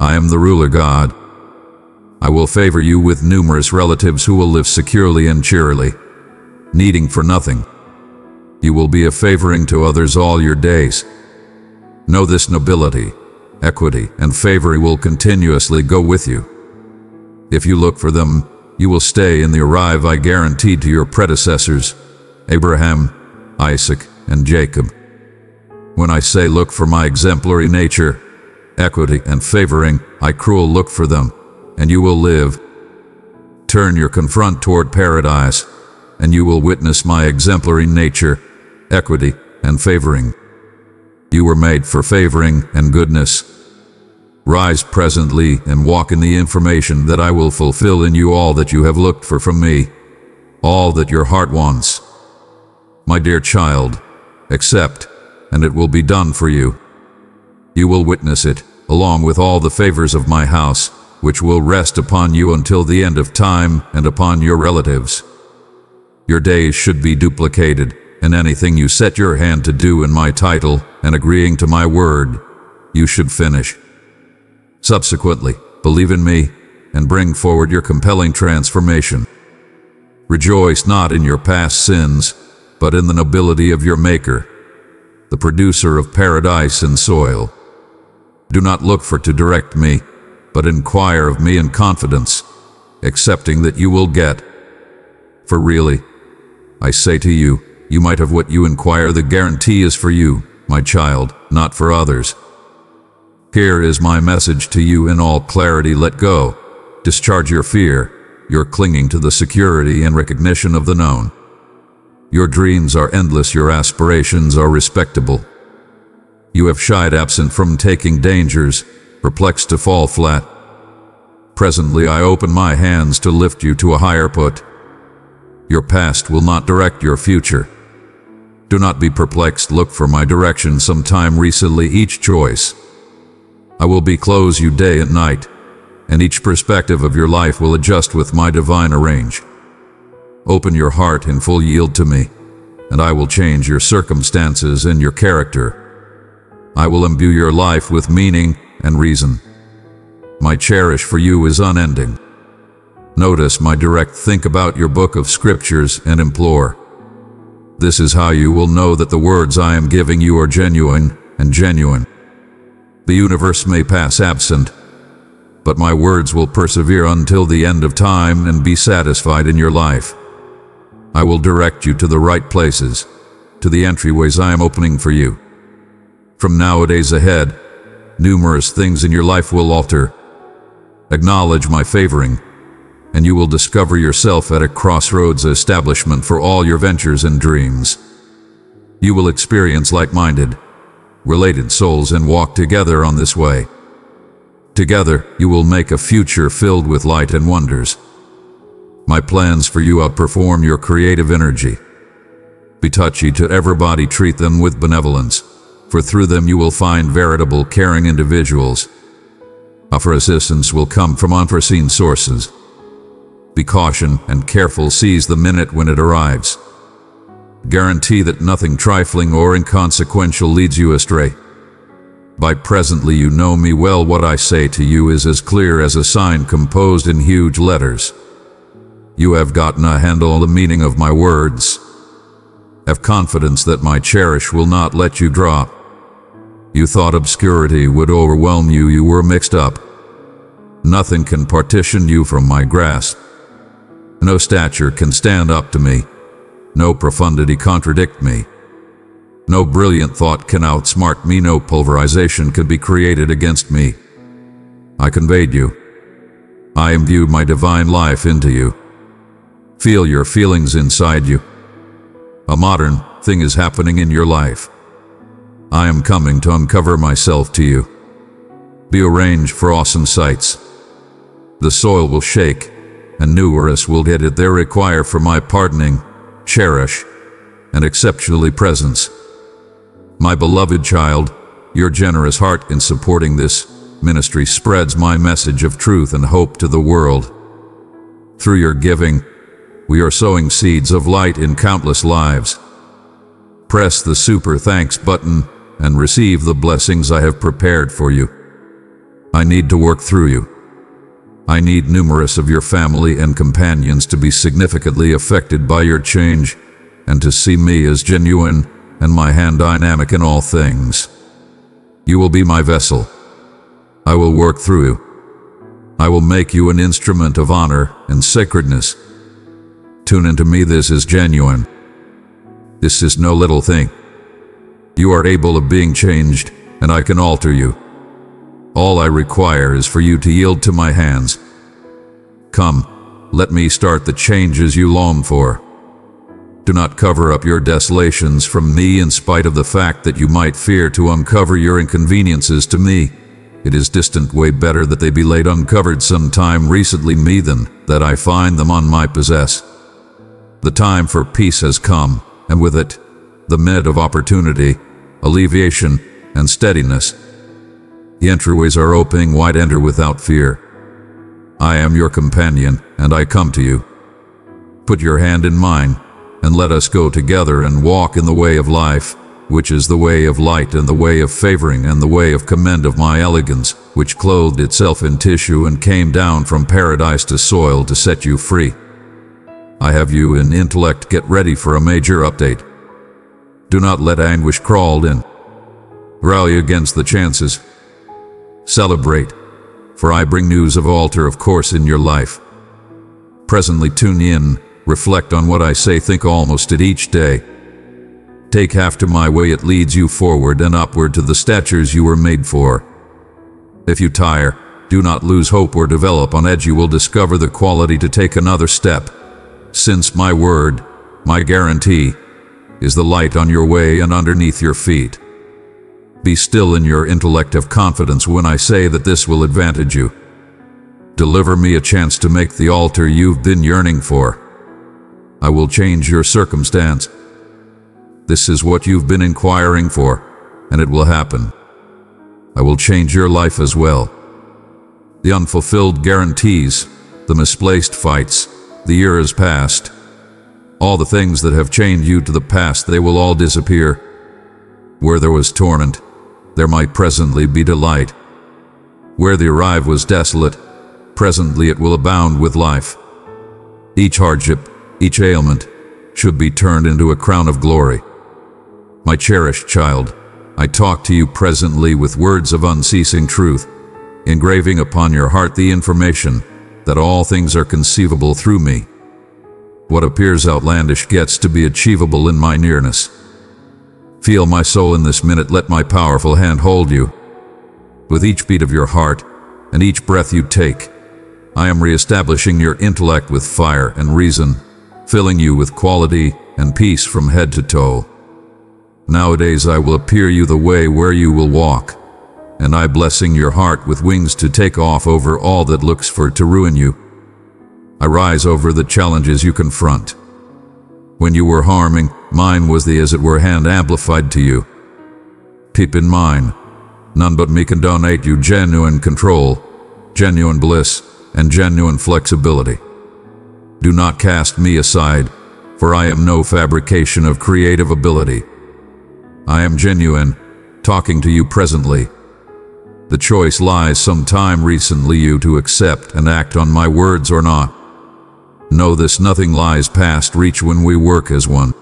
I am the ruler God, I will favor you with numerous relatives who will live securely and cheerily, needing for nothing. You will be a favoring to others all your days. Know this nobility, equity, and favoring will continuously go with you. If you look for them, you will stay in the arrive I guaranteed to your predecessors, Abraham, Isaac, and Jacob. When I say look for my exemplary nature, equity, and favoring, I cruel look for them, and you will live. Turn your confront toward paradise, and you will witness my exemplary nature, equity, and favoring. You were made for favoring and goodness. Rise presently and walk in the information that I will fulfill in you all that you have looked for from me, all that your heart wants. My dear child, accept, and it will be done for you. You will witness it, along with all the favors of my house, which will rest upon you until the end of time and upon your relatives. Your days should be duplicated, and anything you set your hand to do in my title and agreeing to my word, you should finish. Subsequently, believe in me and bring forward your compelling transformation. Rejoice not in your past sins, but in the nobility of your Maker, the producer of paradise and soil. Do not look for to direct me, but inquire of me in confidence, accepting that you will get. For really, I say to you, you might have what you inquire, the guarantee is for you, my child, not for others. Here is my message to you in all clarity let go. Discharge your fear, your clinging to the security and recognition of the known. Your dreams are endless, your aspirations are respectable. You have shied absent from taking dangers, perplexed to fall flat. Presently I open my hands to lift you to a higher put. Your past will not direct your future. Do not be perplexed, look for my direction sometime recently each choice. I will be close you day and night, and each perspective of your life will adjust with my divine arrange. Open your heart in full yield to me, and I will change your circumstances and your character. I will imbue your life with meaning and reason. My cherish for you is unending. Notice my direct think about your book of scriptures and implore. This is how you will know that the words I am giving you are genuine and genuine. The universe may pass absent, but my words will persevere until the end of time and be satisfied in your life. I will direct you to the right places, to the entryways I am opening for you. From nowadays ahead, numerous things in your life will alter. Acknowledge my favoring, and you will discover yourself at a crossroads establishment for all your ventures and dreams. You will experience like-minded, related souls and walk together on this way. Together, you will make a future filled with light and wonders. My plans for you outperform your creative energy. Be touchy to everybody, treat them with benevolence, for through them you will find veritable caring individuals. Offer assistance will come from unforeseen sources. Be caution and careful seize the minute when it arrives. Guarantee that nothing trifling or inconsequential leads you astray. By presently you know me well what I say to you is as clear as a sign composed in huge letters. You have gotten a handle on the meaning of my words. Have confidence that my cherish will not let you drop. You thought obscurity would overwhelm you, you were mixed up. Nothing can partition you from my grasp. No stature can stand up to me. No profundity contradict me. No brilliant thought can outsmart me, no pulverization can be created against me. I conveyed you. I imbued my divine life into you. Feel your feelings inside you. A modern thing is happening in your life. I am coming to uncover myself to you. Be arranged for awesome sights. The soil will shake, and new numerous will get it there require for my pardoning, cherish, and exceptionally presence. My beloved child, your generous heart in supporting this ministry spreads my message of truth and hope to the world. Through your giving, we are sowing seeds of light in countless lives. Press the super thanks button and receive the blessings I have prepared for you. I need to work through you. I need numerous of your family and companions to be significantly affected by your change and to see me as genuine and my hand dynamic in all things. You will be my vessel. I will work through you. I will make you an instrument of honor and sacredness. Tune into me, this is genuine. This is no little thing. You are able of being changed, and I can alter you. All I require is for you to yield to my hands. Come, let me start the changes you long for. Do not cover up your desolations from me in spite of the fact that you might fear to uncover your inconveniences to me. It is distant way better that they be laid uncovered some time recently me than that I find them on my possess. The time for peace has come, and with it, the mid of opportunity, alleviation, and steadiness. The entryways are opening wide enter without fear. I am your companion, and I come to you. Put your hand in mine, and let us go together and walk in the way of life, which is the way of light and the way of favoring and the way of commend of my elegance, which clothed itself in tissue and came down from paradise to soil to set you free. I have you in intellect get ready for a major update. Do not let anguish crawl in. Rally against the chances. Celebrate, for I bring news of altar of course in your life. Presently tune in, reflect on what I say, think almost at each day, Take half to my way, it leads you forward and upward to the statures you were made for. If you tire, do not lose hope or develop on edge, you will discover the quality to take another step. Since my word, my guarantee, is the light on your way and underneath your feet. Be still in your intellect of confidence when I say that this will advantage you. Deliver me a chance to make the altar you've been yearning for. I will change your circumstance. This is what you've been inquiring for, and it will happen. I will change your life as well. The unfulfilled guarantees, the misplaced fights, the years past, all the things that have chained you to the past, they will all disappear. Where there was torment, there might presently be delight. Where the arrive was desolate, presently it will abound with life. Each hardship, each ailment, should be turned into a crown of glory. My cherished child, I talk to you presently with words of unceasing truth, engraving upon your heart the information that all things are conceivable through me. What appears outlandish gets to be achievable in my nearness. Feel my soul in this minute, let my powerful hand hold you. With each beat of your heart and each breath you take, I am re-establishing your intellect with fire and reason, filling you with quality and peace from head to toe. Nowadays I will appear you the way where you will walk, and I blessing your heart with wings to take off over all that looks for to ruin you. I rise over the challenges you confront. When you were harming, mine was the as it were hand amplified to you. Keep in mind, none but me can donate you genuine control, genuine bliss, and genuine flexibility. Do not cast me aside, for I am no fabrication of creative ability. I am genuine, talking to you presently. The choice lies some time recently you to accept and act on my words or not. Know this nothing lies past reach when we work as one.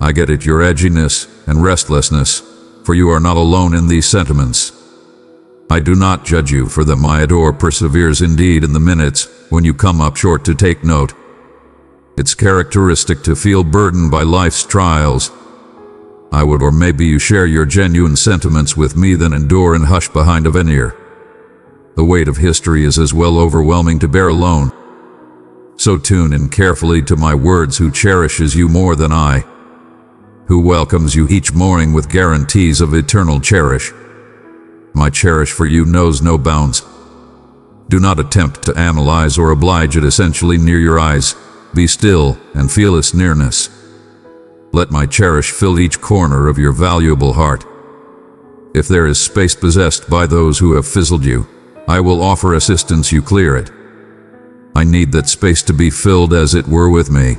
I get it your edginess and restlessness, for you are not alone in these sentiments. I do not judge you for them I adore perseveres indeed in the minutes when you come up short to take note. It's characteristic to feel burdened by life's trials I would or maybe you share your genuine sentiments with me than endure and hush behind a veneer. The weight of history is as well overwhelming to bear alone. So tune in carefully to my words who cherishes you more than I, who welcomes you each morning with guarantees of eternal cherish. My cherish for you knows no bounds. Do not attempt to analyze or oblige it essentially near your eyes. Be still and feel its nearness. Let my cherish fill each corner of your valuable heart. If there is space possessed by those who have fizzled you, I will offer assistance you clear it. I need that space to be filled as it were with me.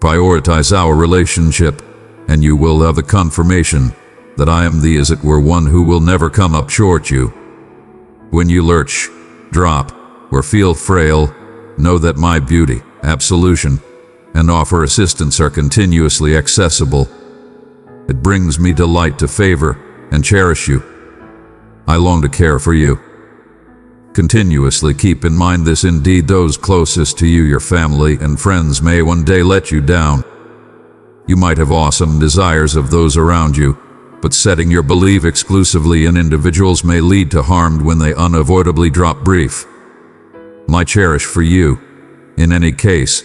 Prioritize our relationship, and you will have the confirmation that I am the as it were one who will never come up short you. When you lurch, drop, or feel frail, know that my beauty, absolution, and offer assistance are continuously accessible. It brings me delight to favor and cherish you. I long to care for you. Continuously keep in mind this indeed those closest to you, your family and friends may one day let you down. You might have awesome desires of those around you, but setting your belief exclusively in individuals may lead to harm when they unavoidably drop brief. My cherish for you, in any case,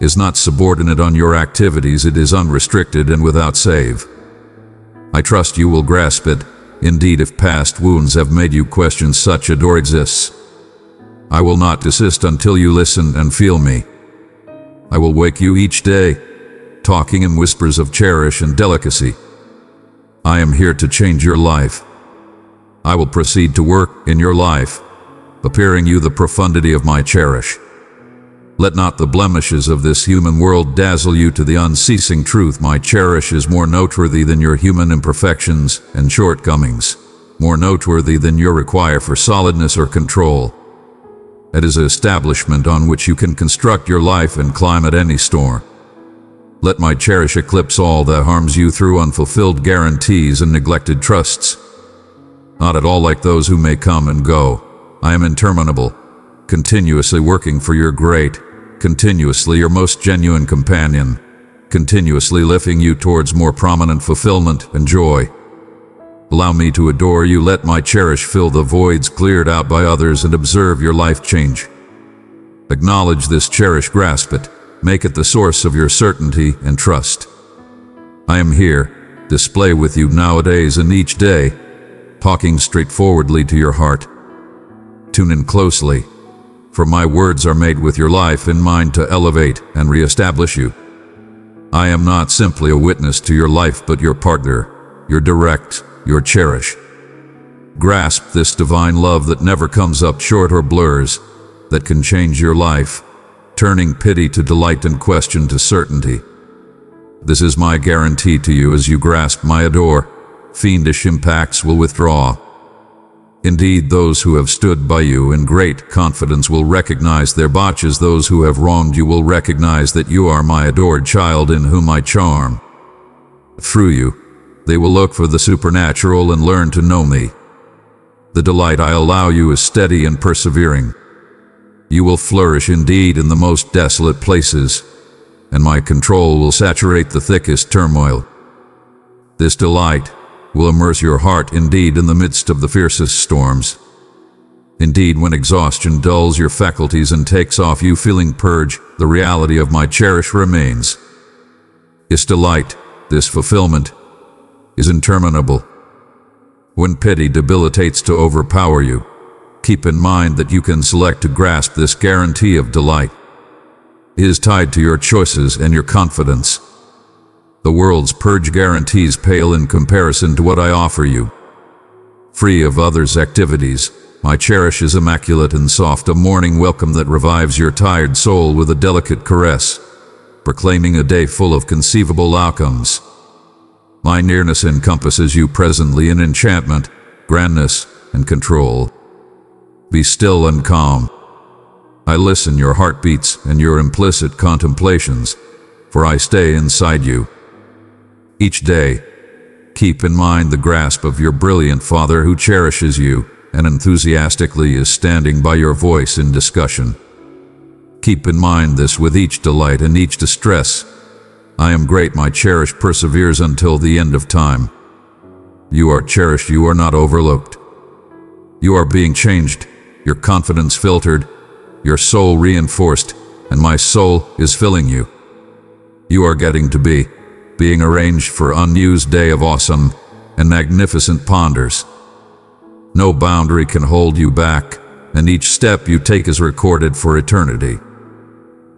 is not subordinate on your activities, it is unrestricted and without save. I trust you will grasp it, indeed if past wounds have made you question such a door exists. I will not desist until you listen and feel me. I will wake you each day, talking in whispers of cherish and delicacy. I am here to change your life. I will proceed to work in your life, appearing you the profundity of my cherish. Let not the blemishes of this human world dazzle you to the unceasing truth my cherish is more noteworthy than your human imperfections and shortcomings, more noteworthy than your require for solidness or control. It is an establishment on which you can construct your life and climb at any storm. Let my cherish eclipse all that harms you through unfulfilled guarantees and neglected trusts. Not at all like those who may come and go. I am interminable, continuously working for your great, continuously your most genuine companion, continuously lifting you towards more prominent fulfillment and joy. Allow me to adore you, let my cherish fill the voids cleared out by others and observe your life change. Acknowledge this cherish, grasp it, Make it the source of your certainty and trust. I am here, display with you nowadays and each day, talking straightforwardly to your heart. Tune in closely, for my words are made with your life in mind to elevate and reestablish you. I am not simply a witness to your life but your partner, your direct, your cherish. Grasp this divine love that never comes up short or blurs, that can change your life turning pity to delight and question to certainty. This is my guarantee to you as you grasp my adore, fiendish impacts will withdraw. Indeed, those who have stood by you in great confidence will recognize their botches. Those who have wronged you will recognize that you are my adored child in whom I charm. Through you, they will look for the supernatural and learn to know me. The delight I allow you is steady and persevering. You will flourish indeed in the most desolate places, and my control will saturate the thickest turmoil. This delight will immerse your heart indeed in the midst of the fiercest storms. Indeed, when exhaustion dulls your faculties and takes off you feeling purge, the reality of my cherish remains. This delight, this fulfillment, is interminable. When pity debilitates to overpower you, Keep in mind that you can select to grasp this guarantee of delight. It is tied to your choices and your confidence. The world's purge guarantees pale in comparison to what I offer you. Free of others' activities, my cherish is immaculate and soft, a morning welcome that revives your tired soul with a delicate caress, proclaiming a day full of conceivable outcomes. My nearness encompasses you presently in enchantment, grandness, and control. Be still and calm. I listen your heartbeats and your implicit contemplations, for I stay inside you. Each day, keep in mind the grasp of your brilliant Father who cherishes you and enthusiastically is standing by your voice in discussion. Keep in mind this with each delight and each distress. I am great, my cherish perseveres until the end of time. You are cherished, you are not overlooked. You are being changed, your confidence filtered, your soul reinforced, and my soul is filling you. You are getting to be, being arranged for unused day of awesome and magnificent ponders. No boundary can hold you back, and each step you take is recorded for eternity.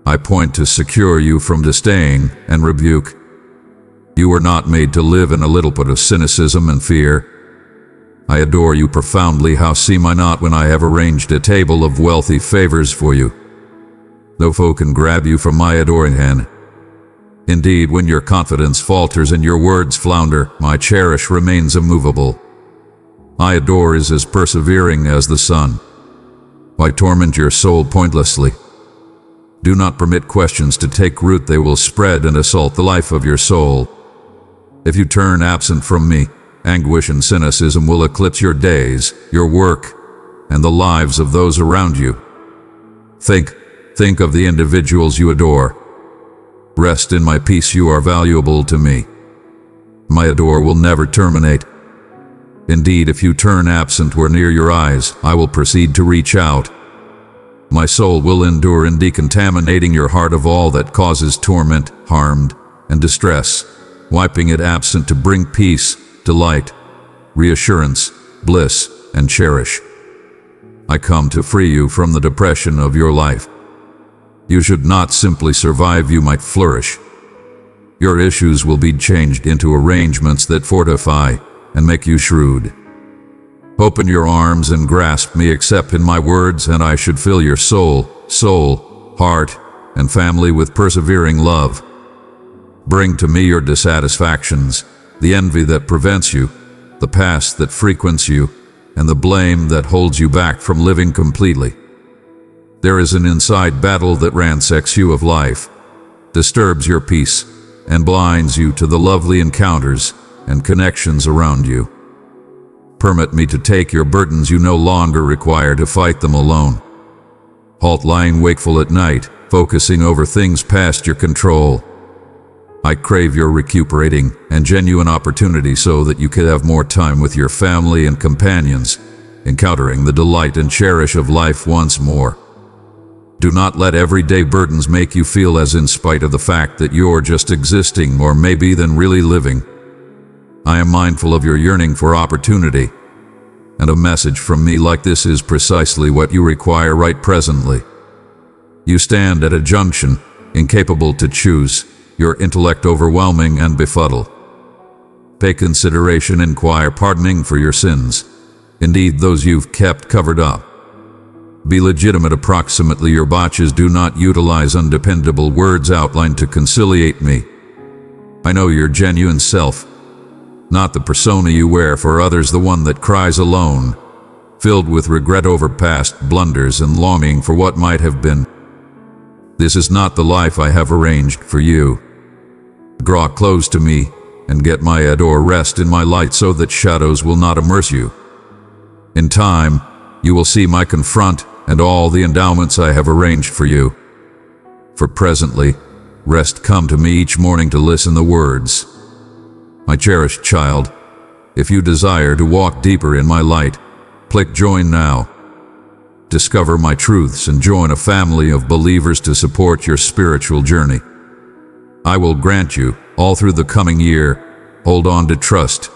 I point to secure you from disdain and rebuke. You were not made to live in a little bit of cynicism and fear, I adore you profoundly, how seem I not when I have arranged a table of wealthy favors for you? No foe can grab you from my adoring hand. Indeed, when your confidence falters and your words flounder, my cherish remains immovable. My adore is as persevering as the sun. Why torment your soul pointlessly? Do not permit questions to take root, they will spread and assault the life of your soul. If you turn absent from me, anguish and cynicism will eclipse your days, your work, and the lives of those around you. Think, think of the individuals you adore. Rest in my peace, you are valuable to me. My adore will never terminate. Indeed, if you turn absent where near your eyes, I will proceed to reach out. My soul will endure in decontaminating your heart of all that causes torment, harmed, and distress, wiping it absent to bring peace, delight, reassurance, bliss, and cherish. I come to free you from the depression of your life. You should not simply survive, you might flourish. Your issues will be changed into arrangements that fortify and make you shrewd. Open your arms and grasp me, accept in my words, and I should fill your soul, soul, heart, and family with persevering love. Bring to me your dissatisfactions, the envy that prevents you, the past that frequents you, and the blame that holds you back from living completely. There is an inside battle that ransacks you of life, disturbs your peace, and blinds you to the lovely encounters and connections around you. Permit me to take your burdens you no longer require to fight them alone. Halt lying wakeful at night, focusing over things past your control. I crave your recuperating and genuine opportunity so that you could have more time with your family and companions, encountering the delight and cherish of life once more. Do not let everyday burdens make you feel as in spite of the fact that you're just existing or maybe than really living. I am mindful of your yearning for opportunity, and a message from me like this is precisely what you require right presently. You stand at a junction, incapable to choose, your intellect overwhelming and befuddled. Pay consideration, inquire pardoning for your sins, indeed those you've kept covered up. Be legitimate approximately your botches do not utilize undependable words outlined to conciliate me. I know your genuine self, not the persona you wear for others, the one that cries alone, filled with regret over past blunders and longing for what might have been. This is not the life I have arranged for you. Draw close to me and get my adore rest in my light so that shadows will not immerse you. In time, you will see my confront and all the endowments I have arranged for you. For presently, rest come to me each morning to listen the words my cherished child, if you desire to walk deeper in my light, click join now. Discover my truths and join a family of believers to support your spiritual journey. I will grant you, all through the coming year, hold on to trust,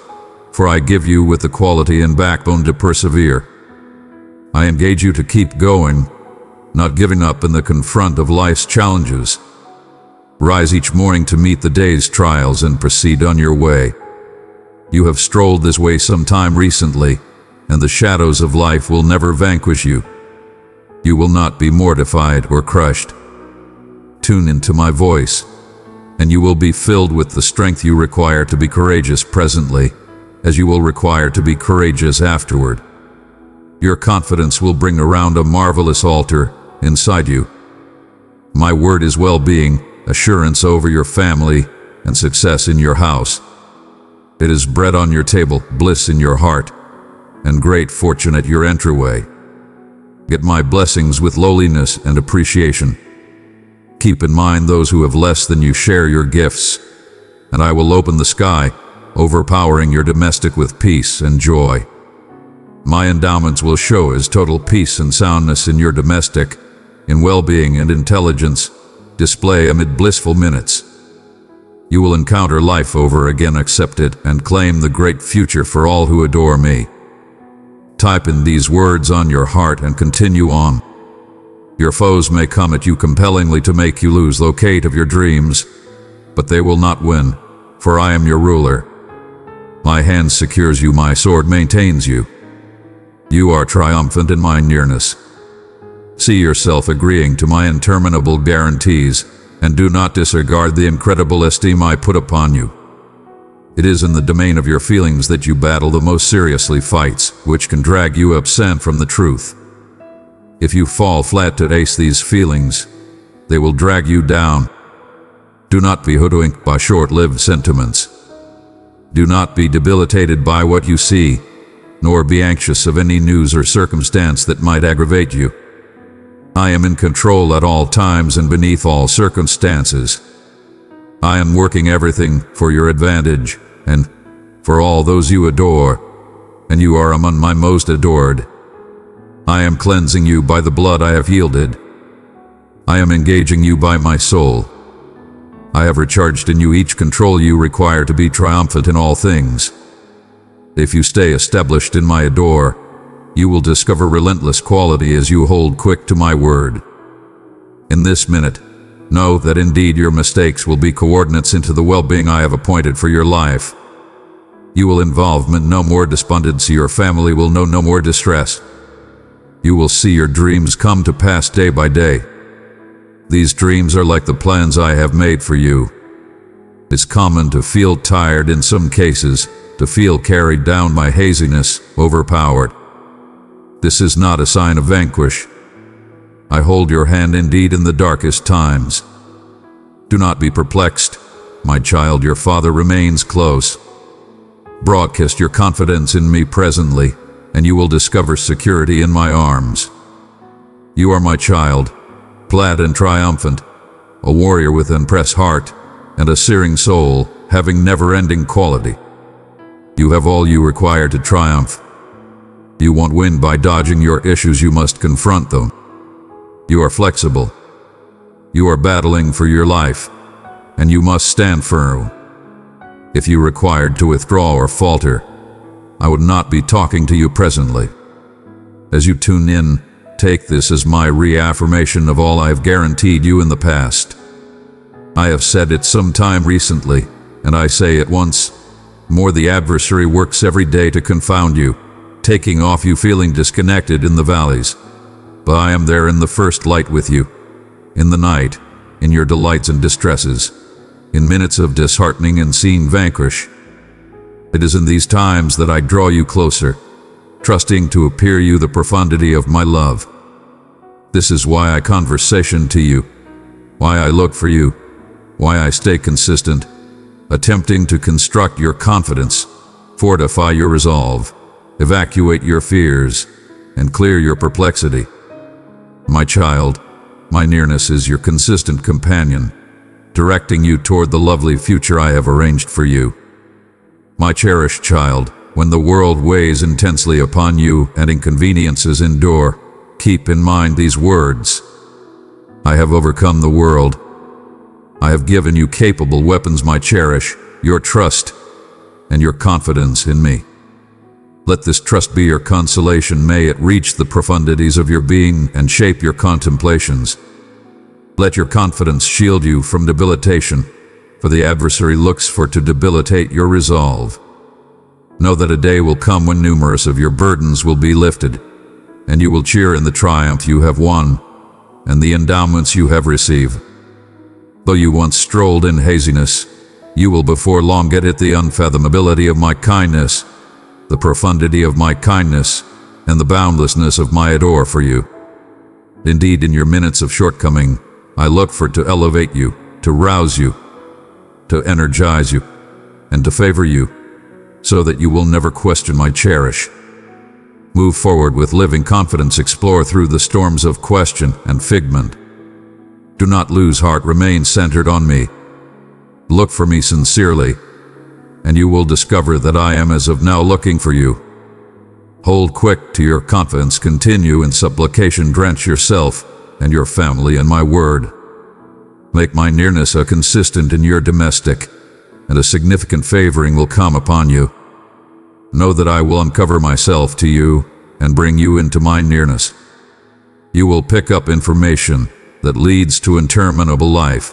for I give you with the quality and backbone to persevere. I engage you to keep going, not giving up in the confront of life's challenges. Rise each morning to meet the day's trials and proceed on your way. You have strolled this way some time recently, and the shadows of life will never vanquish you. You will not be mortified or crushed. Tune into my voice, and you will be filled with the strength you require to be courageous presently, as you will require to be courageous afterward. Your confidence will bring around a marvelous altar inside you. My word is well-being, assurance over your family, and success in your house. It is bread on your table, bliss in your heart, and great fortune at your entryway. Get my blessings with lowliness and appreciation. Keep in mind those who have less than you share your gifts, and I will open the sky, overpowering your domestic with peace and joy. My endowments will show as total peace and soundness in your domestic, in well-being and intelligence, display amid blissful minutes. You will encounter life over again, accept it, and claim the great future for all who adore me. Type in these words on your heart and continue on. Your foes may come at you compellingly to make you lose locate of your dreams, but they will not win, for I am your ruler. My hand secures you, my sword maintains you. You are triumphant in my nearness. See yourself agreeing to my interminable guarantees, and do not disregard the incredible esteem I put upon you. It is in the domain of your feelings that you battle the most seriously fights, which can drag you absent from the truth. If you fall flat to ace these feelings, They will drag you down. Do not be hoodwinked by short-lived sentiments. Do not be debilitated by what you see, nor be anxious of any news or circumstance that might aggravate you. I am in control at all times and beneath all circumstances. I am working everything for your advantage and for all those you adore, and you are among my most adored. I am cleansing you by the blood I have yielded. I am engaging you by my soul. I have recharged in you each control you require to be triumphant in all things. If you stay established in my adore, you will discover relentless quality as you hold quick to my word. In this minute, know that indeed your mistakes will be coordinates into the well-being I have appointed for your life. You will involvement no more despondency, your family will know no more distress. You will see your dreams come to pass day by day. These dreams are like the plans I have made for you. It's common to feel tired in some cases, to feel carried down by haziness, overpowered. This is not a sign of vanquish. I hold your hand indeed in the darkest times. Do not be perplexed. My child, your father remains close. Broadcast your confidence in me presently and you will discover security in my arms. You are my child, glad and triumphant, a warrior with an impressed heart and a searing soul, having never-ending quality. You have all you require to triumph. You won't win by dodging your issues, you must confront them. You are flexible. You are battling for your life, and you must stand firm. If you required to withdraw or falter, I would not be talking to you presently. As you tune in, take this as my reaffirmation of all I have guaranteed you in the past. I have said it some time recently, and I say it once more the adversary works every day to confound you, taking off you feeling disconnected in the valleys. But I am there in the first light with you, in the night, in your delights and distresses, in minutes of disheartening and seen vanquish, it is in these times that I draw you closer, trusting to appear you the profundity of my love. This is why I conversation to you, why I look for you, why I stay consistent, attempting to construct your confidence, fortify your resolve, evacuate your fears, and clear your perplexity. My child, my nearness is your consistent companion, directing you toward the lovely future I have arranged for you. My cherished child, when the world weighs intensely upon you and inconveniences endure, keep in mind these words. I have overcome the world. I have given you capable weapons, my cherish, your trust, and your confidence in me. Let this trust be your consolation. May it reach the profundities of your being and shape your contemplations. Let your confidence shield you from debilitation for the adversary looks for to debilitate your resolve. Know that a day will come when numerous of your burdens will be lifted, and you will cheer in the triumph you have won and the endowments you have received. Though you once strolled in haziness, you will before long get at the unfathomability of my kindness, the profundity of my kindness, and the boundlessness of my adore for you. Indeed, in your minutes of shortcoming, I look for to elevate you, to rouse you, to energize you, and to favor you, so that you will never question my cherish. Move forward with living confidence, explore through the storms of question and figment. Do not lose heart, remain centered on me. Look for me sincerely, and you will discover that I am as of now looking for you. Hold quick to your confidence, continue in supplication, drench yourself and your family in my word. Make my nearness a consistent in your domestic, and a significant favoring will come upon you. Know that I will uncover myself to you and bring you into my nearness. You will pick up information that leads to interminable life,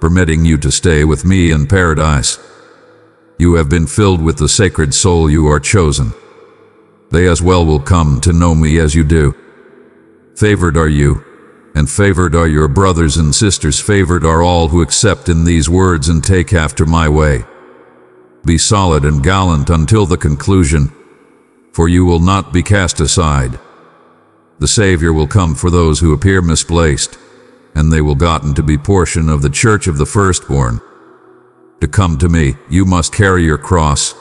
permitting you to stay with me in paradise. You have been filled with the sacred soul you are chosen. They as well will come to know me as you do. Favored are you, and favored are your brothers and sisters, favored are all who accept in these words and take after my way. Be solid and gallant until the conclusion, for you will not be cast aside. The Savior will come for those who appear misplaced, and they will gotten to be portion of the church of the firstborn. To come to me, you must carry your cross,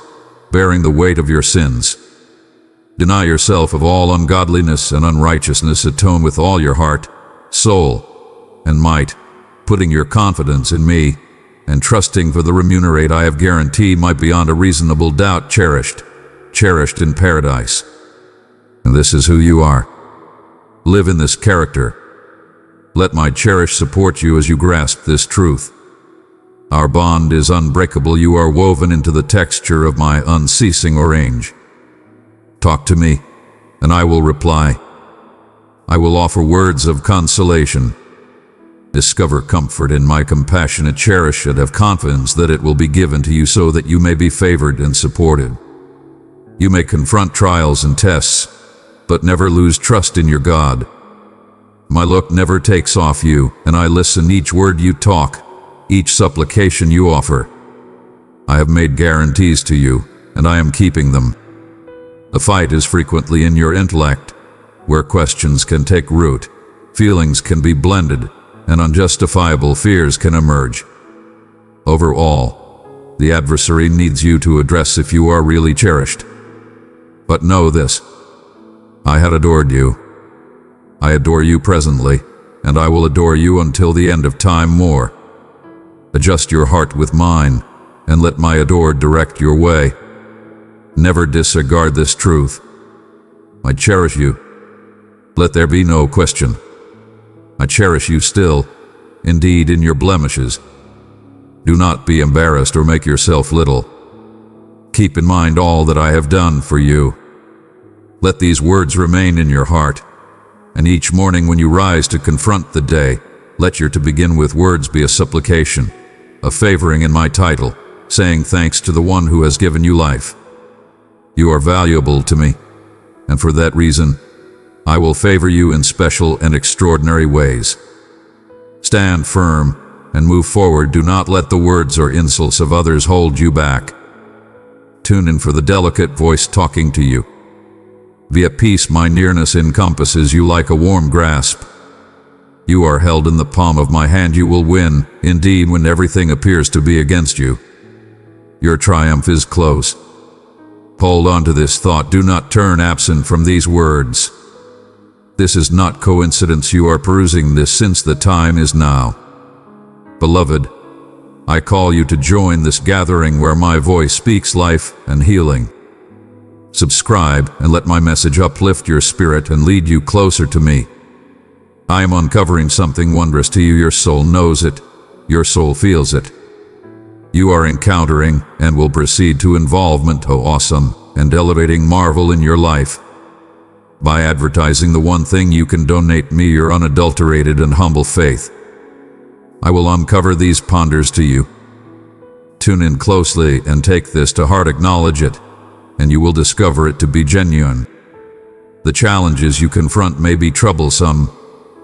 bearing the weight of your sins. Deny yourself of all ungodliness and unrighteousness, atone with all your heart, soul, and might, putting your confidence in me, and trusting for the remunerate I have guaranteed might beyond a reasonable doubt cherished, cherished in paradise. And this is who you are. Live in this character. Let my cherish support you as you grasp this truth. Our bond is unbreakable, you are woven into the texture of my unceasing orange. Talk to me, and I will reply. I will offer words of consolation. Discover comfort in my compassionate cherish it, have confidence that it will be given to you so that you may be favored and supported. You may confront trials and tests, but never lose trust in your God. My look never takes off you, and I listen each word you talk, each supplication you offer. I have made guarantees to you, and I am keeping them. The fight is frequently in your intellect, where questions can take root, feelings can be blended, and unjustifiable fears can emerge. Overall, the adversary needs you to address if you are really cherished. But know this I had adored you. I adore you presently, and I will adore you until the end of time more. Adjust your heart with mine, and let my adored direct your way. Never disregard this truth. I cherish you. Let there be no question. I cherish you still, indeed in your blemishes. Do not be embarrassed or make yourself little. Keep in mind all that I have done for you. Let these words remain in your heart, and each morning when you rise to confront the day, let your to begin with words be a supplication, a favoring in my title, saying thanks to the one who has given you life. You are valuable to me, and for that reason, I will favor you in special and extraordinary ways. Stand firm and move forward. Do not let the words or insults of others hold you back. Tune in for the delicate voice talking to you. Via peace, my nearness encompasses you like a warm grasp. You are held in the palm of my hand. You will win, indeed, when everything appears to be against you. Your triumph is close. Hold on to this thought. Do not turn absent from these words. This is not coincidence you are perusing this since the time is now. Beloved, I call you to join this gathering where my voice speaks life and healing. Subscribe and let my message uplift your spirit and lead you closer to me. I am uncovering something wondrous to you. Your soul knows it. Your soul feels it. You are encountering and will proceed to involvement, oh awesome, and elevating marvel in your life by advertising the one thing you can donate me your unadulterated and humble faith. I will uncover these ponders to you. Tune in closely and take this to heart, acknowledge it, and you will discover it to be genuine. The challenges you confront may be troublesome,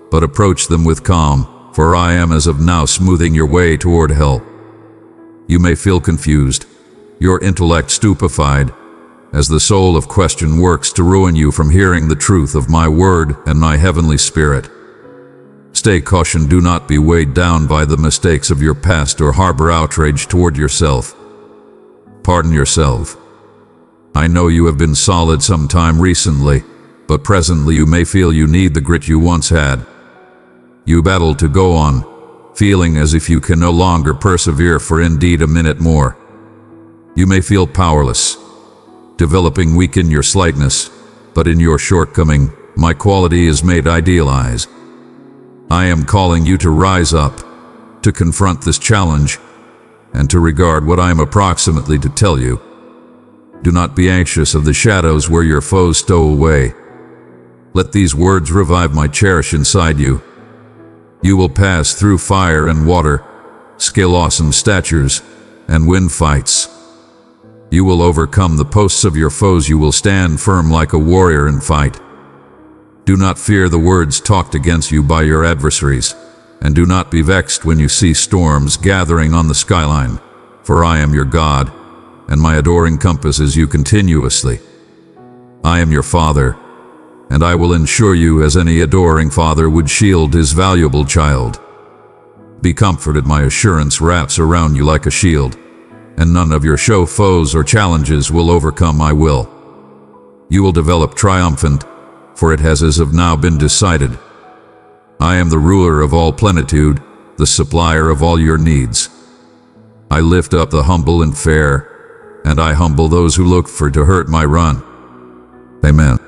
but approach them with calm, for I am as of now smoothing your way toward help. You may feel confused, your intellect stupefied, as the soul of question works to ruin you from hearing the truth of my word and my heavenly spirit. Stay cautioned, do not be weighed down by the mistakes of your past or harbor outrage toward yourself. Pardon yourself. I know you have been solid some time recently, but presently you may feel you need the grit you once had. You battle to go on, feeling as if you can no longer persevere for indeed a minute more. You may feel powerless, developing weak in your slightness, but in your shortcoming, my quality is made idealized. I am calling you to rise up, to confront this challenge, and to regard what I am approximately to tell you. Do not be anxious of the shadows where your foes stow away. Let these words revive my cherish inside you. You will pass through fire and water, scale awesome statures, and win fights. You will overcome the posts of your foes. You will stand firm like a warrior and fight. Do not fear the words talked against you by your adversaries, and do not be vexed when you see storms gathering on the skyline, for I am your God, and my adoring compasses you continuously. I am your Father, and I will ensure you as any adoring father would shield his valuable child. Be comforted, my assurance wraps around you like a shield, and none of your show foes or challenges will overcome my will. You will develop triumphant, for it has as of now been decided. I am the ruler of all plenitude, the supplier of all your needs. I lift up the humble and fair, and I humble those who look for to hurt my run. Amen.